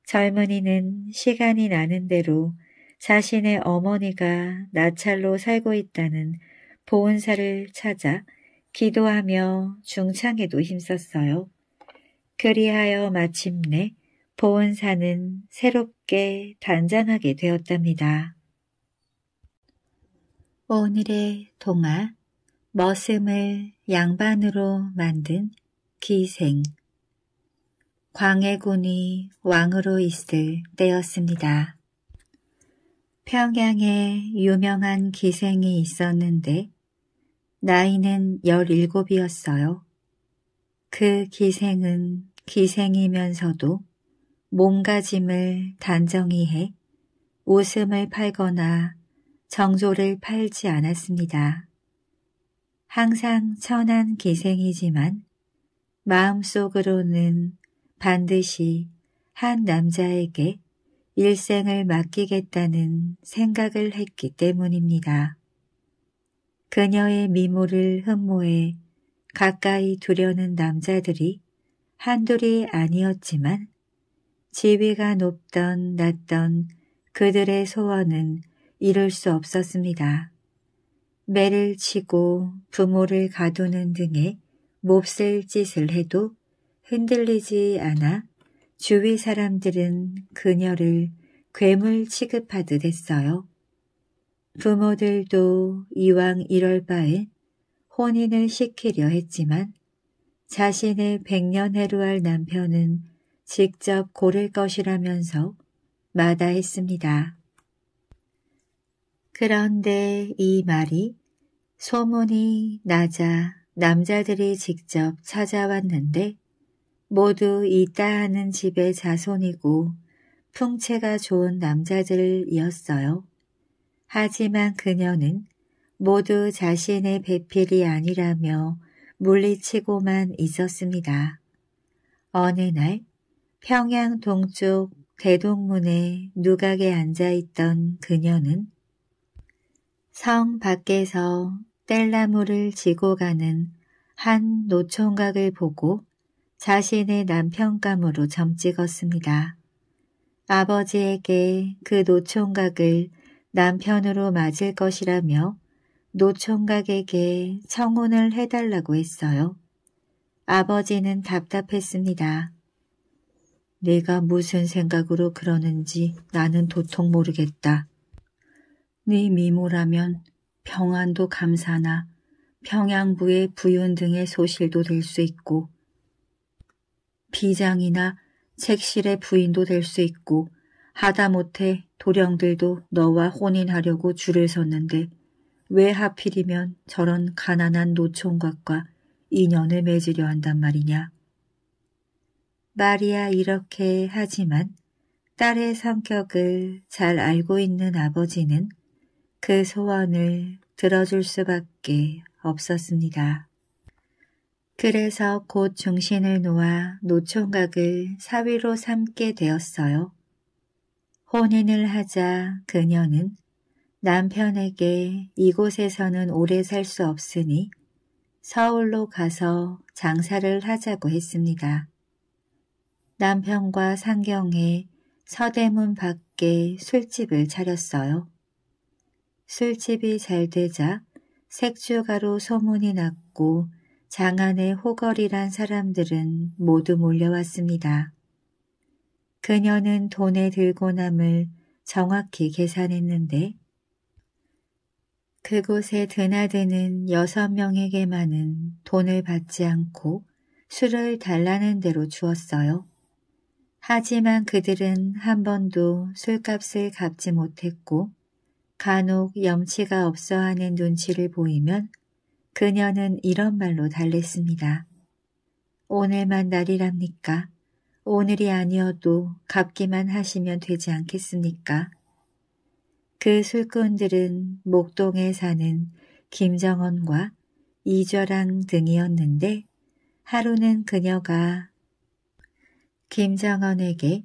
젊은이는 시간이 나는 대로 자신의 어머니가 나찰로 살고 있다는 보은사를 찾아 기도하며 중창에도 힘썼어요. 그리하여 마침내 보은사는 새롭게 단장하게 되었답니다. 오늘의 동화 머슴을 양반으로 만든 기생 광해군이 왕으로 있을 때였습니다. 평양에 유명한 기생이 있었는데 나이는 17이었어요. 그 기생은 기생이면서도 몸가짐을 단정히 해 웃음을 팔거나 정조를 팔지 않았습니다. 항상 천한 기생이지만 마음속으로는 반드시 한 남자에게 일생을 맡기겠다는 생각을 했기 때문입니다. 그녀의 미모를 흠모해 가까이 두려는 남자들이 한둘이 아니었지만 지위가 높던 낮던 그들의 소원은 이룰 수 없었습니다. 매를 치고 부모를 가두는 등의 몹쓸 짓을 해도 흔들리지 않아 주위 사람들은 그녀를 괴물 취급하듯 했어요. 부모들도 이왕 이럴 바에 혼인을 시키려 했지만 자신의 백년해로 할 남편은 직접 고를 것이라면서 마다했습니다. 그런데 이 말이 소문이 나자 남자들이 직접 찾아왔는데 모두 이따하는 집의 자손이고 풍채가 좋은 남자들이었어요. 하지만 그녀는 모두 자신의 배필이 아니라며 물리치고만 있었습니다. 어느 날 평양 동쪽 대동문에 누각에 앉아있던 그녀는 성 밖에서 뗄나무를 지고 가는 한 노총각을 보고 자신의 남편감으로 점찍었습니다. 아버지에게 그 노총각을 남편으로 맞을 것이라며 노총각에게 청혼을 해달라고 했어요. 아버지는 답답했습니다. 내가 무슨 생각으로 그러는지 나는 도통 모르겠다. 네 미모라면 평안도 감사나 평양부의 부윤 등의 소실도 될 수 있고 비장이나 책실의 부인도 될 수 있고 하다못해 도령들도 너와 혼인하려고 줄을 섰는데 왜 하필이면 저런 가난한 노총각과 인연을 맺으려 한단 말이냐. 마리아 이렇게 하지만 딸의 성격을 잘 알고 있는 아버지는 그 소원을 들어줄 수밖에 없었습니다. 그래서 곧 중신을 놓아 노총각을 사위로 삼게 되었어요. 혼인을 하자 그녀는 남편에게 이곳에서는 오래 살 수 없으니 서울로 가서 장사를 하자고 했습니다. 남편과 상경에 서대문 밖에 술집을 차렸어요. 술집이 잘 되자 색주가로 소문이 났고 장안의 호걸이란 사람들은 모두 몰려왔습니다. 그녀는 돈의 들고 남을 정확히 계산했는데 그곳에 드나드는 여섯 명에게만은 돈을 받지 않고 술을 달라는 대로 주었어요. 하지만 그들은 한 번도 술값을 갚지 못했고 간혹 염치가 없어 하는 눈치를 보이면 그녀는 이런 말로 달랬습니다. 오늘만 날이랍니까? 오늘이 아니어도 갚기만 하시면 되지 않겠습니까? 그 술꾼들은 목동에 사는 김정원과 이저랑 등이었는데 하루는 그녀가 김정원에게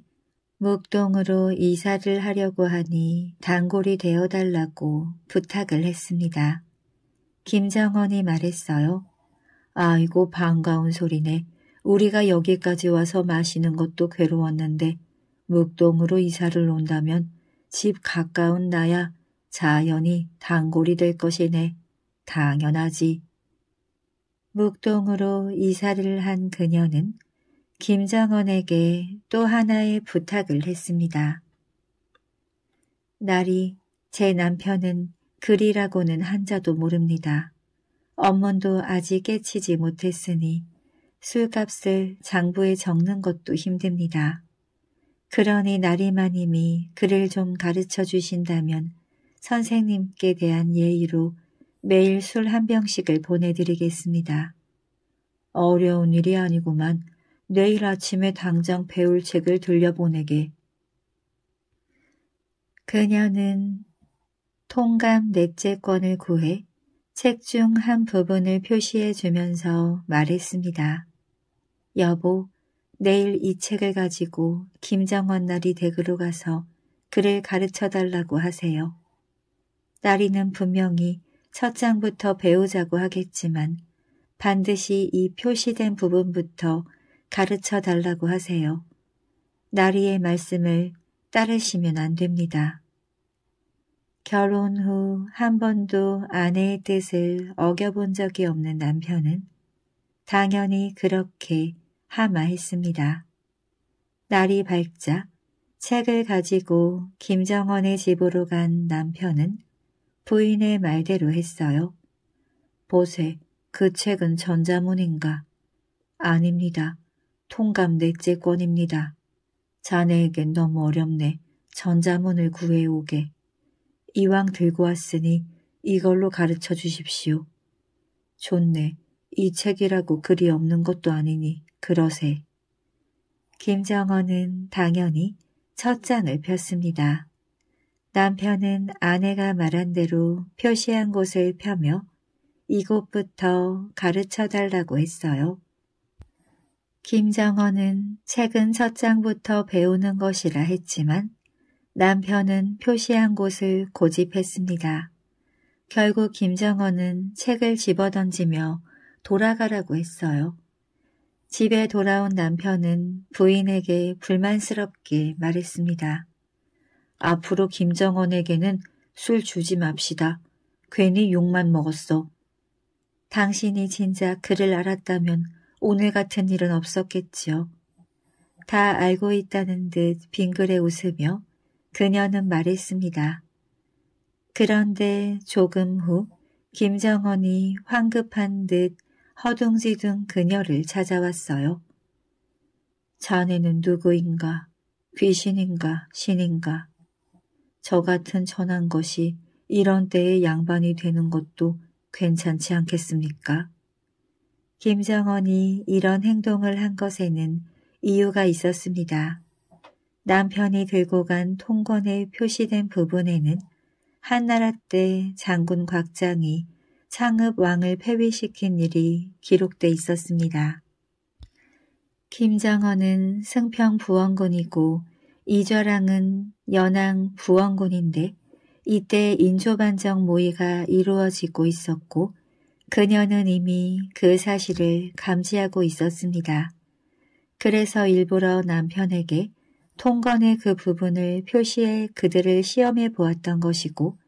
묵동으로 이사를 하려고 하니 단골이 되어달라고 부탁을 했습니다. 김정원이 말했어요. 아이고 반가운 소리네. 우리가 여기까지 와서 마시는 것도 괴로웠는데 묵동으로 이사를 온다면 집 가까운 나야 자연히 단골이 될 것이네. 당연하지. 묵동으로 이사를 한 그녀는 김정원에게 또 하나의 부탁을 했습니다. 날이 제 남편은 글이라고는 한자도 모릅니다. 업문도 아직 깨치지 못했으니 술값을 장부에 적는 것도 힘듭니다. 그러니 나리마님이 글을 좀 가르쳐 주신다면 선생님께 대한 예의로 매일 술 한 병씩을 보내드리겠습니다. 어려운 일이 아니구만 내일 아침에 당장 배울 책을 들려보내게. 그녀는 통감 넷째권을 구해 책 중 한 부분을 표시해 주면서 말했습니다. 여보, 내일 이 책을 가지고 김정원 날이 댁으로 가서 글을 가르쳐 달라고 하세요. 딸이는 분명히 첫 장부터 배우자고 하겠지만 반드시 이 표시된 부분부터 가르쳐 달라고 하세요. 나리의 말씀을 따르시면 안 됩니다. 결혼 후 한 번도 아내의 뜻을 어겨본 적이 없는 남편은 당연히 그렇게 하마했습니다. 날이 밝자 책을 가지고 김정원의 집으로 간 남편은 부인의 말대로 했어요. 보세, 그 책은 전자문인가? 아닙니다. 통감 넷째 권입니다. 자네에겐 너무 어렵네. 전자문을 구해오게. 이왕 들고 왔으니 이걸로 가르쳐 주십시오. 좋네. 이 책이라고 글이 없는 것도 아니니 그러세. 김정원은 당연히 첫 장을 폈습니다. 남편은 아내가 말한 대로 표시한 곳을 펴며 이곳부터 가르쳐 달라고 했어요. 김정원은 책은 첫 장부터 배우는 것이라 했지만 남편은 표시한 곳을 고집했습니다. 결국 김정원은 책을 집어던지며 돌아가라고 했어요. 집에 돌아온 남편은 부인에게 불만스럽게 말했습니다. 앞으로 김정원에게는 술 주지 맙시다. 괜히 욕만 먹었어. 당신이 진작 그를 알았다면 오늘 같은 일은 없었겠지요. 다 알고 있다는 듯 빙그레 웃으며 그녀는 말했습니다. 그런데 조금 후 김정원이 황급한 듯 허둥지둥 그녀를 찾아왔어요. 자네는 누구인가? 귀신인가? 신인가? 저 같은 천한 것이 이런 때에 양반이 되는 것도 괜찮지 않겠습니까? 김정원이 이런 행동을 한 것에는 이유가 있었습니다. 남편이 들고 간 통건에 표시된 부분에는 한나라 때 장군 곽장이 창읍 왕을 폐위시킨 일이 기록돼 있었습니다. 김정원은 승평 부원군이고 이좌랑은 연항 부원군인데 이때 인조반정 모의가 이루어지고 있었고 그녀는 이미 그 사실을 감지하고 있었습니다. 그래서 일부러 남편에게 통건의 그 부분을 표시해 그들을 시험해 보았던 것이고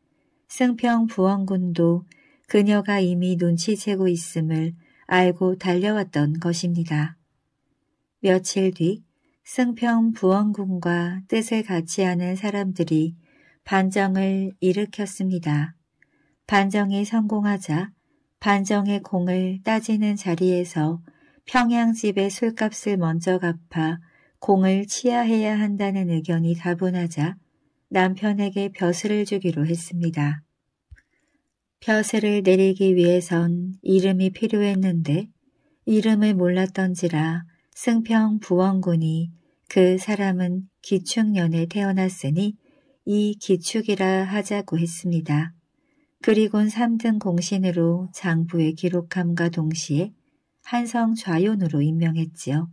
승평 부원군도 그녀가 이미 눈치채고 있음을 알고 달려왔던 것입니다. 며칠 뒤 승평 부원군과 뜻을 같이 하는 사람들이 반정을 일으켰습니다. 반정이 성공하자 반정의 공을 따지는 자리에서 평양집의 술값을 먼저 갚아 공을 치하해야 한다는 의견이 다분하자 남편에게 벼슬을 주기로 했습니다. 벼슬을 내리기 위해선 이름이 필요했는데 이름을 몰랐던지라 승평 부원군이 그 사람은 기축년에 태어났으니 이 기축이라 하자고 했습니다. 그리곤 3등 공신으로 장부에 기록함과 동시에 한성 좌연으로 임명했지요.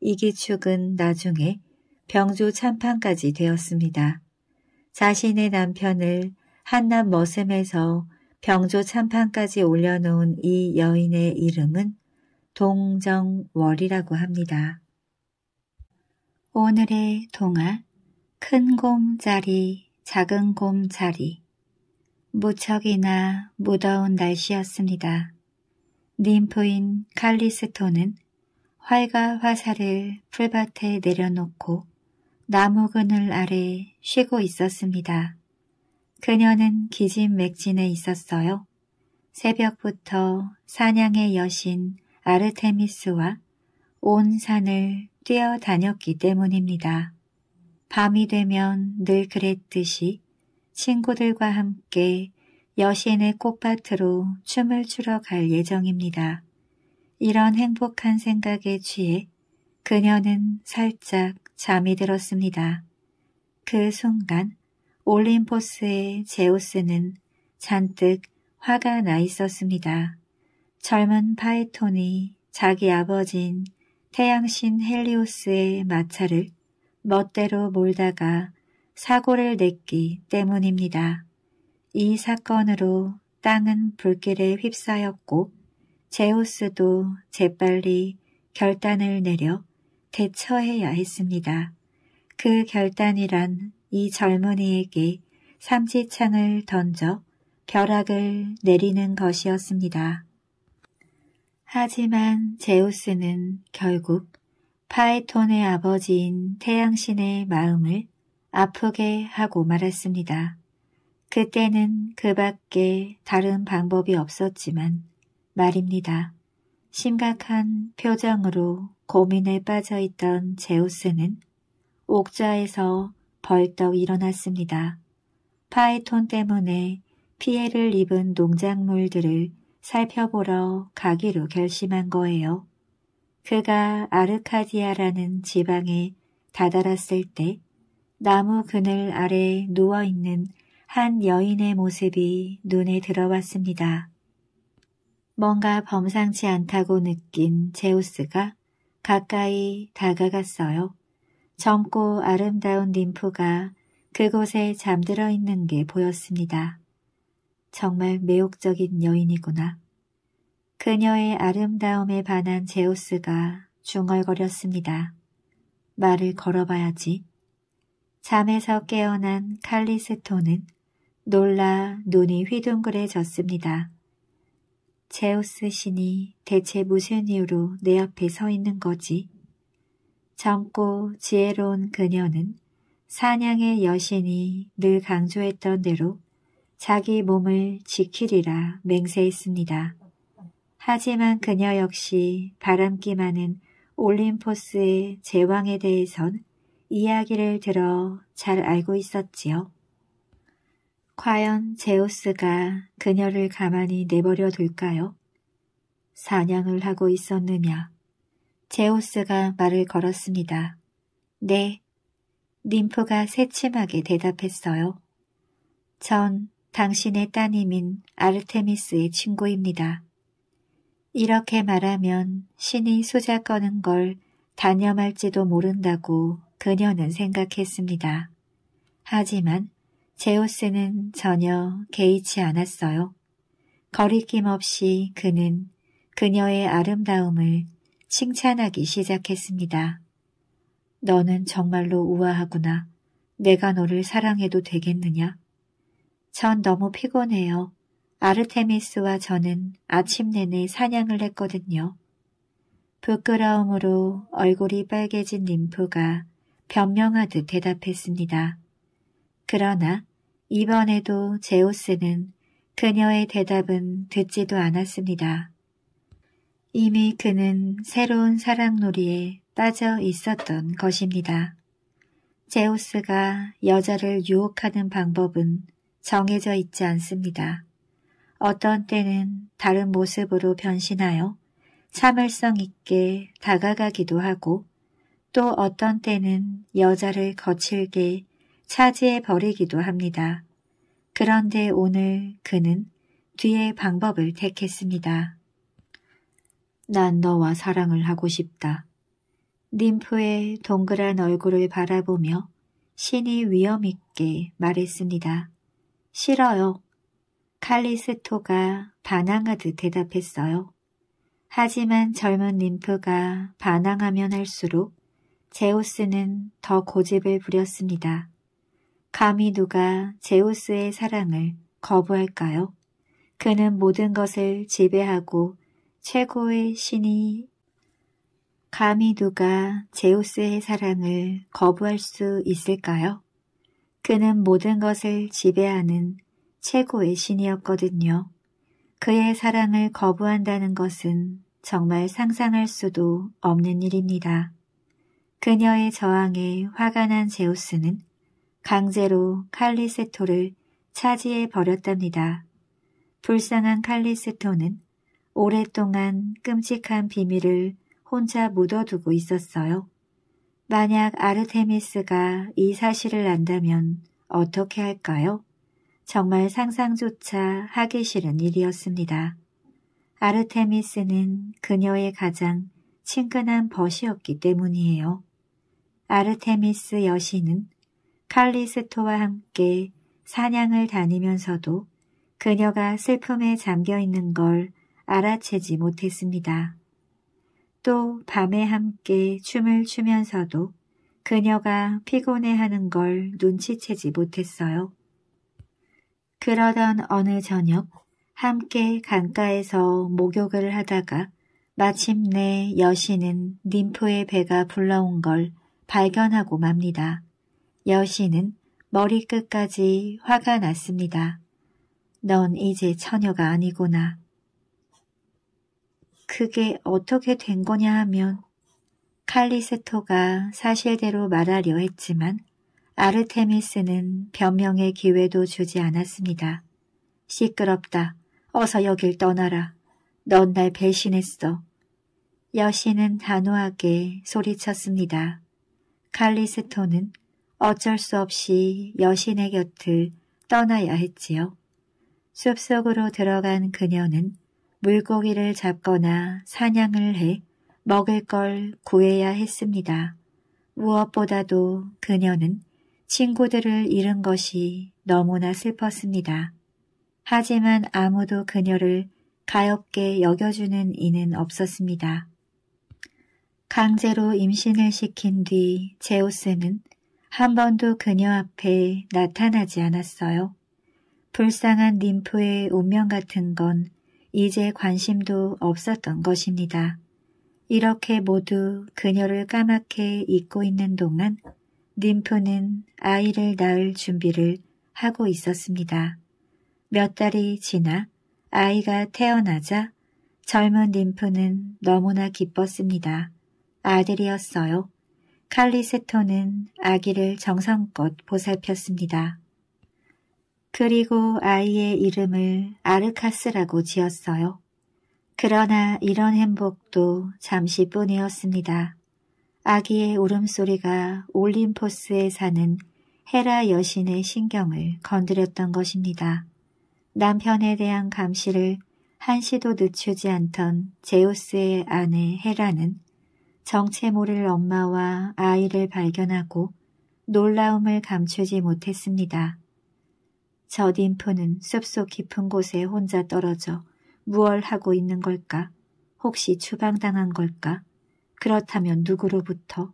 이 기축은 나중에 병조 참판까지 되었습니다. 자신의 남편을 한낱 머슴에서 병조 참판까지 올려놓은 이 여인의 이름은 동정월이라고 합니다. 오늘의 동화 큰 곰자리 작은 곰자리 무척이나 무더운 날씨였습니다. 님프인 칼리스토는 활과 화살을 풀밭에 내려놓고 나무 그늘 아래 쉬고 있었습니다. 그녀는 기진맥진해 있었어요. 새벽부터 사냥의 여신 아르테미스와 온 산을 뛰어다녔기 때문입니다. 밤이 되면 늘 그랬듯이 친구들과 함께 여신의 꽃밭으로 춤을 추러 갈 예정입니다. 이런 행복한 생각에 취해 그녀는 살짝 잠이 들었습니다. 그 순간 올림포스의 제우스는 잔뜩 화가 나 있었습니다. 젊은 파이톤이 자기 아버진 태양신 헬리오스의 마차를 멋대로 몰다가 사고를 냈기 때문입니다. 이 사건으로 땅은 불길에 휩싸였고 제우스도 재빨리 결단을 내려 대처해야 했습니다. 그 결단이란 이 젊은이에게 삼지창을 던져 벼락을 내리는 것이었습니다. 하지만 제우스는 결국 파이톤의 아버지인 태양신의 마음을 아프게 하고 말았습니다. 그때는 그 밖에 다른 방법이 없었지만 말입니다. 심각한 표정으로 고민에 빠져 있던 제우스는 옥좌에서 벌떡 일어났습니다. 파이톤 때문에 피해를 입은 농작물들을 살펴보러 가기로 결심한 거예요. 그가 아르카디아라는 지방에 다다랐을 때 나무 그늘 아래 누워있는 한 여인의 모습이 눈에 들어왔습니다. 뭔가 범상치 않다고 느낀 제우스가 가까이 다가갔어요. 젊고 아름다운 림프가 그곳에 잠들어 있는 게 보였습니다. 정말 매혹적인 여인이구나. 그녀의 아름다움에 반한 제우스가 중얼거렸습니다. 말을 걸어봐야지. 잠에서 깨어난 칼리스토는 놀라 눈이 휘둥그레졌습니다. 제우스 신이 대체 무슨 이유로 내 앞에 서 있는 거지? 젊고 지혜로운 그녀는 사냥의 여신이 늘 강조했던 대로 자기 몸을 지키리라 맹세했습니다. 하지만 그녀 역시 바람기 많은 올림포스의 제왕에 대해선 이야기를 들어 잘 알고 있었지요. 과연 제우스가 그녀를 가만히 내버려 둘까요? 사냥을 하고 있었느냐? 제우스가 말을 걸었습니다. 네. 님프가 새침하게 대답했어요. 전 당신의 따님인 아르테미스의 친구입니다. 이렇게 말하면 신이 수자 꺼는 걸 단념할지도 모른다고 그녀는 생각했습니다. 하지만 제우스는 전혀 개의치 않았어요. 거리낌 없이 그는 그녀의 아름다움을 칭찬하기 시작했습니다. 너는 정말로 우아하구나. 내가 너를 사랑해도 되겠느냐? 전 너무 피곤해요. 아르테미스와 저는 아침 내내 사냥을 했거든요. 부끄러움으로 얼굴이 빨개진 림프가 변명하듯 대답했습니다. 그러나 이번에도 제우스는 그녀의 대답은 듣지도 않았습니다. 이미 그는 새로운 사랑놀이에 빠져 있었던 것입니다. 제우스가 여자를 유혹하는 방법은 정해져 있지 않습니다. 어떤 때는 다른 모습으로 변신하여 참을성 있게 다가가기도 하고 또 어떤 때는 여자를 거칠게 차지해 버리기도 합니다. 그런데 오늘 그는 뒤의 방법을 택했습니다. 난 너와 사랑을 하고 싶다. 님프의 동그란 얼굴을 바라보며 신이 위험있게 말했습니다. 싫어요. 칼리스토가 반항하듯 대답했어요. 하지만 젊은 님프가 반항하면 할수록 제우스는 더 고집을 부렸습니다. 감히 누가 제우스의 사랑을 거부할까요? 그는 모든 것을 지배하고 최고의 신이 감히 누가 제우스의 사랑을 거부할 수 있을까요? 그는 모든 것을 지배하는 최고의 신이었거든요. 그의 사랑을 거부한다는 것은 정말 상상할 수도 없는 일입니다. 그녀의 저항에 화가 난 제우스는 강제로 칼리세토를 차지해 버렸답니다. 불쌍한 칼리스토는 오랫동안 끔찍한 비밀을 혼자 묻어두고 있었어요. 만약 아르테미스가 이 사실을 안다면 어떻게 할까요? 정말 상상조차 하기 싫은 일이었습니다. 아르테미스는 그녀의 가장 친근한 벗이었기 때문이에요. 아르테미스 여신은 칼리스토와 함께 사냥을 다니면서도 그녀가 슬픔에 잠겨 있는 걸 알아채지 못했습니다. 또 밤에 함께 춤을 추면서도 그녀가 피곤해하는 걸 눈치채지 못했어요. 그러던 어느 저녁 함께 강가에서 목욕을 하다가 마침내 여신은 님프의 배가 불러온 걸 발견하고 맙니다. 여신은 머리끝까지 화가 났습니다. 넌 이제 처녀가 아니구나. 그게 어떻게 된 거냐 하면 칼리스토가 사실대로 말하려 했지만 아르테미스는 변명의 기회도 주지 않았습니다. 시끄럽다. 어서 여길 떠나라. 넌 날 배신했어. 여신은 단호하게 소리쳤습니다. 칼리스토는 어쩔 수 없이 여신의 곁을 떠나야 했지요. 숲속으로 들어간 그녀는 물고기를 잡거나 사냥을 해 먹을 걸 구해야 했습니다. 무엇보다도 그녀는 친구들을 잃은 것이 너무나 슬펐습니다. 하지만 아무도 그녀를 가엽게 여겨주는 이는 없었습니다. 강제로 임신을 시킨 뒤 제우스는 한 번도 그녀 앞에 나타나지 않았어요. 불쌍한 님프의 운명 같은 건 이제 관심도 없었던 것입니다. 이렇게 모두 그녀를 까맣게 잊고 있는 동안 님프는 아이를 낳을 준비를 하고 있었습니다. 몇 달이 지나 아이가 태어나자 젊은 님프는 너무나 기뻤습니다. 아들이었어요. 칼리스토는 아기를 정성껏 보살폈습니다. 그리고 아이의 이름을 아르카스라고 지었어요. 그러나 이런 행복도 잠시뿐이었습니다. 아기의 울음소리가 올림포스에 사는 헤라 여신의 신경을 건드렸던 것입니다. 남편에 대한 감시를 한시도 늦추지 않던 제우스의 아내 헤라는 정체 모를 엄마와 아이를 발견하고 놀라움을 감추지 못했습니다. 저 딘프는 숲속 깊은 곳에 혼자 떨어져 무얼 하고 있는 걸까? 혹시 추방당한 걸까? 그렇다면 누구로부터?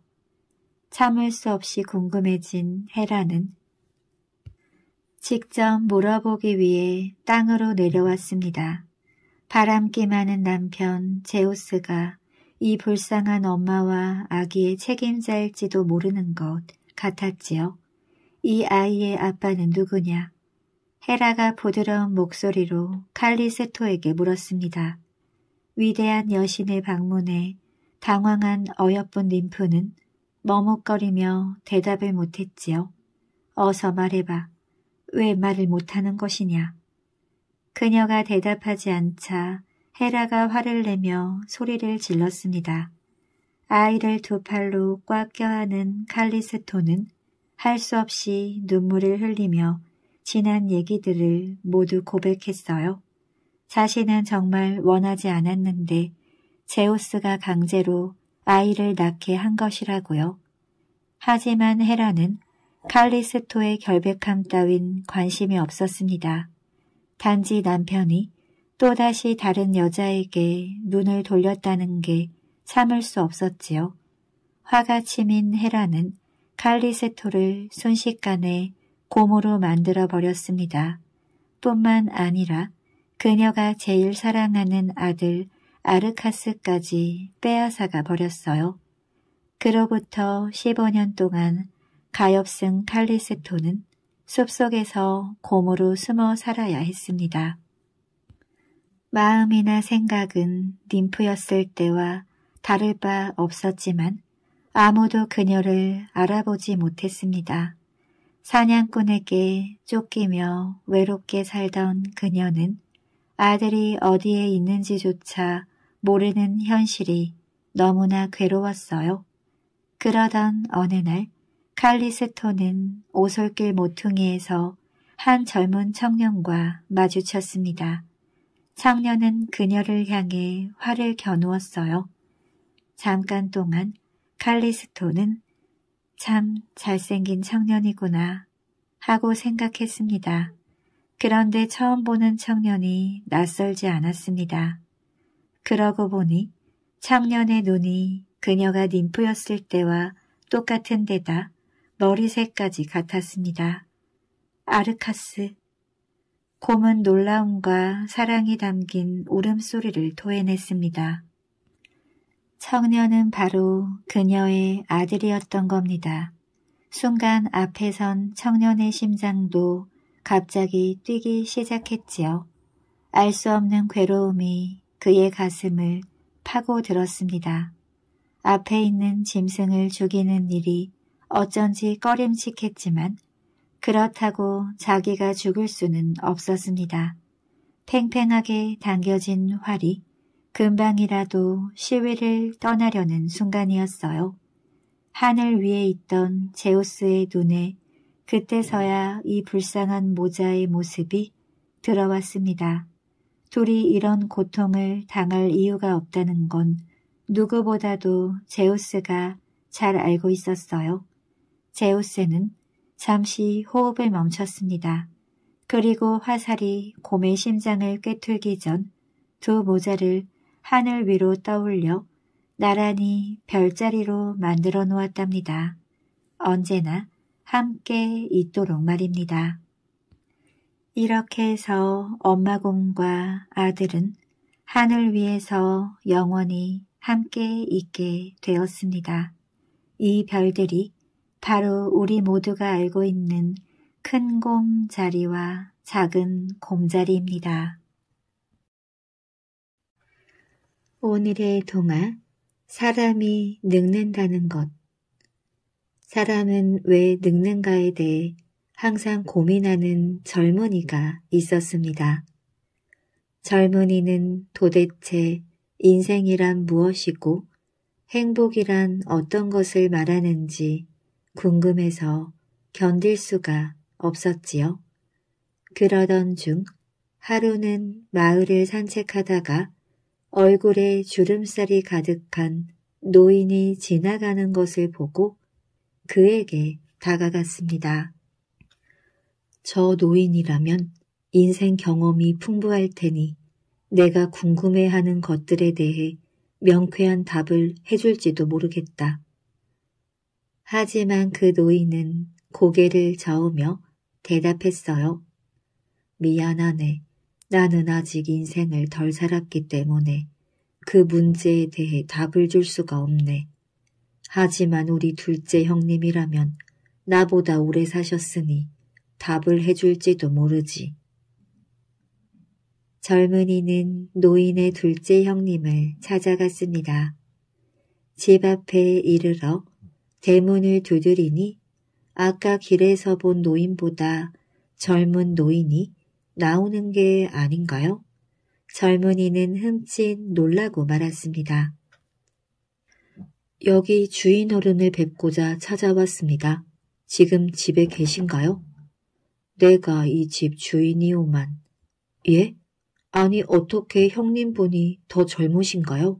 참을 수 없이 궁금해진 헤라는 직접 물어보기 위해 땅으로 내려왔습니다. 바람기 많은 남편 제우스가 이 불쌍한 엄마와 아기의 책임자일지도 모르는 것 같았지요. 이 아이의 아빠는 누구냐? 헤라가 부드러운 목소리로 칼리스토에게 물었습니다. 위대한 여신의 방문에 당황한 어여쁜 림프는 머뭇거리며 대답을 못했지요. 어서 말해봐. 왜 말을 못하는 것이냐. 그녀가 대답하지 않자 헤라가 화를 내며 소리를 질렀습니다. 아이를 두 팔로 꽉 껴안은 칼리스토는 할 수 없이 눈물을 흘리며 지난 얘기들을 모두 고백했어요. 자신은 정말 원하지 않았는데 제우스가 강제로 아이를 낳게 한 것이라고요. 하지만 헤라는 칼리스토의 결백함 따윈 관심이 없었습니다. 단지 남편이 또다시 다른 여자에게 눈을 돌렸다는 게 참을 수 없었지요. 화가 치민 헤라는 칼리스토를 순식간에 곰으로 만들어 버렸습니다. 뿐만 아니라 그녀가 제일 사랑하는 아들 아르카스까지 빼앗아가 버렸어요. 그로부터 15년 동안 가엾은 칼리스토는 숲속에서 곰으로 숨어 살아야 했습니다. 마음이나 생각은 림프였을 때와 다를 바 없었지만 아무도 그녀를 알아보지 못했습니다. 사냥꾼에게 쫓기며 외롭게 살던 그녀는 아들이 어디에 있는지조차 모르는 현실이 너무나 괴로웠어요. 그러던 어느 날 칼리스토는 오솔길 모퉁이에서 한 젊은 청년과 마주쳤습니다. 청년은 그녀를 향해 활을 겨누었어요. 잠깐 동안 칼리스토는 참 잘생긴 청년이구나 하고 생각했습니다. 그런데 처음 보는 청년이 낯설지 않았습니다. 그러고 보니 청년의 눈이 그녀가 림프였을 때와 똑같은 데다 머리색까지 같았습니다. 아르카스, 곰은 놀라움과 사랑이 담긴 울음소리를 토해냈습니다. 청년은 바로 그녀의 아들이었던 겁니다. 순간 앞에 선 청년의 심장도 갑자기 뛰기 시작했지요. 알 수 없는 괴로움이 그의 가슴을 파고들었습니다. 앞에 있는 짐승을 죽이는 일이 어쩐지 꺼림칙했지만 그렇다고 자기가 죽을 수는 없었습니다. 팽팽하게 당겨진 활이 금방이라도 시위를 떠나려는 순간이었어요. 하늘 위에 있던 제우스의 눈에 그때서야 이 불쌍한 모자의 모습이 들어왔습니다. 둘이 이런 고통을 당할 이유가 없다는 건 누구보다도 제우스가 잘 알고 있었어요. 제우스는 잠시 호흡을 멈췄습니다. 그리고 화살이 곰의 심장을 꿰뚫기 전 두 모자를 하늘 위로 떠올려 나란히 별자리로 만들어 놓았답니다. 언제나 함께 있도록 말입니다. 이렇게 해서 엄마 곰과 아들은 하늘 위에서 영원히 함께 있게 되었습니다. 이 별들이 바로 우리 모두가 알고 있는 큰 곰 자리와 작은 곰 자리입니다. 오늘의 동화 사람이 늙는다는 것 사람은 왜 늙는가에 대해 항상 고민하는 젊은이가 있었습니다. 젊은이는 도대체 인생이란 무엇이고 행복이란 어떤 것을 말하는지 궁금해서 견딜 수가 없었지요. 그러던 중 하루는 마을을 산책하다가 얼굴에 주름살이 가득한 노인이 지나가는 것을 보고 그에게 다가갔습니다. 저 노인이라면 인생 경험이 풍부할 테니 내가 궁금해하는 것들에 대해 명쾌한 답을 해줄지도 모르겠다. 하지만 그 노인은 고개를 저으며 대답했어요. 미안하네. 나는 아직 인생을 덜 살았기 때문에 그 문제에 대해 답을 줄 수가 없네. 하지만 우리 둘째 형님이라면 나보다 오래 사셨으니 답을 해줄지도 모르지. 젊은이는 노인의 둘째 형님을 찾아갔습니다. 집 앞에 이르러 대문을 두드리니 아까 길에서 본 노인보다 젊은 노인이 나오는 게 아닌가요? 젊은이는 흠칫 놀라고 말았습니다. 여기 주인 어른을 뵙고자 찾아왔습니다. 지금 집에 계신가요? 내가 이 집 주인이오만. 예? 아니 어떻게 형님분이 더 젊으신가요?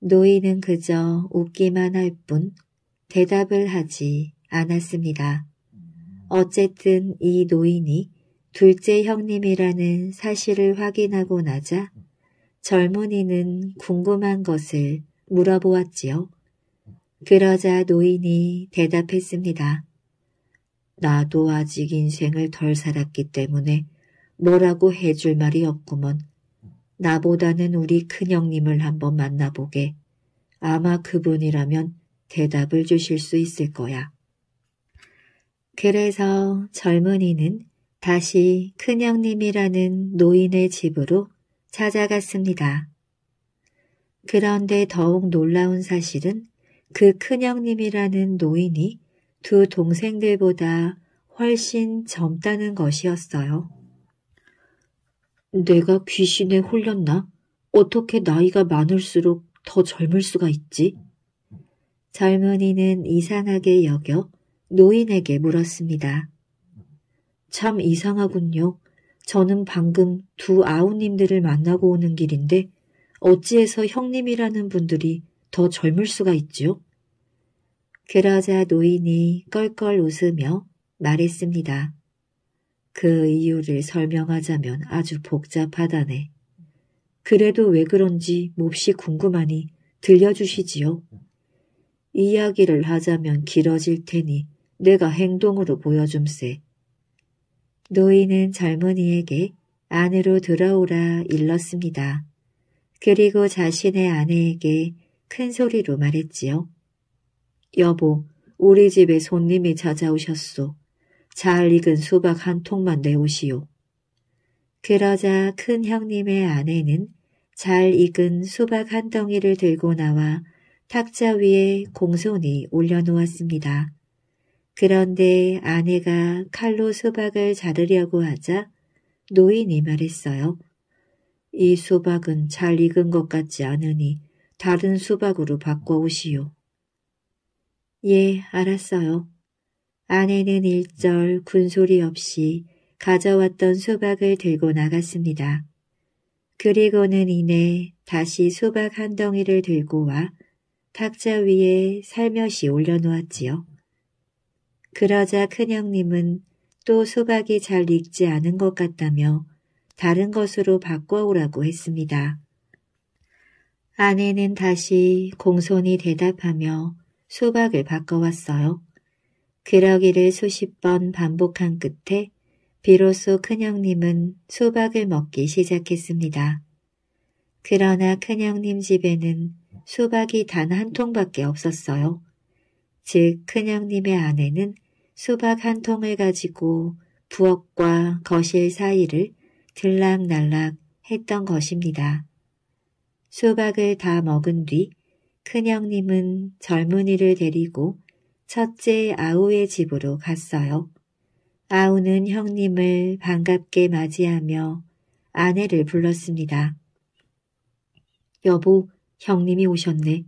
노인은 그저 웃기만 할 뿐 대답을 하지 않았습니다. 어쨌든 이 노인이 둘째 형님이라는 사실을 확인하고 나자 젊은이는 궁금한 것을 물어보았지요. 그러자 노인이 대답했습니다. 나도 아직 인생을 덜 살았기 때문에 뭐라고 해줄 말이 없구먼. 나보다는 우리 큰형님을 한번 만나보게. 아마 그분이라면 대답을 주실 수 있을 거야. 그래서 젊은이는 다시 큰형님이라는 노인의 집으로 찾아갔습니다. 그런데 더욱 놀라운 사실은 그 큰형님이라는 노인이 두 동생들보다 훨씬 젊다는 것이었어요. 내가 귀신에 홀렸나? 어떻게 나이가 많을수록 더 젊을 수가 있지? 젊은이는 이상하게 여겨 노인에게 물었습니다. 참 이상하군요. 저는 방금 두 아우님들을 만나고 오는 길인데 어찌해서 형님이라는 분들이 더 젊을 수가 있지요? 그러자 노인이 껄껄 웃으며 말했습니다. 그 이유를 설명하자면 아주 복잡하다네. 그래도 왜 그런지 몹시 궁금하니 들려주시지요. 이야기를 하자면 길어질 테니 내가 행동으로 보여줌세. 노인은 젊은이에게 안으로 들어오라 일렀습니다. 그리고 자신의 아내에게 큰 소리로 말했지요. 여보, 우리 집에 손님이 찾아오셨소. 잘 익은 수박 한 통만 내오시오. 그러자 큰 형님의 아내는 잘 익은 수박 한 덩이를 들고 나와 탁자 위에 공손히 올려놓았습니다. 그런데 아내가 칼로 수박을 자르려고 하자 노인이 말했어요. 이 수박은 잘 익은 것 같지 않으니 다른 수박으로 바꿔오시오. 예, 알았어요. 아내는 일절 군소리 없이 가져왔던 수박을 들고 나갔습니다. 그리고는 이내 다시 수박 한 덩이를 들고 와 탁자 위에 살며시 올려놓았지요. 그러자 큰형님은 또 수박이 잘 익지 않은 것 같다며 다른 것으로 바꿔오라고 했습니다. 아내는 다시 공손히 대답하며 수박을 바꿔왔어요. 그러기를 수십 번 반복한 끝에 비로소 큰형님은 수박을 먹기 시작했습니다. 그러나 큰형님 집에는 수박이 단 한 통밖에 없었어요. 즉 큰형님의 아내는 수박 한 통을 가지고 부엌과 거실 사이를 들락날락 했던 것입니다. 수박을 다 먹은 뒤 큰형님은 젊은이를 데리고 첫째 아우의 집으로 갔어요. 아우는 형님을 반갑게 맞이하며 아내를 불렀습니다. 여보, 형님이 오셨네.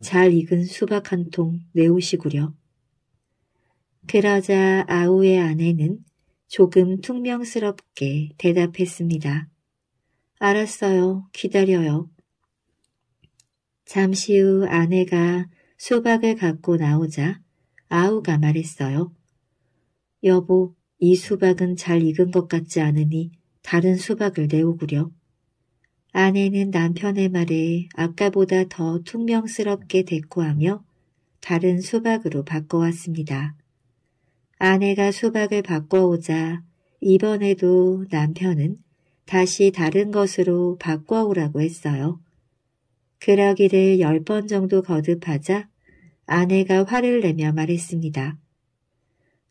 잘 익은 수박 한 통 내오시구려. 그러자 아우의 아내는 조금 퉁명스럽게 대답했습니다. 알았어요. 기다려요. 잠시 후 아내가 수박을 갖고 나오자 아우가 말했어요. 여보, 이 수박은 잘 익은 것 같지 않으니 다른 수박을 내오구려. 아내는 남편의 말에 아까보다 더 퉁명스럽게 대꾸하며 다른 수박으로 바꿔왔습니다. 아내가 수박을 바꿔오자 이번에도 남편은 다시 다른 것으로 바꿔오라고 했어요. 그러기를 열 번 정도 거듭하자 아내가 화를 내며 말했습니다.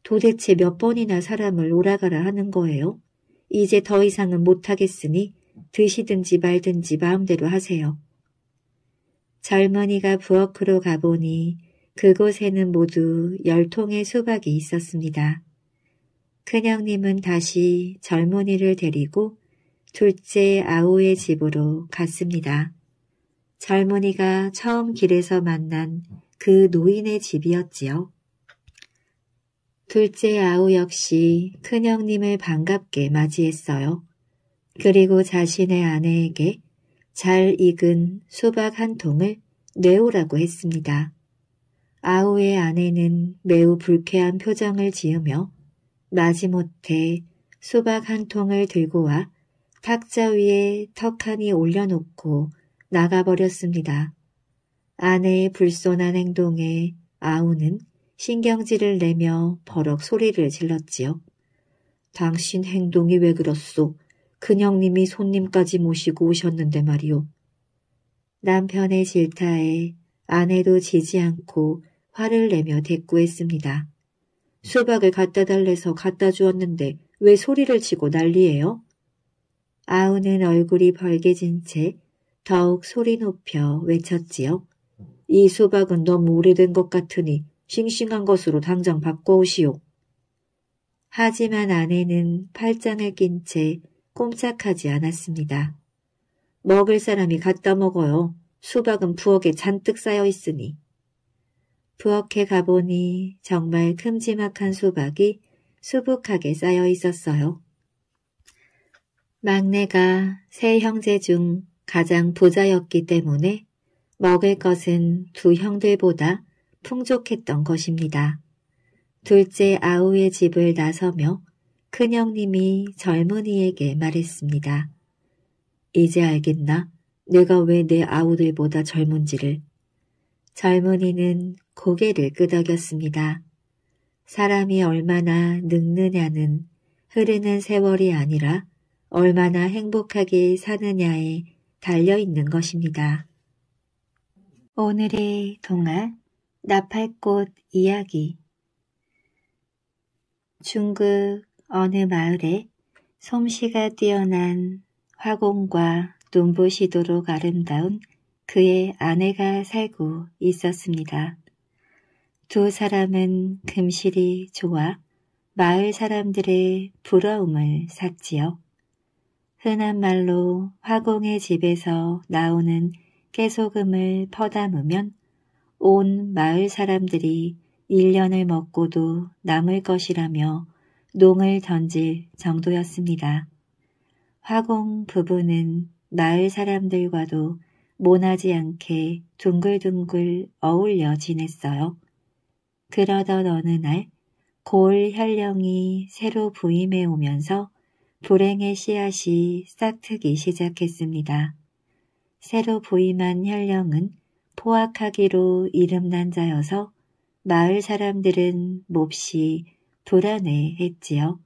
도대체 몇 번이나 사람을 오라가라 하는 거예요? 이제 더 이상은 못하겠으니 드시든지 말든지 마음대로 하세요. 젊은이가 부엌으로 가보니 그곳에는 모두 열 통의 수박이 있었습니다. 큰형님은 다시 젊은이를 데리고 둘째 아우의 집으로 갔습니다. 젊은이가 처음 길에서 만난 그 노인의 집이었지요. 둘째 아우 역시 큰형님을 반갑게 맞이했어요. 그리고 자신의 아내에게 잘 익은 수박 한 통을 내오라고 했습니다. 아우의 아내는 매우 불쾌한 표정을 지으며 마지못해 수박 한 통을 들고 와 탁자 위에 턱하니 올려놓고 나가버렸습니다. 아내의 불손한 행동에 아우는 신경질을 내며 버럭 소리를 질렀지요. 당신 행동이 왜 그렇소? 큰형님이 손님까지 모시고 오셨는데 말이오. 남편의 질타에 아내도 지지 않고 화를 내며 대꾸했습니다. 수박을 갖다 달래서 갖다 주었는데 왜 소리를 치고 난리예요? 아우는 얼굴이 벌개진 채 더욱 소리 높여 외쳤지요. 이 수박은 너무 오래된 것 같으니 싱싱한 것으로 당장 바꿔오시오. 하지만 아내는 팔짱을 낀 채 꼼짝하지 않았습니다. 먹을 사람이 갖다 먹어요. 수박은 부엌에 잔뜩 쌓여 있으니. 부엌에 가보니 정말 큼지막한 수박이 수북하게 쌓여 있었어요. 막내가 세 형제 중 가장 부자였기 때문에 먹을 것은 두 형들보다 풍족했던 것입니다. 둘째 아우의 집을 나서며 큰형님이 젊은이에게 말했습니다. 이제 알겠나? 내가 왜 내 아우들보다 젊은지를. 젊은이는 고개를 끄덕였습니다. 사람이 얼마나 늙느냐는 흐르는 세월이 아니라 얼마나 행복하게 사느냐에 달려있는 것입니다. 오늘의 동화 나팔꽃 이야기 중국 어느 마을에 솜씨가 뛰어난 화공과 눈부시도록 아름다운 그의 아내가 살고 있었습니다. 두 사람은 금실이 좋아 마을 사람들의 부러움을 샀지요. 흔한 말로 화공의 집에서 나오는 깨소금을 퍼담으면 온 마을 사람들이 1년을 먹고도 남을 것이라며 농을 던질 정도였습니다. 화공 부부는 마을 사람들과도 모나지 않게 둥글둥글 어울려 지냈어요. 그러던 어느 날 고을 혈령이 새로 부임해 오면서 불행의 씨앗이 싹트기 시작했습니다. 새로 부임한 혈령은 포악하기로 이름난 자여서 마을 사람들은 몹시 불안해했지요.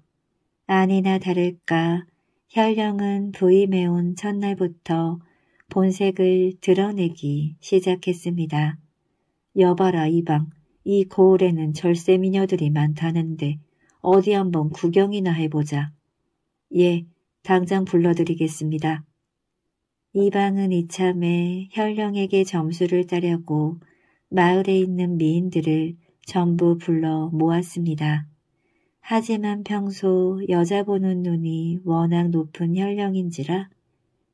아니나 다를까 혈령은 부임해온 첫날부터 본색을 드러내기 시작했습니다. 여봐라 이방, 이 고을에는 절세 미녀들이 많다는데 어디 한번 구경이나 해보자. 예, 당장 불러드리겠습니다. 이방은 이참에 혈령에게 점수를 따려고 마을에 있는 미인들을 전부 불러 모았습니다. 하지만 평소 여자 보는 눈이 워낙 높은 혈령인지라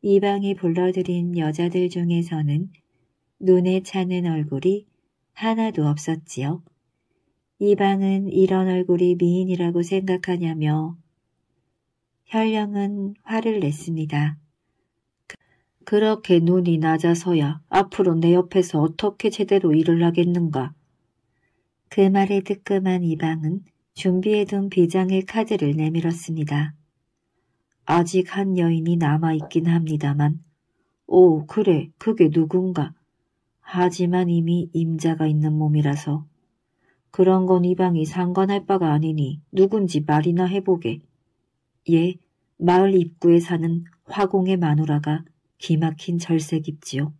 이방이 불러들인 여자들 중에서는 눈에 차는 얼굴이 하나도 없었지요. 이방은 이런 얼굴이 미인이라고 생각하냐며 혈령은 화를 냈습니다. 그렇게 눈이 낮아서야 앞으로 내 옆에서 어떻게 제대로 일을 하겠는가. 그 말에 뜨끔한 이방은 준비해둔 비장의 카드를 내밀었습니다. 아직 한 여인이 남아있긴 합니다만 오 그래 그게 누군가. 하지만 이미 임자가 있는 몸이라서 그런 건 이방이 상관할 바가 아니니 누군지 말이나 해보게. 예, 마을 입구에 사는 화공의 마누라가 기막힌 절색입지요.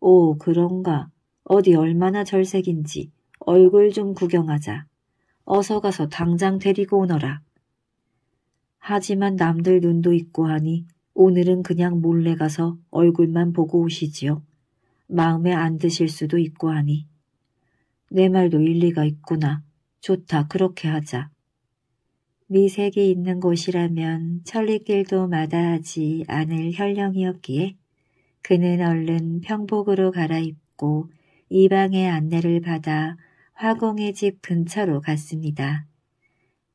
오, 그런가. 어디 얼마나 절색인지 얼굴 좀 구경하자. 어서 가서 당장 데리고 오너라. 하지만 남들 눈도 있고 하니 오늘은 그냥 몰래 가서 얼굴만 보고 오시지요. 마음에 안 드실 수도 있고 하니. 내 말도 일리가 있구나. 좋다, 그렇게 하자. 미색이 있는 곳이라면 천리길도 마다하지 않을 혈령이었기에 그는 얼른 평복으로 갈아입고 이방의 안내를 받아 화공의 집 근처로 갔습니다.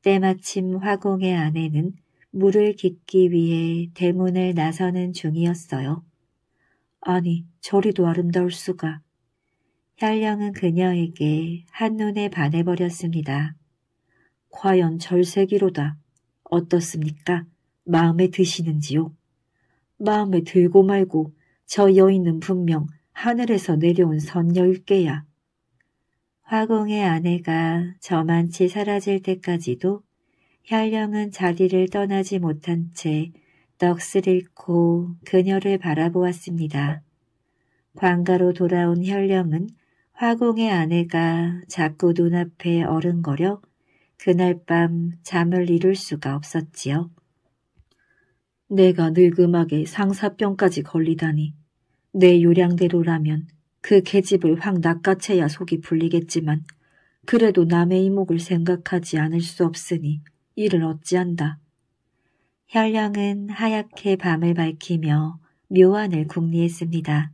때마침 화공의 아내는 물을 깃기 위해 대문을 나서는 중이었어요. 아니, 저리도 아름다울 수가. 혈령은 그녀에게 한눈에 반해버렸습니다. 과연 절세기로다. 어떻습니까? 마음에 드시는지요? 마음에 들고 말고 저 여인은 분명 하늘에서 내려온 선녀일 게야. 화공의 아내가 저만치 사라질 때까지도 혈령은 자리를 떠나지 못한 채 넋을 잃고 그녀를 바라보았습니다. 관가로 돌아온 혈령은 화공의 아내가 자꾸 눈앞에 어른거려 그날 밤 잠을 이룰 수가 없었지요. 내가 늙음하게 상사병까지 걸리다니 내 요량대로라면 그 계집을 확 낚아채야 속이 풀리겠지만 그래도 남의 이목을 생각하지 않을 수 없으니 이를 어찌한다. 혈령은 하얗게 밤을 밝히며 묘안을 궁리했습니다.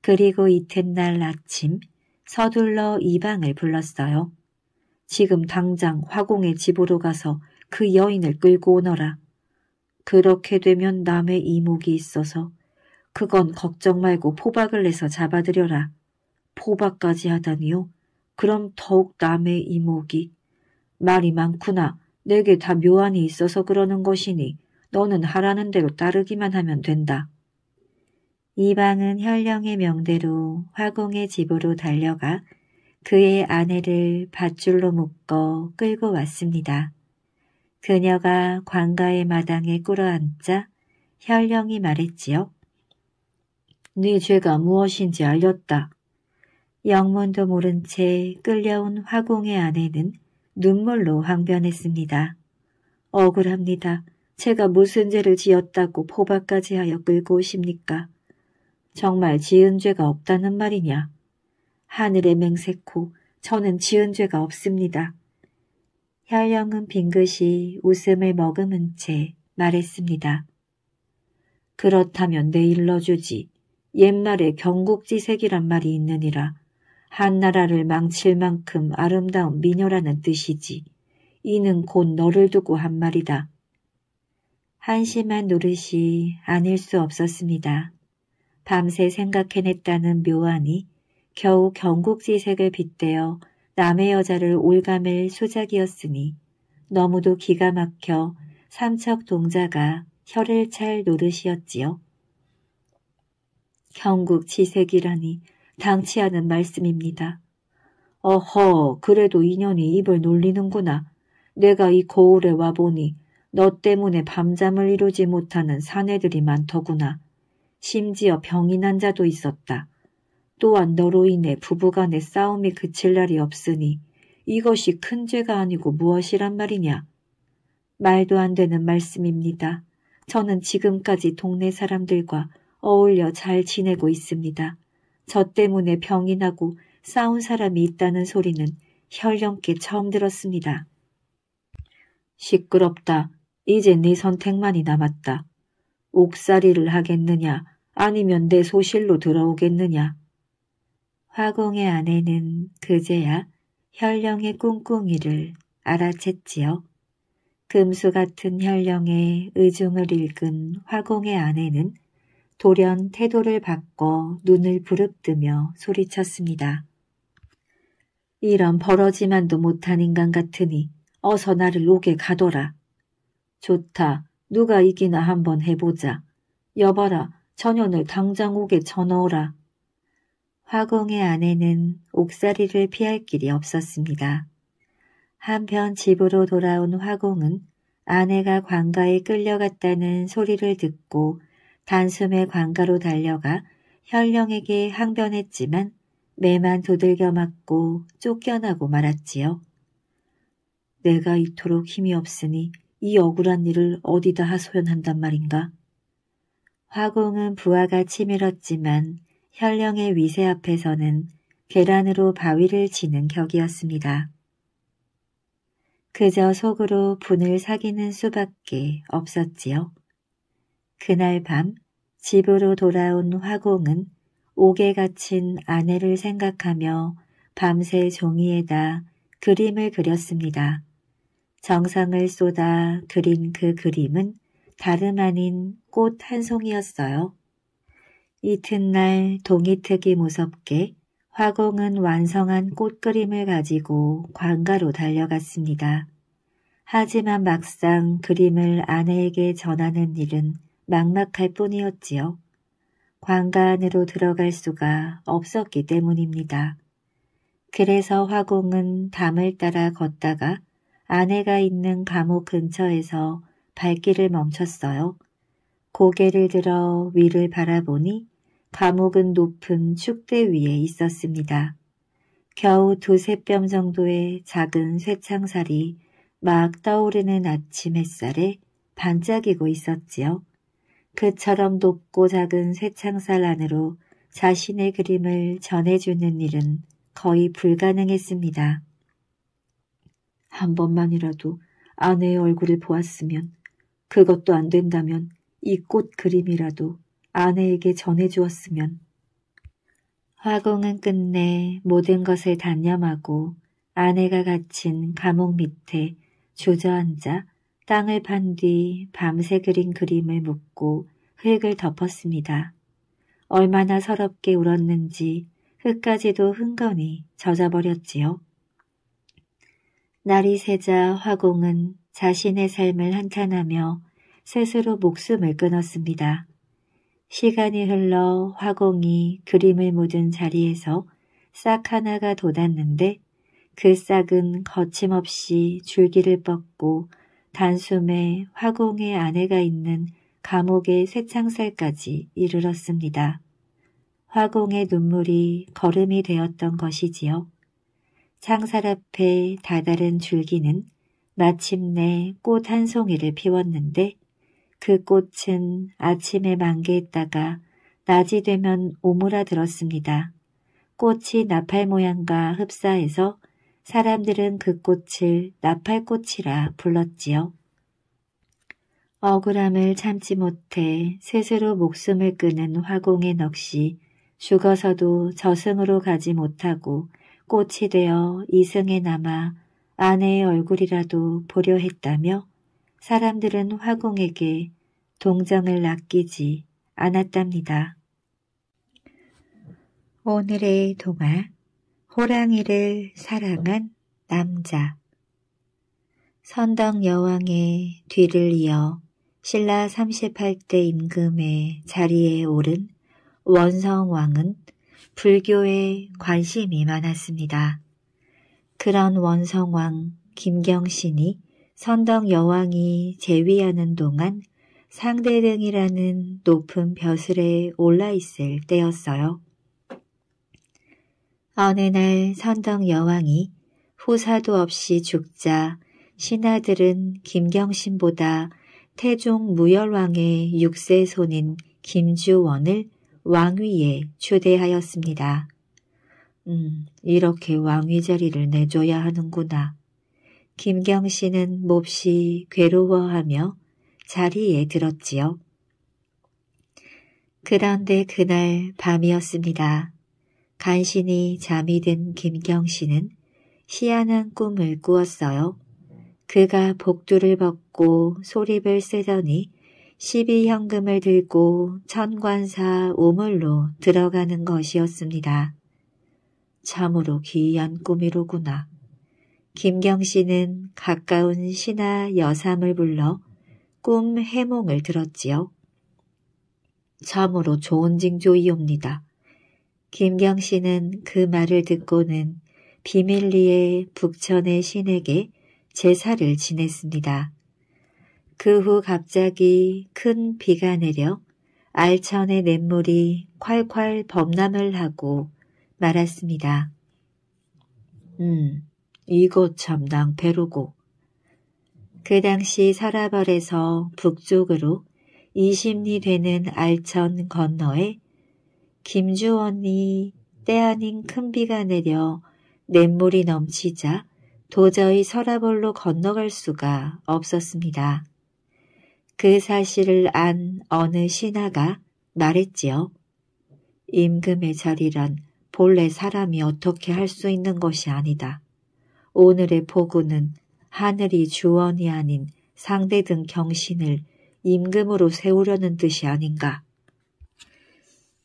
그리고 이튿날 아침 서둘러 이방을 불렀어요. 지금 당장 화공의 집으로 가서 그 여인을 끌고 오너라. 그렇게 되면 남의 이목이 있어서 그건 걱정 말고 포박을 내서 잡아들여라. 포박까지 하다니요? 그럼 더욱 남의 이목이. 말이 많구나. 내게 다 묘안이 있어서 그러는 것이니 너는 하라는 대로 따르기만 하면 된다. 이방은 혈령의 명대로 화공의 집으로 달려가 그의 아내를 밧줄로 묶어 끌고 왔습니다. 그녀가 관가의 마당에 꿇어앉자 혈령이 말했지요. 네 죄가 무엇인지 알렸다. 영문도 모른 채 끌려온 화공의 아내는 눈물로 항변했습니다. 억울합니다. 제가 무슨 죄를 지었다고 포박까지 하여 끌고 오십니까? 정말 지은 죄가 없다는 말이냐? 하늘의 맹세코 저는 지은 죄가 없습니다. 혈령은 빙긋이 웃음을 머금은 채 말했습니다. 그렇다면 내 일러 주지. 옛말에 경국지색이란 말이 있느니라. 한나라를 망칠 만큼 아름다운 미녀라는 뜻이지. 이는 곧 너를 두고 한 말이다. 한심한 노릇이 아닐 수 없었습니다. 밤새 생각해냈다는 묘안이 겨우 경국지색을 빗대어 남의 여자를 올감을 수작이었으니 너무도 기가 막혀 삼척 동자가 혀를 찰 노릇이었지요. 경국 지색이라니 당치 않은 말씀입니다. 어허, 그래도 인연이 입을 놀리는구나. 내가 이 거울에 와보니 너 때문에 밤잠을 이루지 못하는 사내들이 많더구나. 심지어 병이 난 자도 있었다. 또한 너로 인해 부부간의 싸움이 그칠 날이 없으니 이것이 큰 죄가 아니고 무엇이란 말이냐. 말도 안 되는 말씀입니다. 저는 지금까지 동네 사람들과 어울려 잘 지내고 있습니다. 저 때문에 병이 나고 싸운 사람이 있다는 소리는 혈령께 처음 들었습니다. 시끄럽다. 이제 네 선택만이 남았다. 옥살이를 하겠느냐 아니면 내 소실로 들어오겠느냐. 화공의 아내는 그제야 혈령의 꿍꿍이를 알아챘지요. 금수 같은 혈령의 의중을 읽은 화공의 아내는 돌연 태도를 바꿔 눈을 부릅뜨며 소리쳤습니다. 이런 버러지만도 못한 인간 같으니 어서 나를 오게 가둬라. 좋다. 누가 이기나 한번 해보자. 여봐라. 전년을 당장 오게 쳐넣어라. 화공의 아내는 옥살이를 피할 길이 없었습니다. 한편 집으로 돌아온 화공은 아내가 관가에 끌려갔다는 소리를 듣고 단숨에 관가로 달려가 혈령에게 항변했지만 매만 두들겨 맞고 쫓겨나고 말았지요. 내가 이토록 힘이 없으니 이 억울한 일을 어디다 하소연한단 말인가? 화공은 부하가 치밀었지만 혈령의 위세 앞에서는 계란으로 바위를 치는 격이었습니다. 그저 속으로 분을 사귀는 수밖에 없었지요. 그날 밤 집으로 돌아온 화공은 옥에 갇힌 아내를 생각하며 밤새 종이에다 그림을 그렸습니다. 정성을 쏟아 그린 그 그림은 다름 아닌 꽃 한 송이였어요. 이튿날 동이 트기 무섭게 화공은 완성한 꽃 그림을 가지고 관가로 달려갔습니다. 하지만 막상 그림을 아내에게 전하는 일은 막막할 뿐이었지요. 관가 안으로 들어갈 수가 없었기 때문입니다. 그래서 화공은 담을 따라 걷다가 아내가 있는 감옥 근처에서 발길을 멈췄어요. 고개를 들어 위를 바라보니 감옥은 높은 축대 위에 있었습니다. 겨우 두세 뼘 정도의 작은 쇠창살이 막 떠오르는 아침 햇살에 반짝이고 있었지요. 그처럼 높고 작은 쇠창살 안으로 자신의 그림을 전해주는 일은 거의 불가능했습니다. 한 번만이라도 아내의 얼굴을 보았으면 그것도 안 된다면 이 꽃 그림이라도 아내에게 전해주었으면 화공은 끝내 모든 것을 단념하고 아내가 갇힌 감옥 밑에 주저앉아 땅을 판 뒤 밤새 그린 그림을 묶고 흙을 덮었습니다. 얼마나 서럽게 울었는지 흙까지도 흥건히 젖어버렸지요. 날이 새자 화공은 자신의 삶을 한탄하며 스스로 목숨을 끊었습니다. 시간이 흘러 화공이 그림을 묻은 자리에서 싹 하나가 돋았는데 그 싹은 거침없이 줄기를 뻗고 단숨에 화공의 아내가 있는 감옥의 쇠창살까지 이르렀습니다. 화공의 눈물이 걸음이 되었던 것이지요. 창살 앞에 다다른 줄기는 마침내 꽃 한 송이를 피웠는데 그 꽃은 아침에 만개했다가 낮이 되면 오므라들었습니다. 꽃이 나팔 모양과 흡사해서 사람들은 그 꽃을 나팔꽃이라 불렀지요. 억울함을 참지 못해 스스로 목숨을 끊은 화공의 넋이 죽어서도 저승으로 가지 못하고 꽃이 되어 이승에 남아 아내의 얼굴이라도 보려 했다며 사람들은 화공에게 동정을 아끼지 않았답니다. 오늘의 동화 호랑이를 사랑한 남자 선덕 여왕의 뒤를 이어 신라 38대 임금의 자리에 오른 원성왕은 불교에 관심이 많았습니다. 그런 원성왕 김경신이 선덕 여왕이 재위하는 동안 상대등이라는 높은 벼슬에 올라 있을 때였어요. 어느 날 선덕 여왕이 후사도 없이 죽자 신하들은 김경신보다 태종 무열왕의 육세 손인 김주원을 왕위에 추대하였습니다. 음, 이렇게 왕위 자리를 내줘야 하는구나. 김경씨는 몹시 괴로워하며 자리에 들었지요. 그런데 그날 밤이었습니다. 간신히 잠이 든 김경 씨는 희한한 꿈을 꾸었어요. 그가 복두를 벗고 소립을 쓰더니 십이현금을 들고 천관사 우물로 들어가는 것이었습니다. 참으로 기이한 꿈이로구나. 김경 씨는 가까운 신하 여삼을 불러 꿈 해몽을 들었지요. 참으로 좋은 징조이옵니다. 김경 씨는 그 말을 듣고는 비밀리에 북천의 신에게 제사를 지냈습니다. 그 후 갑자기 큰 비가 내려 알천의 냇물이 콸콸 범람을 하고 말았습니다. 음, 이거 참 낭패로고. 그 당시 서라벌에서 북쪽으로 20리 되는 알천 건너에 김주원이 때 아닌 큰 비가 내려 냇물이 넘치자 도저히 서라벌로 건너갈 수가 없었습니다. 그 사실을 안 어느 신하가 말했지요. 임금의 자리란 본래 사람이 어떻게 할 수 있는 것이 아니다. 오늘의 포구는 하늘이 주원이 아닌 상대 등 경신을 임금으로 세우려는 뜻이 아닌가.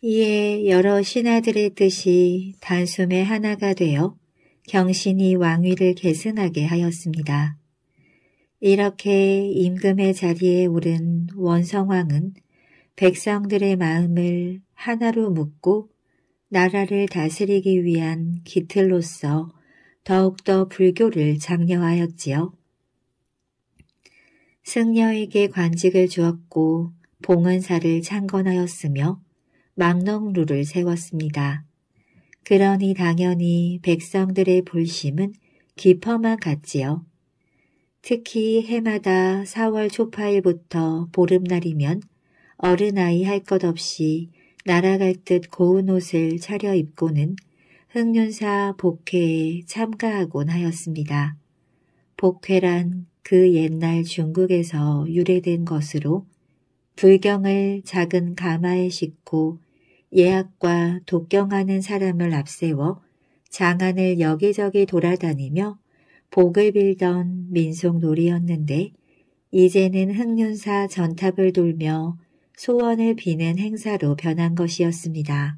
이에 여러 신하들의 뜻이 단숨에 하나가 되어 경신이 왕위를 계승하게 하였습니다. 이렇게 임금의 자리에 오른 원성왕은 백성들의 마음을 하나로 묶고 나라를 다스리기 위한 기틀로서 더욱더 불교를 장려하였지요. 승려에게 관직을 주었고 봉은사를 창건하였으며 망농루를 세웠습니다. 그러니 당연히 백성들의 불심은 깊어만 갔지요. 특히 해마다 4월 초파일부터 보름날이면 어른아이 할 것 없이 날아갈 듯 고운 옷을 차려 입고는 흑륜사 복회에 참가하곤 하였습니다. 복회란 그 옛날 중국에서 유래된 것으로 불경을 작은 가마에 싣고 예약과 독경하는 사람을 앞세워 장안을 여기저기 돌아다니며 복을 빌던 민속놀이였는데 이제는 흑륜사 전탑을 돌며 소원을 비는 행사로 변한 것이었습니다.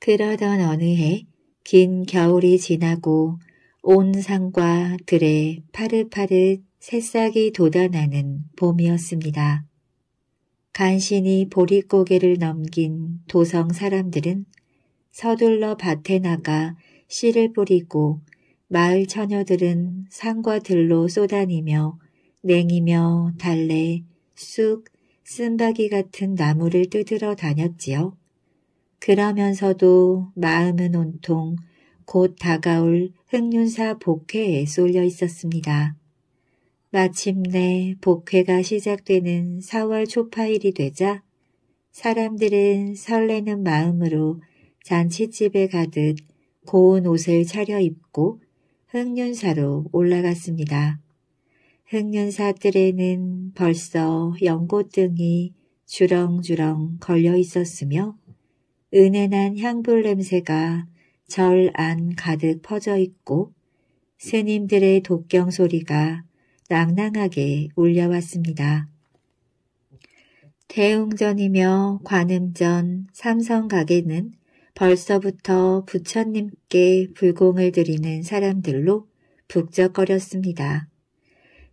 그러던 어느 해 긴 겨울이 지나고 온 산과 들에 파릇파릇 새싹이 돋아나는 봄이었습니다. 간신히 보릿고개를 넘긴 도성 사람들은 서둘러 밭에 나가 씨를 뿌리고 마을 처녀들은 산과 들로 쏘다니며 냉이며 달래, 쑥, 쓴바귀 같은 나무를 뜯으러 다녔지요. 그러면서도 마음은 온통 곧 다가올 흑륜사 복회에 쏠려 있었습니다. 마침내 복회가 시작되는 4월 초파일이 되자 사람들은 설레는 마음으로 잔치집에 가듯 고운 옷을 차려입고 흑륜사로 올라갔습니다. 흑륜사 뜰에는 벌써 연꽃등이 주렁주렁 걸려 있었으며 은은한 향불 냄새가 절 안 가득 퍼져 있고 스님들의 독경 소리가 낭낭하게 울려왔습니다. 대웅전이며 관음전, 삼성가게는 벌써부터 부처님께 불공을 드리는 사람들로 북적거렸습니다.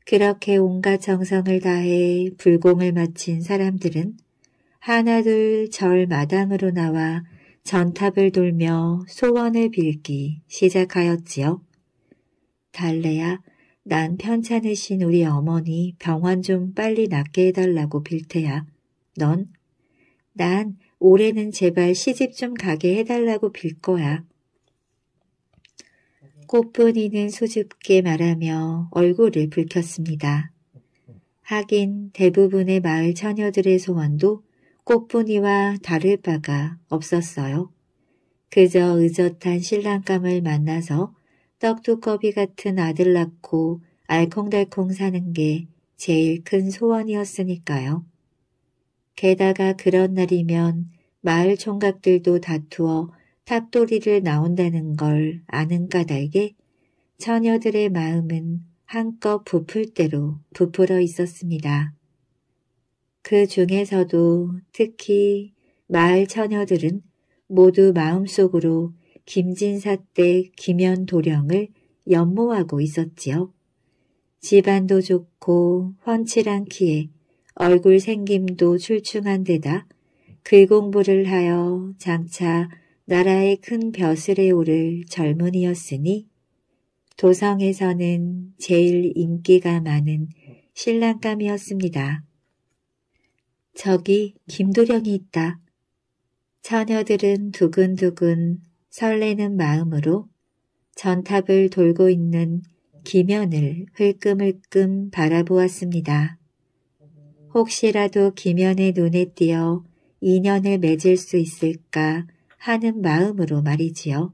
그렇게 온갖 정성을 다해 불공을 마친 사람들은 하나둘 절 마당으로 나와 전탑을 돌며 소원을 빌기 시작하였지요. 달래야 난 편찮으신 우리 어머니 병원 좀 빨리 낫게 해달라고 빌 테야. 넌? 난 올해는 제발 시집 좀 가게 해달라고 빌 거야. 꽃분이는 수줍게 말하며 얼굴을 붉혔습니다. 하긴 대부분의 마을 처녀들의 소원도 꽃분이와 다를 바가 없었어요. 그저 의젓한 신랑감을 만나서 떡두꺼비 같은 아들 낳고 알콩달콩 사는 게 제일 큰 소원이었으니까요. 게다가 그런 날이면 마을 총각들도 다투어 탑돌이를 나온다는 걸 아는 까닭에 처녀들의 마음은 한껏 부풀 대로 부풀어 있었습니다. 그 중에서도 특히 마을 처녀들은 모두 마음속으로 김진사 때 김연 도령을 연모하고 있었지요. 집안도 좋고 훤칠한 키에 얼굴 생김도 출중한 데다 글 공부를 하여 장차 나라의 큰 벼슬에 오를 젊은이였으니 도성에서는 제일 인기가 많은 신랑감이었습니다. 저기 김도령이 있다. 처녀들은 두근두근 설레는 마음으로 전탑을 돌고 있는 기면을 흘끔흘끔 바라보았습니다. 혹시라도 기면의 눈에 띄어 인연을 맺을 수 있을까 하는 마음으로 말이지요.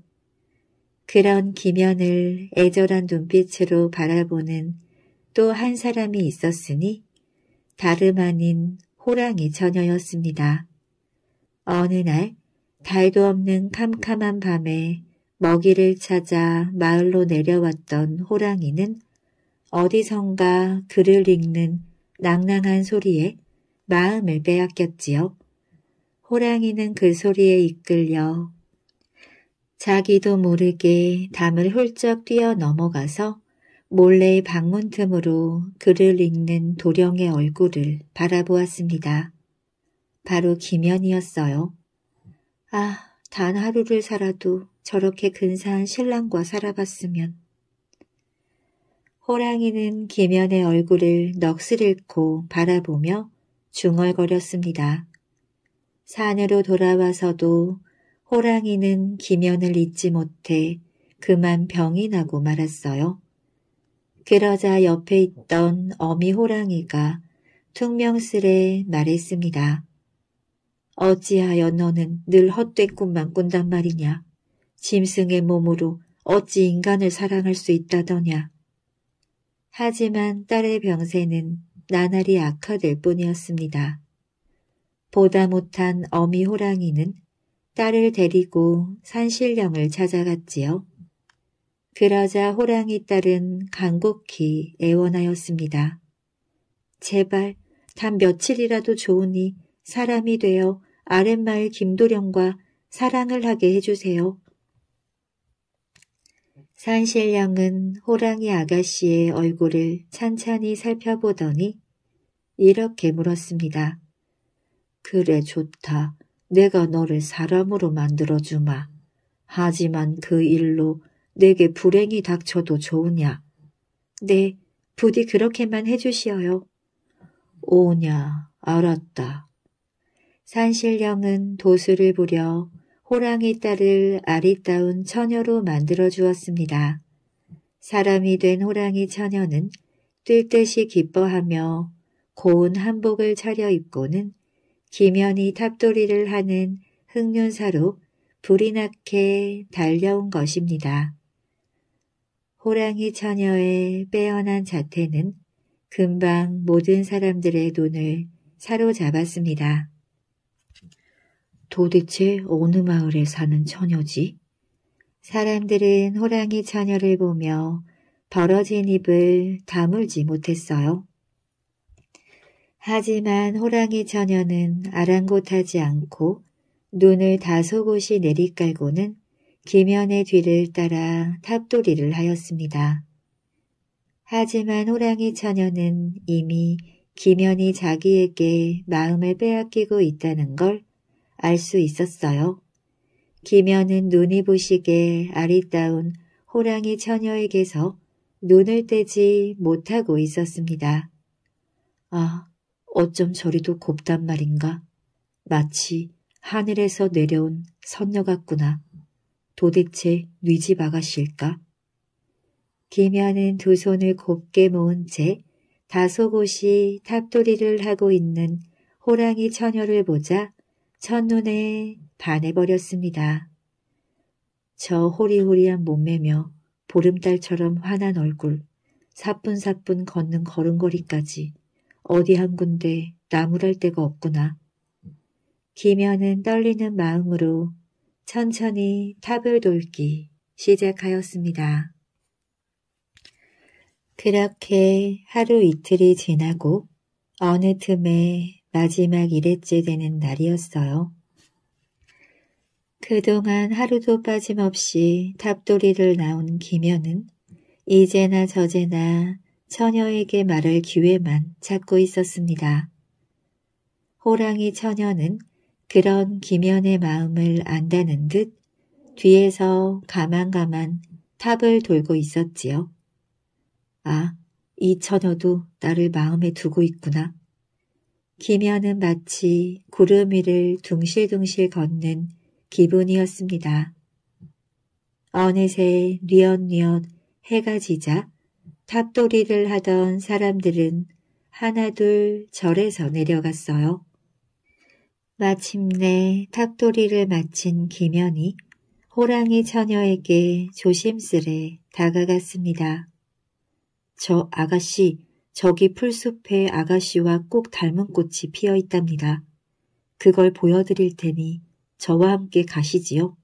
그런 기면을 애절한 눈빛으로 바라보는 또 한 사람이 있었으니 다름 아닌 호랑이 처녀였습니다. 어느 날 달도 없는 캄캄한 밤에 먹이를 찾아 마을로 내려왔던 호랑이는 어디선가 글을 읽는 낭낭한 소리에 마음을 빼앗겼지요. 호랑이는 그 소리에 이끌려 자기도 모르게 담을 훌쩍 뛰어 넘어가서 몰래 방문 틈으로 글을 읽는 도령의 얼굴을 바라보았습니다. 바로 김연이었어요. 아, 단 하루를 살아도 저렇게 근사한 신랑과 살아봤으면. 호랑이는 김연의 얼굴을 넋을 잃고 바라보며 중얼거렸습니다. 산으로 돌아와서도 호랑이는 김연을 잊지 못해 그만 병이 나고 말았어요. 그러자 옆에 있던 어미 호랑이가 퉁명스레 말했습니다. 어찌하여 너는 늘 헛된 꿈만 꾼단 말이냐. 짐승의 몸으로 어찌 인간을 사랑할 수 있다더냐. 하지만 딸의 병세는 나날이 악화될 뿐이었습니다. 보다 못한 어미 호랑이는 딸을 데리고 산신령을 찾아갔지요. 그러자 호랑이 딸은 간곡히 애원하였습니다. 제발 단 며칠이라도 좋으니 사람이 되어 아랫마을 김도령과 사랑을 하게 해주세요. 산신령은 호랑이 아가씨의 얼굴을 찬찬히 살펴보더니 이렇게 물었습니다. 그래 좋다. 내가 너를 사람으로 만들어주마. 하지만 그 일로 내게 불행이 닥쳐도 좋으냐? 네, 부디 그렇게만 해주시어요. 오냐, 알았다. 산신령은 도수를 부려 호랑이 딸을 아리따운 처녀로 만들어 주었습니다. 사람이 된 호랑이 처녀는 뛸 듯이 기뻐하며 고운 한복을 차려입고는 기면이 탑돌이를 하는 흑륜사로 불이 나게 달려온 것입니다. 호랑이 처녀의 빼어난 자태는 금방 모든 사람들의 눈을 사로잡았습니다. 도대체 어느 마을에 사는 처녀지? 사람들은 호랑이 처녀를 보며 벌어진 입을 다물지 못했어요. 하지만 호랑이 처녀는 아랑곳하지 않고 눈을 다소곳이 내리깔고는 김연의 뒤를 따라 탑돌이를 하였습니다. 하지만 호랑이 처녀는 이미 김연이 자기에게 마음을 빼앗기고 있다는 걸 알 수 있었어요. 김연은 눈이 부시게 아리따운 호랑이 처녀에게서 눈을 떼지 못하고 있었습니다. 아, 어쩜 저리도 곱단 말인가. 마치 하늘에서 내려온 선녀 같구나. 도대체 뉘집 아가씨일까? 김현은 두 손을 곱게 모은 채 다소곳이 탑돌이를 하고 있는 호랑이 처녀를 보자 첫눈에 반해버렸습니다. 저 호리호리한 몸매며 보름달처럼 환한 얼굴, 사뿐사뿐 걷는 걸음걸이까지 어디 한 군데 나무랄 데가 없구나. 김현은 떨리는 마음으로 천천히 탑을 돌기 시작하였습니다. 그렇게 하루 이틀이 지나고 어느 틈에 마지막 일회째 되는 날이었어요. 그동안 하루도 빠짐없이 탑돌이를 나온 김현은 이제나 저제나 처녀에게 말할 기회만 찾고 있었습니다. 호랑이 처녀는 그런 김연의 마음을 안다는 듯 뒤에서 가만가만 탑을 돌고 있었지요. 아, 이 처녀도 나를 마음에 두고 있구나. 김연은 마치 구름 위를 둥실둥실 걷는 기분이었습니다. 어느새 뉘엿뉘엿 해가 지자 탑돌이를 하던 사람들은 하나둘 절에서 내려갔어요. 마침내 탑돌이를 마친 김연이 호랑이 처녀에게 조심스레 다가갔습니다. 저 아가씨, 저기 풀숲에 아가씨와 꼭 닮은 꽃이 피어 있답니다. 그걸 보여드릴 테니 저와 함께 가시지요.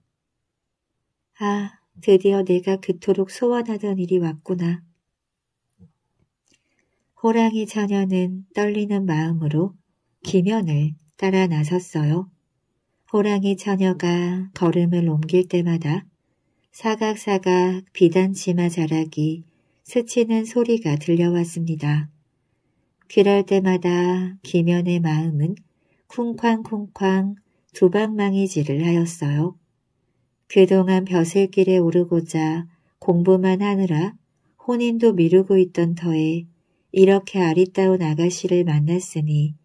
아, 드디어 내가 그토록 소원하던 일이 왔구나. 호랑이 처녀는 떨리는 마음으로 김연을 따라 나섰어요. 호랑이 처녀가 걸음을 옮길 때마다 사각사각 비단 치마 자락이 스치는 소리가 들려왔습니다. 그럴 때마다 김연의 마음은 쿵쾅쿵쾅 두방망이질을 하였어요. 그동안 벼슬길에 오르고자 공부만 하느라 혼인도 미루고 있던 터에 이렇게 아리따운 아가씨를 만났으니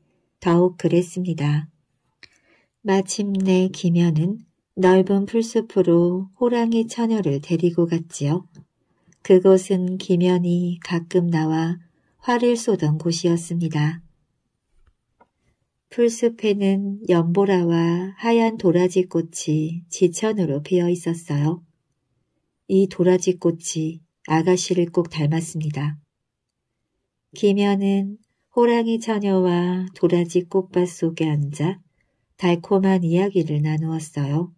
더욱 그랬습니다. 마침내 김연은 넓은 풀숲으로 호랑이 처녀를 데리고 갔지요. 그곳은 김연이 가끔 나와 화를 쏘던 곳이었습니다. 풀숲에는 연보라와 하얀 도라지 꽃이 지천으로 피어 있었어요. 이 도라지 꽃이 아가씨를 꼭 닮았습니다. 김연은 호랑이 처녀와 도라지 꽃밭 속에 앉아 달콤한 이야기를 나누었어요.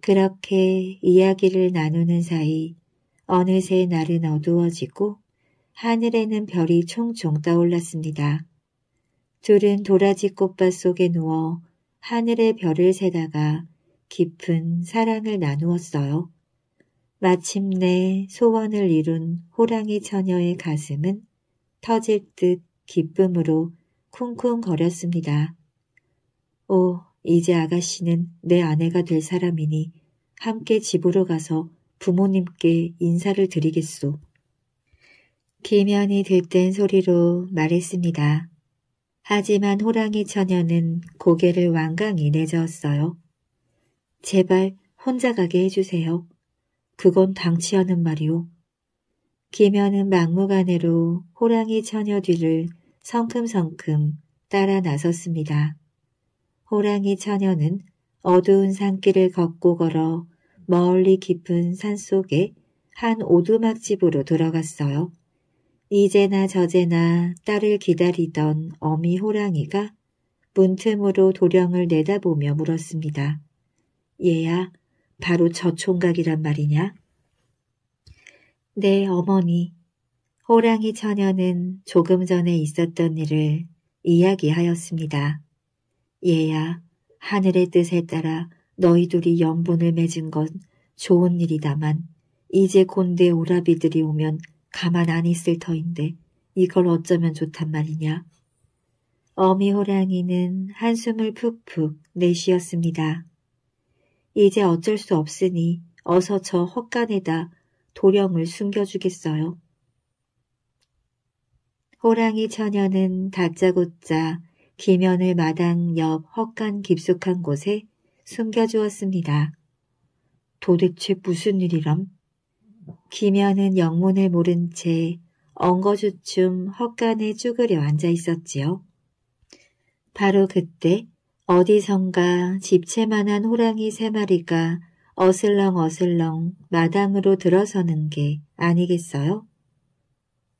그렇게 이야기를 나누는 사이 어느새 날은 어두워지고 하늘에는 별이 총총 떠올랐습니다. 둘은 도라지 꽃밭 속에 누워 하늘의 별을 세다가 깊은 사랑을 나누었어요. 마침내 소원을 이룬 호랑이 처녀의 가슴은 터질 듯 기쁨으로 쿵쿵거렸습니다. 오, 이제 아가씨는 내 아내가 될 사람이니 함께 집으로 가서 부모님께 인사를 드리겠소. 김연이 들뜬 소리로 말했습니다. 하지만 호랑이 처녀는 고개를 완강히 내저었어요. 제발 혼자 가게 해주세요. 그건 당치 않은 말이오. 김현은 막무가내로 호랑이 처녀 뒤를 성큼성큼 따라 나섰습니다. 호랑이 처녀는 어두운 산길을 걷고 걸어 멀리 깊은 산 속에 한 오두막집으로 들어갔어요. 이제나 저제나 딸을 기다리던 어미 호랑이가 문틈으로 도령을 내다보며 물었습니다. 얘야, 바로 저 총각이란 말이냐? 네, 어머니. 호랑이 처녀는 조금 전에 있었던 일을 이야기하였습니다. 얘야, 하늘의 뜻에 따라 너희 둘이 연분을 맺은 건 좋은 일이다만 이제 곤대 오라비들이 오면 가만 안 있을 터인데 이걸 어쩌면 좋단 말이냐. 어미 호랑이는 한숨을 푹푹 내쉬었습니다. 이제 어쩔 수 없으니 어서 저 헛간에다 도령을 숨겨주겠어요. 호랑이 처녀는 다짜고짜 기면을 마당 옆 헛간 깊숙한 곳에 숨겨주었습니다. 도대체 무슨 일이람? 김연은 영문을 모른 채 엉거주춤 헛간에 쭈그려 앉아 있었지요. 바로 그때 어디선가 집채만한 호랑이 세 마리가 어슬렁어슬렁 마당으로 들어서는 게 아니겠어요?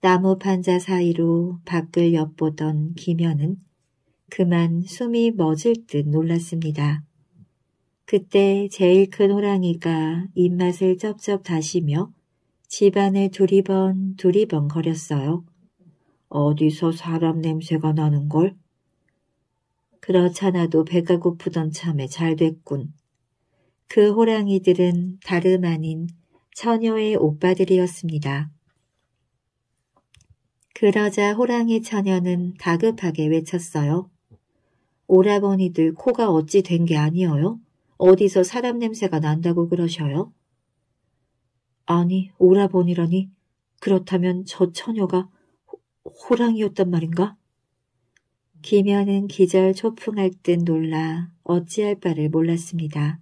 나무 판자 사이로 밖을 엿보던 김연은 그만 숨이 멎을 듯 놀랐습니다. 그때 제일 큰 호랑이가 입맛을 쩝쩝 다시며 집안을 두리번 두리번 거렸어요. 어디서 사람 냄새가 나는걸? 그렇잖아도 배가 고프던 참에 잘 됐군. 그 호랑이들은 다름 아닌 처녀의 오빠들이었습니다. 그러자 호랑이 처녀는 다급하게 외쳤어요. 오라버니들 코가 어찌 된 게 아니어요? 어디서 사람 냄새가 난다고 그러셔요? 아니, 오라버니라니. 그렇다면 저 처녀가 호, 랑이였단 말인가? 김현은 기절 초풍할 듯 놀라 어찌할 바를 몰랐습니다.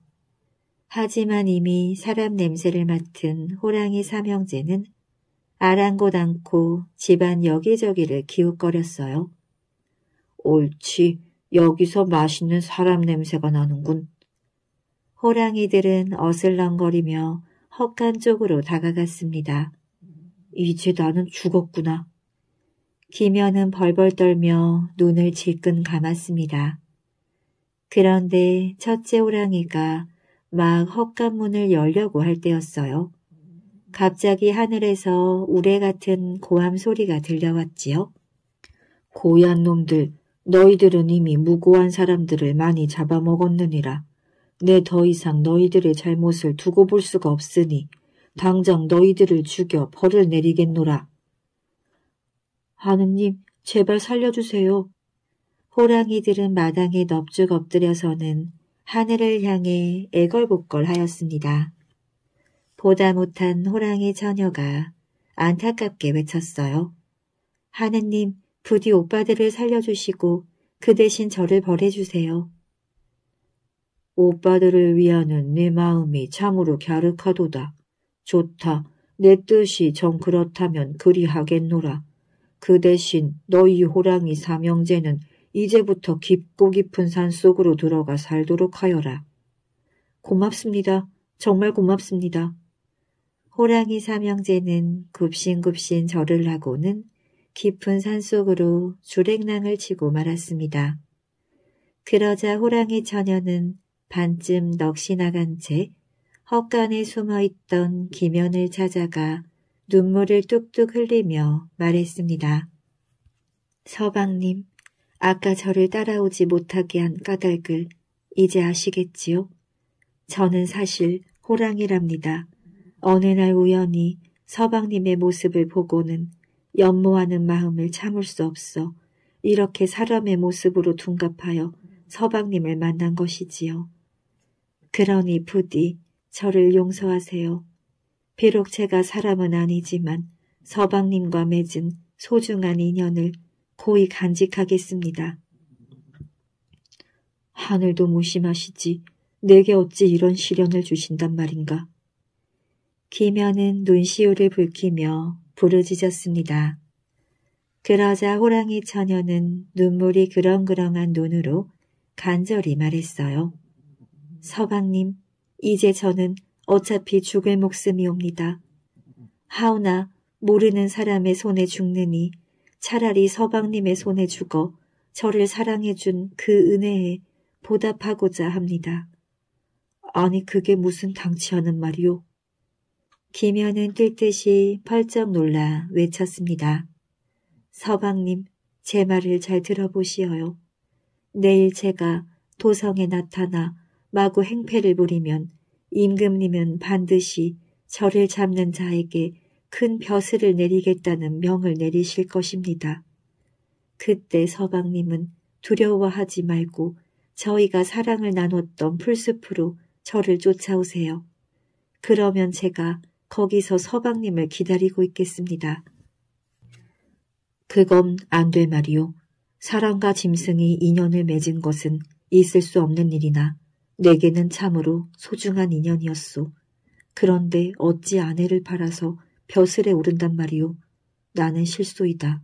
하지만 이미 사람 냄새를 맡은 호랑이 삼형제는 아랑곳 않고 집안 여기저기를 기웃거렸어요. 옳지, 여기서 맛있는 사람 냄새가 나는군. 호랑이들은 어슬렁거리며 헛간 쪽으로 다가갔습니다. 이제 나는 죽었구나. 김현은 벌벌 떨며 눈을 질끈 감았습니다. 그런데 첫째 호랑이가 막 헛간문을 열려고 할 때였어요. 갑자기 하늘에서 우레 같은 고함 소리가 들려왔지요. 고얀 놈들, 너희들은 이미 무고한 사람들을 많이 잡아먹었느니라. 내 더 이상 너희들의 잘못을 두고 볼 수가 없으니 당장 너희들을 죽여 벌을 내리겠노라. 하느님, 제발 살려주세요. 호랑이들은 마당에 넙죽 엎드려서는 하늘을 향해 애걸복걸 하였습니다. 보다 못한 호랑이 처녀가 안타깝게 외쳤어요. 하느님, 부디 오빠들을 살려주시고 그 대신 저를 벌해주세요. 오빠들을 위하는 내 마음이 참으로 갸륵하도다. 좋다. 내 뜻이 정 그렇다면 그리하겠노라. 그 대신 너희 호랑이 삼형제는 이제부터 깊고 깊은 산속으로 들어가 살도록 하여라. 고맙습니다. 정말 고맙습니다. 호랑이 삼형제는 굽신굽신 절을 하고는 깊은 산속으로 주랭랑을 치고 말았습니다. 그러자 호랑이 처녀는 반쯤 넋이 나간 채 헛간에 숨어있던 기면을 찾아가 눈물을 뚝뚝 흘리며 말했습니다. 서방님, 아까 저를 따라오지 못하게 한 까닭을 이제 아시겠지요? 저는 사실 호랑이랍니다. 어느 날 우연히 서방님의 모습을 보고는 연모하는 마음을 참을 수 없어 이렇게 사람의 모습으로 둔갑하여 서방님을 만난 것이지요. 그러니 부디 저를 용서하세요. 비록 제가 사람은 아니지만 서방님과 맺은 소중한 인연을 고이 간직하겠습니다. 하늘도 무심하시지 내게 어찌 이런 시련을 주신단 말인가. 기면은 눈시울을 붉히며 부르짖었습니다. 그러자 호랑이 처녀는 눈물이 그렁그렁한 눈으로 간절히 말했어요. 서방님, 이제 저는 어차피 죽을 목숨이 옵니다. 하오나 모르는 사람의 손에 죽느니 차라리 서방님의 손에 죽어 저를 사랑해준 그 은혜에 보답하고자 합니다. 아니 그게 무슨 당치 않은 말이오? 김현은 뜰 듯이 펄쩍 놀라 외쳤습니다. 서방님, 제 말을 잘 들어보시어요. 내일 제가 도성에 나타나 마구 행패를 부리면 임금님은 반드시 저를 잡는 자에게 큰 벼슬을 내리겠다는 명을 내리실 것입니다. 그때 서방님은 두려워하지 말고 저희가 사랑을 나눴던 풀숲으로 저를 쫓아오세요. 그러면 제가 거기서 서방님을 기다리고 있겠습니다. 그건 안 될 말이오. 사람과 짐승이 인연을 맺은 것은 있을 수 없는 일이나 내게는 참으로 소중한 인연이었소. 그런데 어찌 아내를 팔아서 벼슬에 오른단 말이오. 나는 실소이다.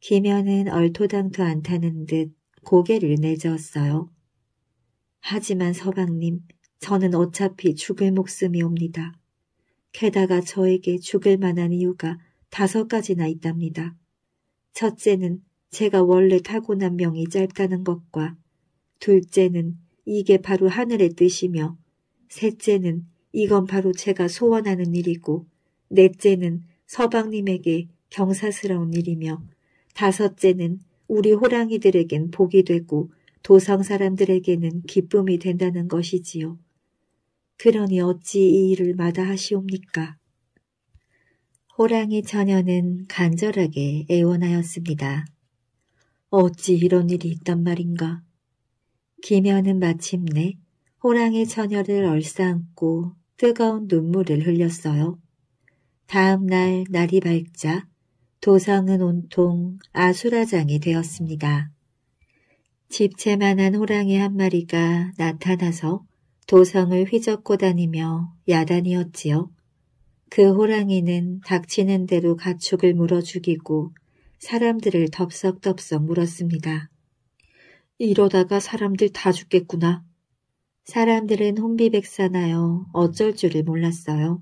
김현은 얼토당토 않다는 듯 고개를 내저었어요. 하지만 서방님, 저는 어차피 죽을 목숨이 옵니다. 게다가 저에게 죽을 만한 이유가 다섯 가지나 있답니다. 첫째는 제가 원래 타고난 명이 짧다는 것과 둘째는 이게 바로 하늘의 뜻이며 셋째는 이건 바로 제가 소원하는 일이고 넷째는 서방님에게 경사스러운 일이며 다섯째는 우리 호랑이들에겐 복이 되고 도성 사람들에게는 기쁨이 된다는 것이지요. 그러니 어찌 이 일을 마다하시옵니까? 호랑이 처녀는 간절하게 애원하였습니다. 어찌 이런 일이 있단 말인가? 김현은 마침내 호랑이 처녀를 얼싸안고 뜨거운 눈물을 흘렸어요. 다음 날 날이 밝자 도성은 온통 아수라장이 되었습니다. 집채만한 호랑이 한 마리가 나타나서 도성을 휘젓고 다니며 야단이었지요. 그 호랑이는 닥치는 대로 가축을 물어 죽이고 사람들을 덥석덥석 물었습니다. 이러다가 사람들 다 죽겠구나. 사람들은 혼비백산하여 어쩔 줄을 몰랐어요.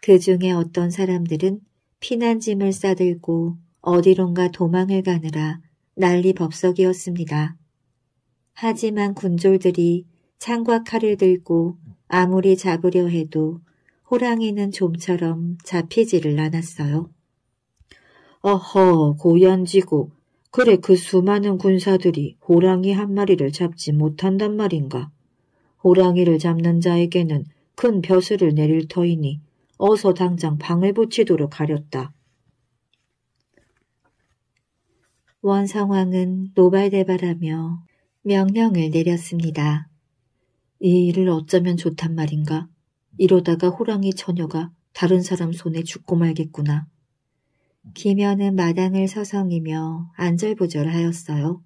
그 중에 어떤 사람들은 피난짐을 싸들고 어디론가 도망을 가느라 난리 법석이었습니다. 하지만 군졸들이 창과 칼을 들고 아무리 잡으려 해도 호랑이는 좀처럼 잡히지를 않았어요. 어허 고연지고 그래 그 수많은 군사들이 호랑이 한 마리를 잡지 못한단 말인가. 호랑이를 잡는 자에게는 큰 벼슬을 내릴 터이니 어서 당장 방을 붙이도록 하렸다. 원성왕은 노발대발하며 명령을 내렸습니다. 이 일을 어쩌면 좋단 말인가? 이러다가 호랑이 처녀가 다른 사람 손에 죽고 말겠구나. 김현은 마당을 서성이며 안절부절하였어요.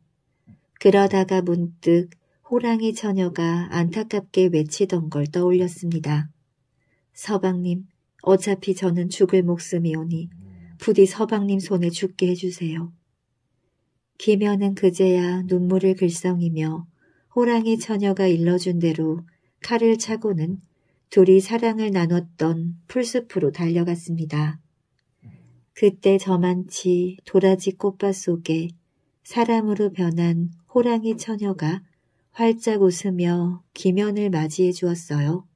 그러다가 문득 호랑이 처녀가 안타깝게 외치던 걸 떠올렸습니다. 서방님, 어차피 저는 죽을 목숨이오니 부디 서방님 손에 죽게 해주세요. 김현은 그제야 눈물을 글썽이며 호랑이 처녀가 일러준 대로 칼을 차고는 둘이 사랑을 나눴던 풀숲으로 달려갔습니다. 그때 저만치 도라지 꽃밭 속에 사람으로 변한 호랑이 처녀가 활짝 웃으며 김연을 맞이해 주었어요.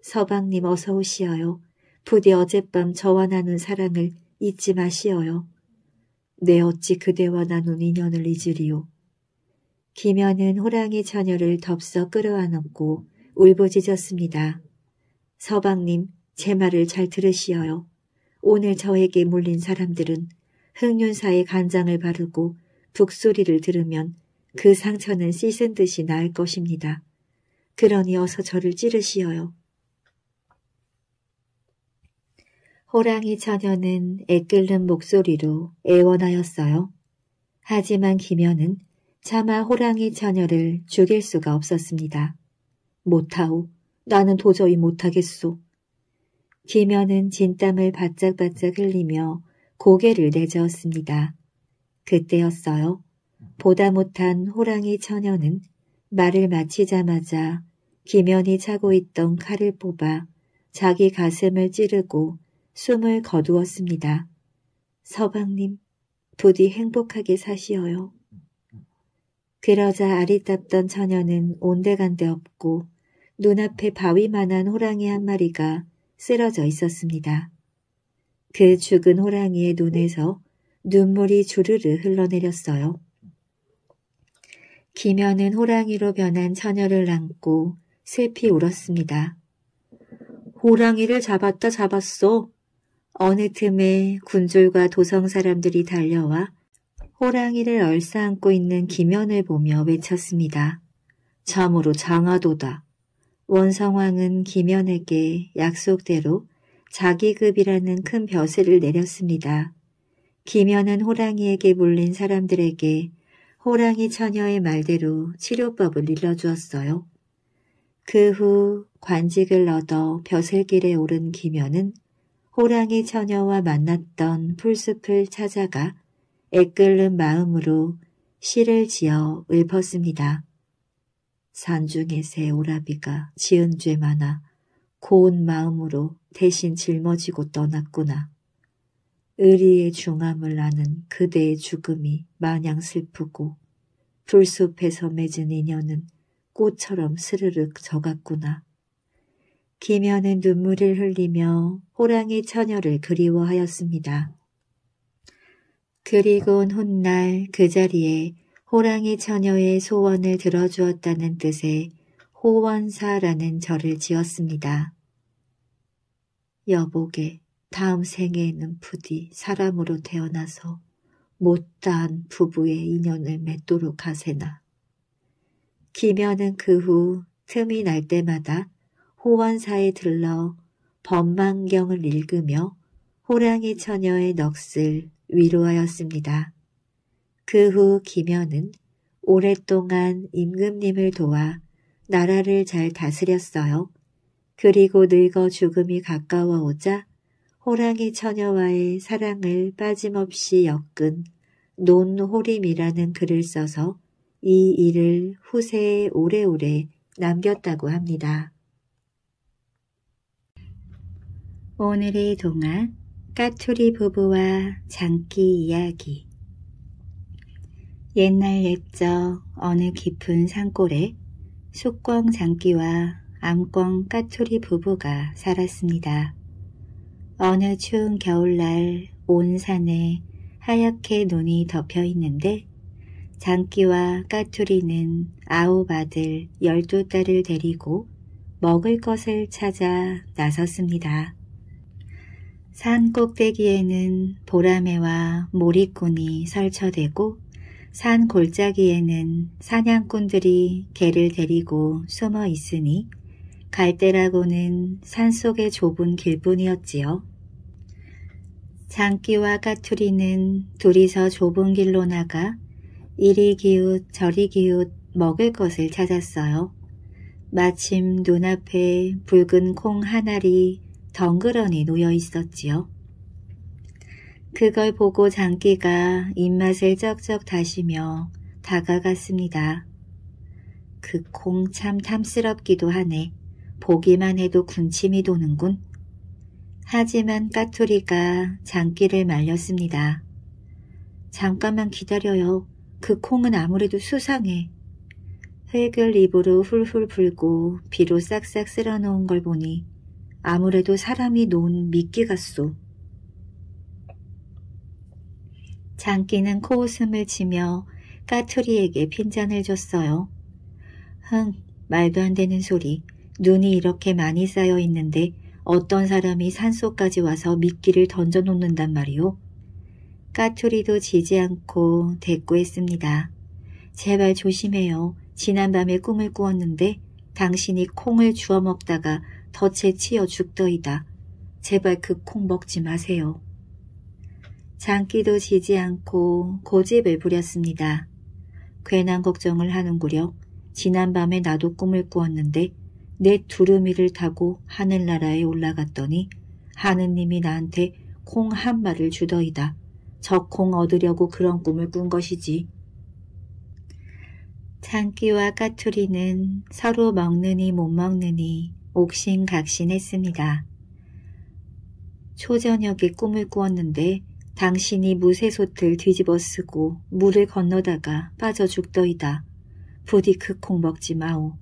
서방님 어서 오시어요. 부디 어젯밤 저와 나눈 사랑을 잊지 마시어요. 내 어찌 그대와 나눈 인연을 잊으리요. 김연은 호랑이 처녀를 덥석 끌어안았고 울부짖었습니다. 서방님, 제 말을 잘 들으시어요. 오늘 저에게 물린 사람들은 흑륜사의 간장을 바르고 북소리를 들으면 그 상처는 씻은 듯이 나을 것입니다. 그러니 어서 저를 찌르시어요. 호랑이 처녀는 애끓는 목소리로 애원하였어요. 하지만 김현은 차마 호랑이 처녀를 죽일 수가 없었습니다. 못하오. 나는 도저히 못하겠소. 김현은 진땀을 바짝바짝 흘리며 고개를 내저었습니다. 그때였어요. 보다 못한 호랑이 처녀는 말을 마치자마자 김현이 차고 있던 칼을 뽑아 자기 가슴을 찌르고 숨을 거두었습니다. 서방님, 부디 행복하게 사시어요. 그러자 아리답던 처녀는 온데간데 없고 눈앞에 바위만한 호랑이 한 마리가 쓰러져 있었습니다. 그 죽은 호랑이의 눈에서 눈물이 주르르 흘러내렸어요. 김현은 호랑이로 변한 처녀를 안고 슬피 울었습니다. 호랑이를 잡았다 잡았어. 어느 틈에 군졸과 도성 사람들이 달려와 호랑이를 얼싸안고 있는 김현을 보며 외쳤습니다. 참으로 장하도다. 원성왕은 김현에게 약속대로 자기급이라는 큰 벼슬을 내렸습니다. 김현은 호랑이에게 물린 사람들에게 호랑이 처녀의 말대로 치료법을 일러주었어요. 그 후 관직을 얻어 벼슬길에 오른 김현은 호랑이 처녀와 만났던 풀숲을 찾아가 애끓는 마음으로 시를 지어 읊었습니다. 산중의 새 오라비가 지은 죄 많아 고운 마음으로 대신 짊어지고 떠났구나. 의리의 중함을 아는 그대의 죽음이 마냥 슬프고 불숲에서 맺은 인연은 꽃처럼 스르륵 져갔구나. 김현은 눈물을 흘리며 호랑이 처녀를 그리워하였습니다. 그리곤 훗날 그 자리에 호랑이 처녀의 소원을 들어주었다는 뜻의 호원사라는 절을 지었습니다. 여보게 다음 생에는 부디 사람으로 태어나서 못다한 부부의 인연을 맺도록 하세나. 기면은 그 후 틈이 날 때마다 호원사에 들러 법망경을 읽으며 호랑이 처녀의 넋을 위로하였습니다. 그 후 김현은 오랫동안 임금님을 도와 나라를 잘 다스렸어요. 그리고 늙어 죽음이 가까워 오자 호랑이 처녀와의 사랑을 빠짐없이 엮은 논호림이라는 글을 써서 이 일을 후세에 오래오래 남겼다고 합니다. 오늘의 동화 까투리 부부와 장기 이야기 옛날 옛적 어느 깊은 산골에 숙광 장기와 암광 까투리 부부가 살았습니다. 어느 추운 겨울날 온 산에 하얗게 눈이 덮여 있는데 장기와 까투리는 아홉 아들 열두 딸을 데리고 먹을 것을 찾아 나섰습니다. 산 꼭대기에는 보라매와 모리꾼이 설쳐되고 산 골짜기에는 사냥꾼들이 개를 데리고 숨어 있으니 갈대라고는 산속의 좁은 길뿐이었지요. 장기와 까투리는 둘이서 좁은 길로 나가 이리 기웃 저리 기웃 먹을 것을 찾았어요. 마침 눈앞에 붉은 콩 한 알이 덩그러니 놓여 있었지요. 그걸 보고 장기가 입맛을 쩍쩍 다시며 다가갔습니다. 그 콩 참 탐스럽기도 하네. 보기만 해도 군침이 도는군. 하지만 까투리가 장기를 말렸습니다. 잠깐만 기다려요. 그 콩은 아무래도 수상해. 흙을 입으로 훌훌 불고 비로 싹싹 쓸어놓은 걸 보니 아무래도 사람이 놓은 미끼 같소. 장기는 코웃음을 치며 까투리에게 핀잔을 줬어요. 흥, 말도 안 되는 소리. 눈이 이렇게 많이 쌓여 있는데 어떤 사람이 산속까지 와서 미끼를 던져 놓는단 말이오. 까투리도 지지 않고 대꾸했습니다. 제발 조심해요. 지난밤에 꿈을 꾸었는데 당신이 콩을 주워 먹다가 덫에 치여 죽더이다. 제발 그 콩 먹지 마세요. 장기도 지지 않고 고집을 부렸습니다. 괜한 걱정을 하는구려. 지난밤에 나도 꿈을 꾸었는데 내 두루미를 타고 하늘나라에 올라갔더니 하느님이 나한테 콩 한 마를 주더이다. 저 콩 얻으려고 그런 꿈을 꾼 것이지. 장기와 까투리는 서로 먹느니 못 먹느니 옥신각신했습니다. 초저녁에 꿈을 꾸었는데 당신이 무쇠솥을 뒤집어 쓰고 물을 건너다가 빠져 죽더이다. 부디 그콩 먹지 마오.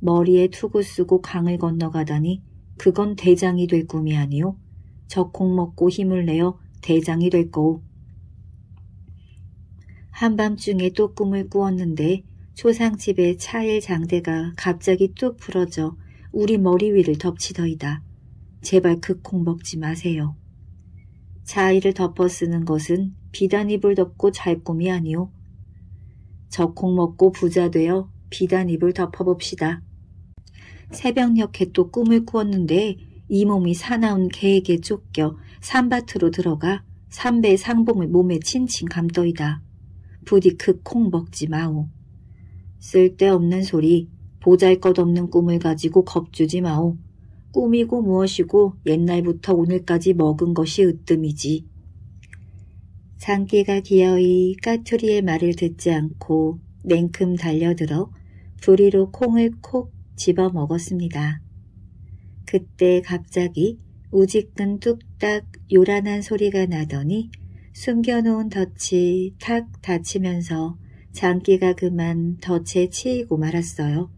머리에 투구 쓰고 강을 건너가다니 그건 대장이 될 꿈이 아니오. 저 콩 먹고 힘을 내어 대장이 될 거오. 한밤중에 또 꿈을 꾸었는데 초상집의 차일 장대가 갑자기 뚝 부러져 우리 머리 위를 덮치더이다. 제발 그 콩 먹지 마세요. 자의를 덮어 쓰는 것은 비단 입을 덮고 잘 꿈이 아니오. 적콩 먹고 부자 되어 비단 입을 덮어봅시다. 새벽녘에 또 꿈을 꾸었는데 이 몸이 사나운 개에게 쫓겨 산밭으로 들어가 삼배 상봉을 몸에 친친 감더이다. 부디 그 콩 먹지 마오. 쓸데없는 소리, 보잘것없는 꿈을 가지고 겁주지 마오. 꿈이고 무엇이고 옛날부터 오늘까지 먹은 것이 으뜸이지. 장기가 기어이 까투리의 말을 듣지 않고 냉큼 달려들어 부리로 콩을 콕 집어 먹었습니다. 그때 갑자기 우직근 뚝딱 요란한 소리가 나더니 숨겨놓은 덫이 탁 닫히면서 장기가 그만 덫에 치이고 말았어요.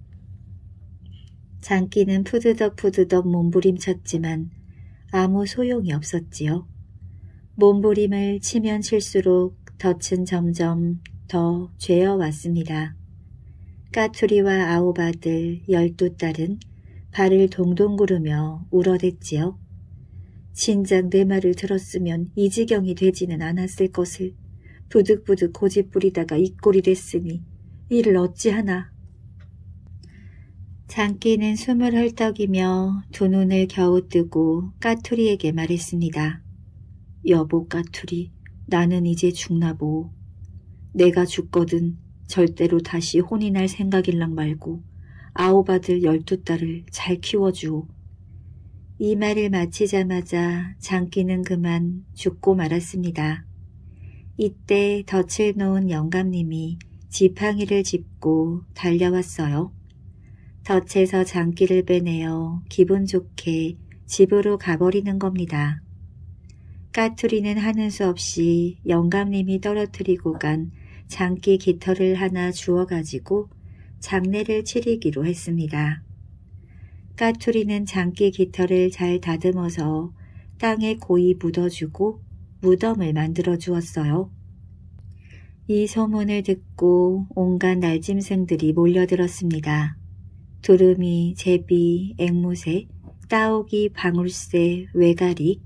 장기는 푸드덕 푸드덕 몸부림쳤지만 아무 소용이 없었지요. 몸부림을 치면 칠수록 덫은 점점 더 죄어왔습니다. 까투리와 아홉 아들 열두 딸은 발을 동동 구르며 울어댔지요. 진작 내 말을 들었으면 이 지경이 되지는 않았을 것을 부득부득 고집 부리다가 이 꼴이 됐으니 이를 어찌하나 장기는 숨을 헐떡이며 두 눈을 겨우 뜨고 까투리에게 말했습니다. 여보 까투리, 나는 이제 죽나보. 내가 죽거든 절대로 다시 혼이 날 생각일랑 말고 아홉 아들 열두 딸을 잘 키워주오. 이 말을 마치자마자 장기는 그만 죽고 말았습니다. 이때 덫을 놓은 영감님이 지팡이를 짚고 달려왔어요. 덫에서 장기를 빼내어 기분 좋게 집으로 가버리는 겁니다. 까투리는 하는 수 없이 영감님이 떨어뜨리고 간 장기 깃털을 하나 주워가지고 장례를 치르기로 했습니다. 까투리는 장기 깃털을 잘 다듬어서 땅에 고이 묻어주고 무덤을 만들어 주었어요. 이 소문을 듣고 온갖 날짐승들이 몰려들었습니다. 두루미, 제비, 앵무새, 따오기, 방울새, 외가리,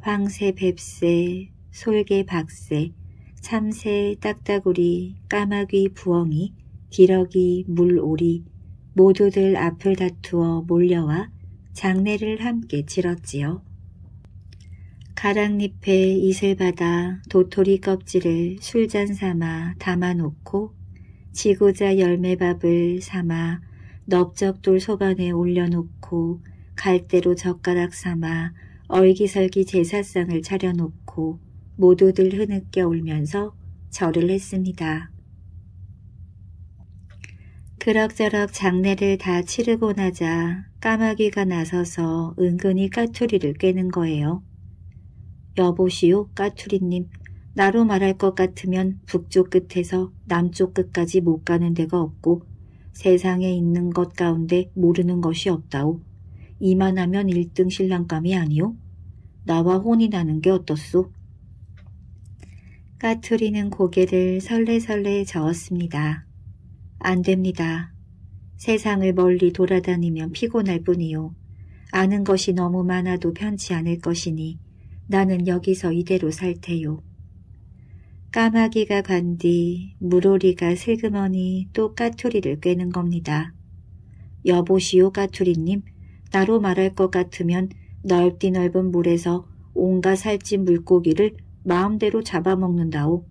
황새, 뱁새, 솔개, 박새, 참새, 딱따구리, 까마귀, 부엉이, 기러기, 물오리 모두들 앞을 다투어 몰려와 장례를 함께 치렀지요. 가랑잎에 이슬 받아 도토리 껍질을 술잔 삼아 담아놓고 지고자 열매밥을 삼아 넓적돌 소반에 올려놓고 갈대로 젓가락 삼아 얼기설기 제사상을 차려놓고 모두들 흐느껴 울면서 절을 했습니다. 그럭저럭 장례를 다 치르고 나자 까마귀가 나서서 은근히 까투리를 꿰는 거예요. 여보시오 까투리님 나로 말할 것 같으면 북쪽 끝에서 남쪽 끝까지 못 가는 데가 없고 세상에 있는 것 가운데 모르는 것이 없다오. 이만하면 일등 신랑감이 아니오? 나와 혼이 나는 게 어떻소? 까투리는 고개를 설레설레 저었습니다. 안 됩니다. 세상을 멀리 돌아다니면 피곤할 뿐이요. 아는 것이 너무 많아도 편치 않을 것이니 나는 여기서 이대로 살 테요. 까마귀가 간뒤 물오리가 슬그머니 또 까투리를 꿰는 겁니다. 여보시오 까투리님, 나로 말할 것 같으면 넓디 넓은 물에서 온갖 살찐 물고기를 마음대로 잡아먹는다오.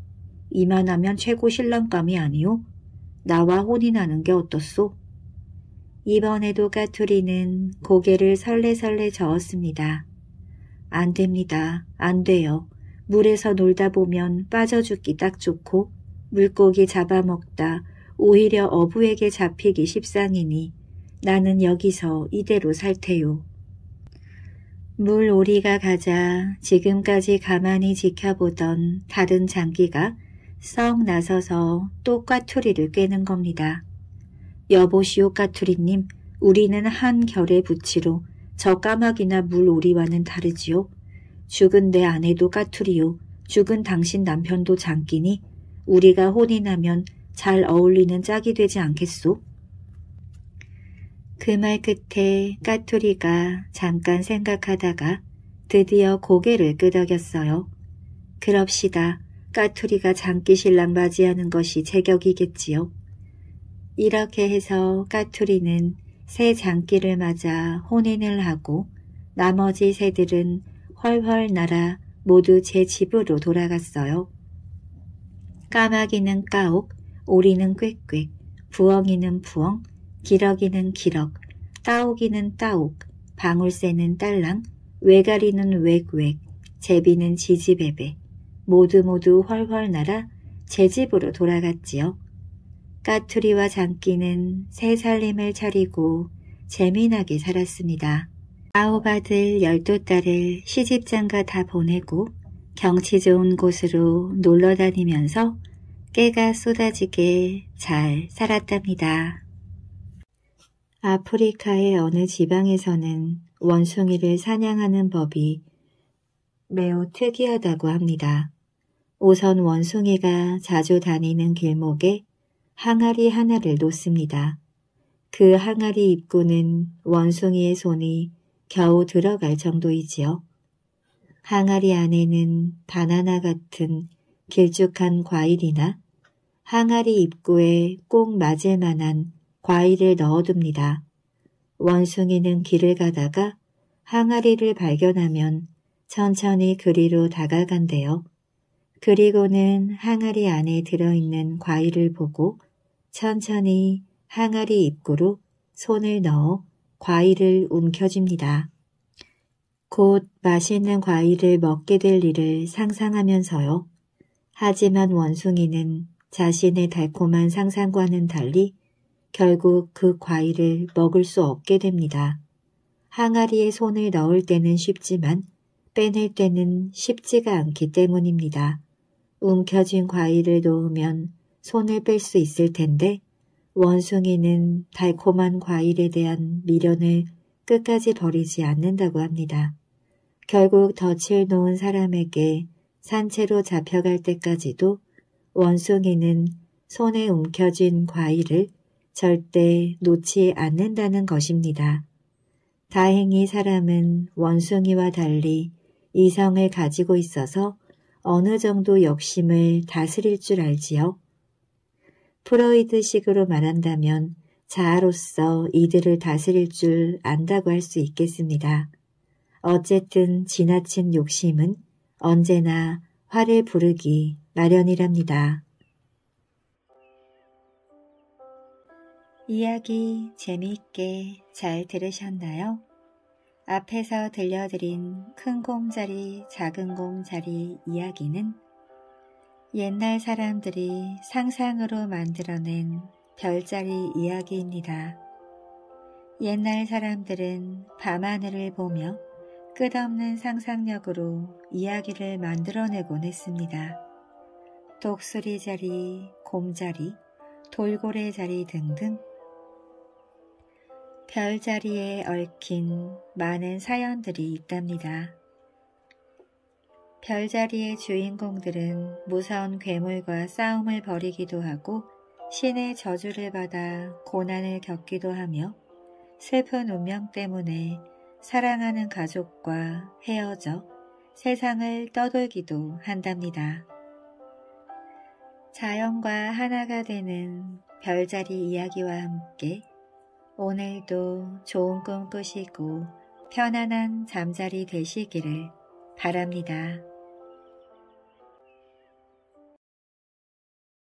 이만하면 최고 신랑감이 아니오? 나와 혼이 나는 게 어떻소? 이번에도 까투리는 고개를 설레설레 저었습니다. 안 됩니다. 안 돼요. 물에서 놀다 보면 빠져 죽기 딱 좋고 물고기 잡아먹다 오히려 어부에게 잡히기 십상이니 나는 여기서 이대로 살 테요. 물오리가 가자 지금까지 가만히 지켜보던 다른 장기가 썩 나서서 또 까투리를 꿰는 겁니다. 여보시오 까투리님, 우리는 한 결의 부치로 저 까마귀나 물오리와는 다르지요. 죽은 내 아내도 까투리요. 죽은 당신 남편도 장기니 우리가 혼이 나면 잘 어울리는 짝이 되지 않겠소? 그 말 끝에 까투리가 잠깐 생각하다가 드디어 고개를 끄덕였어요. 그럽시다. 까투리가 장기 신랑 맞이하는 것이 제격이겠지요. 이렇게 해서 까투리는 새 장기를 맞아 혼인을 하고 나머지 새들은 훨훨 날아 모두 제 집으로 돌아갔어요. 까마귀는 까옥, 오리는 꽥꽥, 부엉이는 부엉, 기러기는 기럭, 따오기는 따옥, 방울새는 딸랑, 외가리는 웩웩, 제비는 지지배배, 모두 모두 훨훨 날아 제 집으로 돌아갔지요. 까투리와 장기는 새 살림을 차리고 재미나게 살았습니다. 아홉 아들 열두 딸을 시집장가 다 보내고 경치 좋은 곳으로 놀러 다니면서 깨가 쏟아지게 잘 살았답니다. 아프리카의 어느 지방에서는 원숭이를 사냥하는 법이 매우 특이하다고 합니다. 우선 원숭이가 자주 다니는 길목에 항아리 하나를 놓습니다. 그 항아리 입구는 원숭이의 손이 겨우 들어갈 정도이지요. 항아리 안에는 바나나 같은 길쭉한 과일이나 항아리 입구에 꼭 맞을 만한 과일을 넣어둡니다. 원숭이는 길을 가다가 항아리를 발견하면 천천히 그리로 다가간대요. 그리고는 항아리 안에 들어있는 과일을 보고 천천히 항아리 입구로 손을 넣어 과일을 움켜쥡니다. 곧 맛있는 과일을 먹게 될 일을 상상하면서요. 하지만 원숭이는 자신의 달콤한 상상과는 달리 결국 그 과일을 먹을 수 없게 됩니다. 항아리에 손을 넣을 때는 쉽지만 빼낼 때는 쉽지가 않기 때문입니다. 움켜쥔 과일을 놓으면 손을 뺄 수 있을 텐데 원숭이는 달콤한 과일에 대한 미련을 끝까지 버리지 않는다고 합니다. 결국 덫을 놓은 사람에게 산채로 잡혀갈 때까지도 원숭이는 손에 움켜쥔 과일을 절대 놓지 않는다는 것입니다. 다행히 사람은 원숭이와 달리 이성을 가지고 있어서 어느 정도 욕심을 다스릴 줄 알지요. 프로이드식으로 말한다면 자아로서 이들을 다스릴 줄 안다고 할 수 있겠습니다. 어쨌든 지나친 욕심은 언제나 화를 부르기 마련이랍니다. 이야기 재미있게 잘 들으셨나요? 앞에서 들려드린 큰 곰자리, 작은 곰자리 이야기는 옛날 사람들이 상상으로 만들어낸 별자리 이야기입니다. 옛날 사람들은 밤하늘을 보며 끝없는 상상력으로 이야기를 만들어내곤 했습니다. 독수리 자리, 곰자리, 돌고래 자리 등등 별자리에 얽힌 많은 사연들이 있답니다. 별자리의 주인공들은 무서운 괴물과 싸움을 벌이기도 하고 신의 저주를 받아 고난을 겪기도 하며 슬픈 운명 때문에 사랑하는 가족과 헤어져 세상을 떠돌기도 한답니다. 자연과 하나가 되는 별자리 이야기와 함께 오늘도 좋은 꿈 꾸시고 편안한 잠자리 되시기를 바랍니다.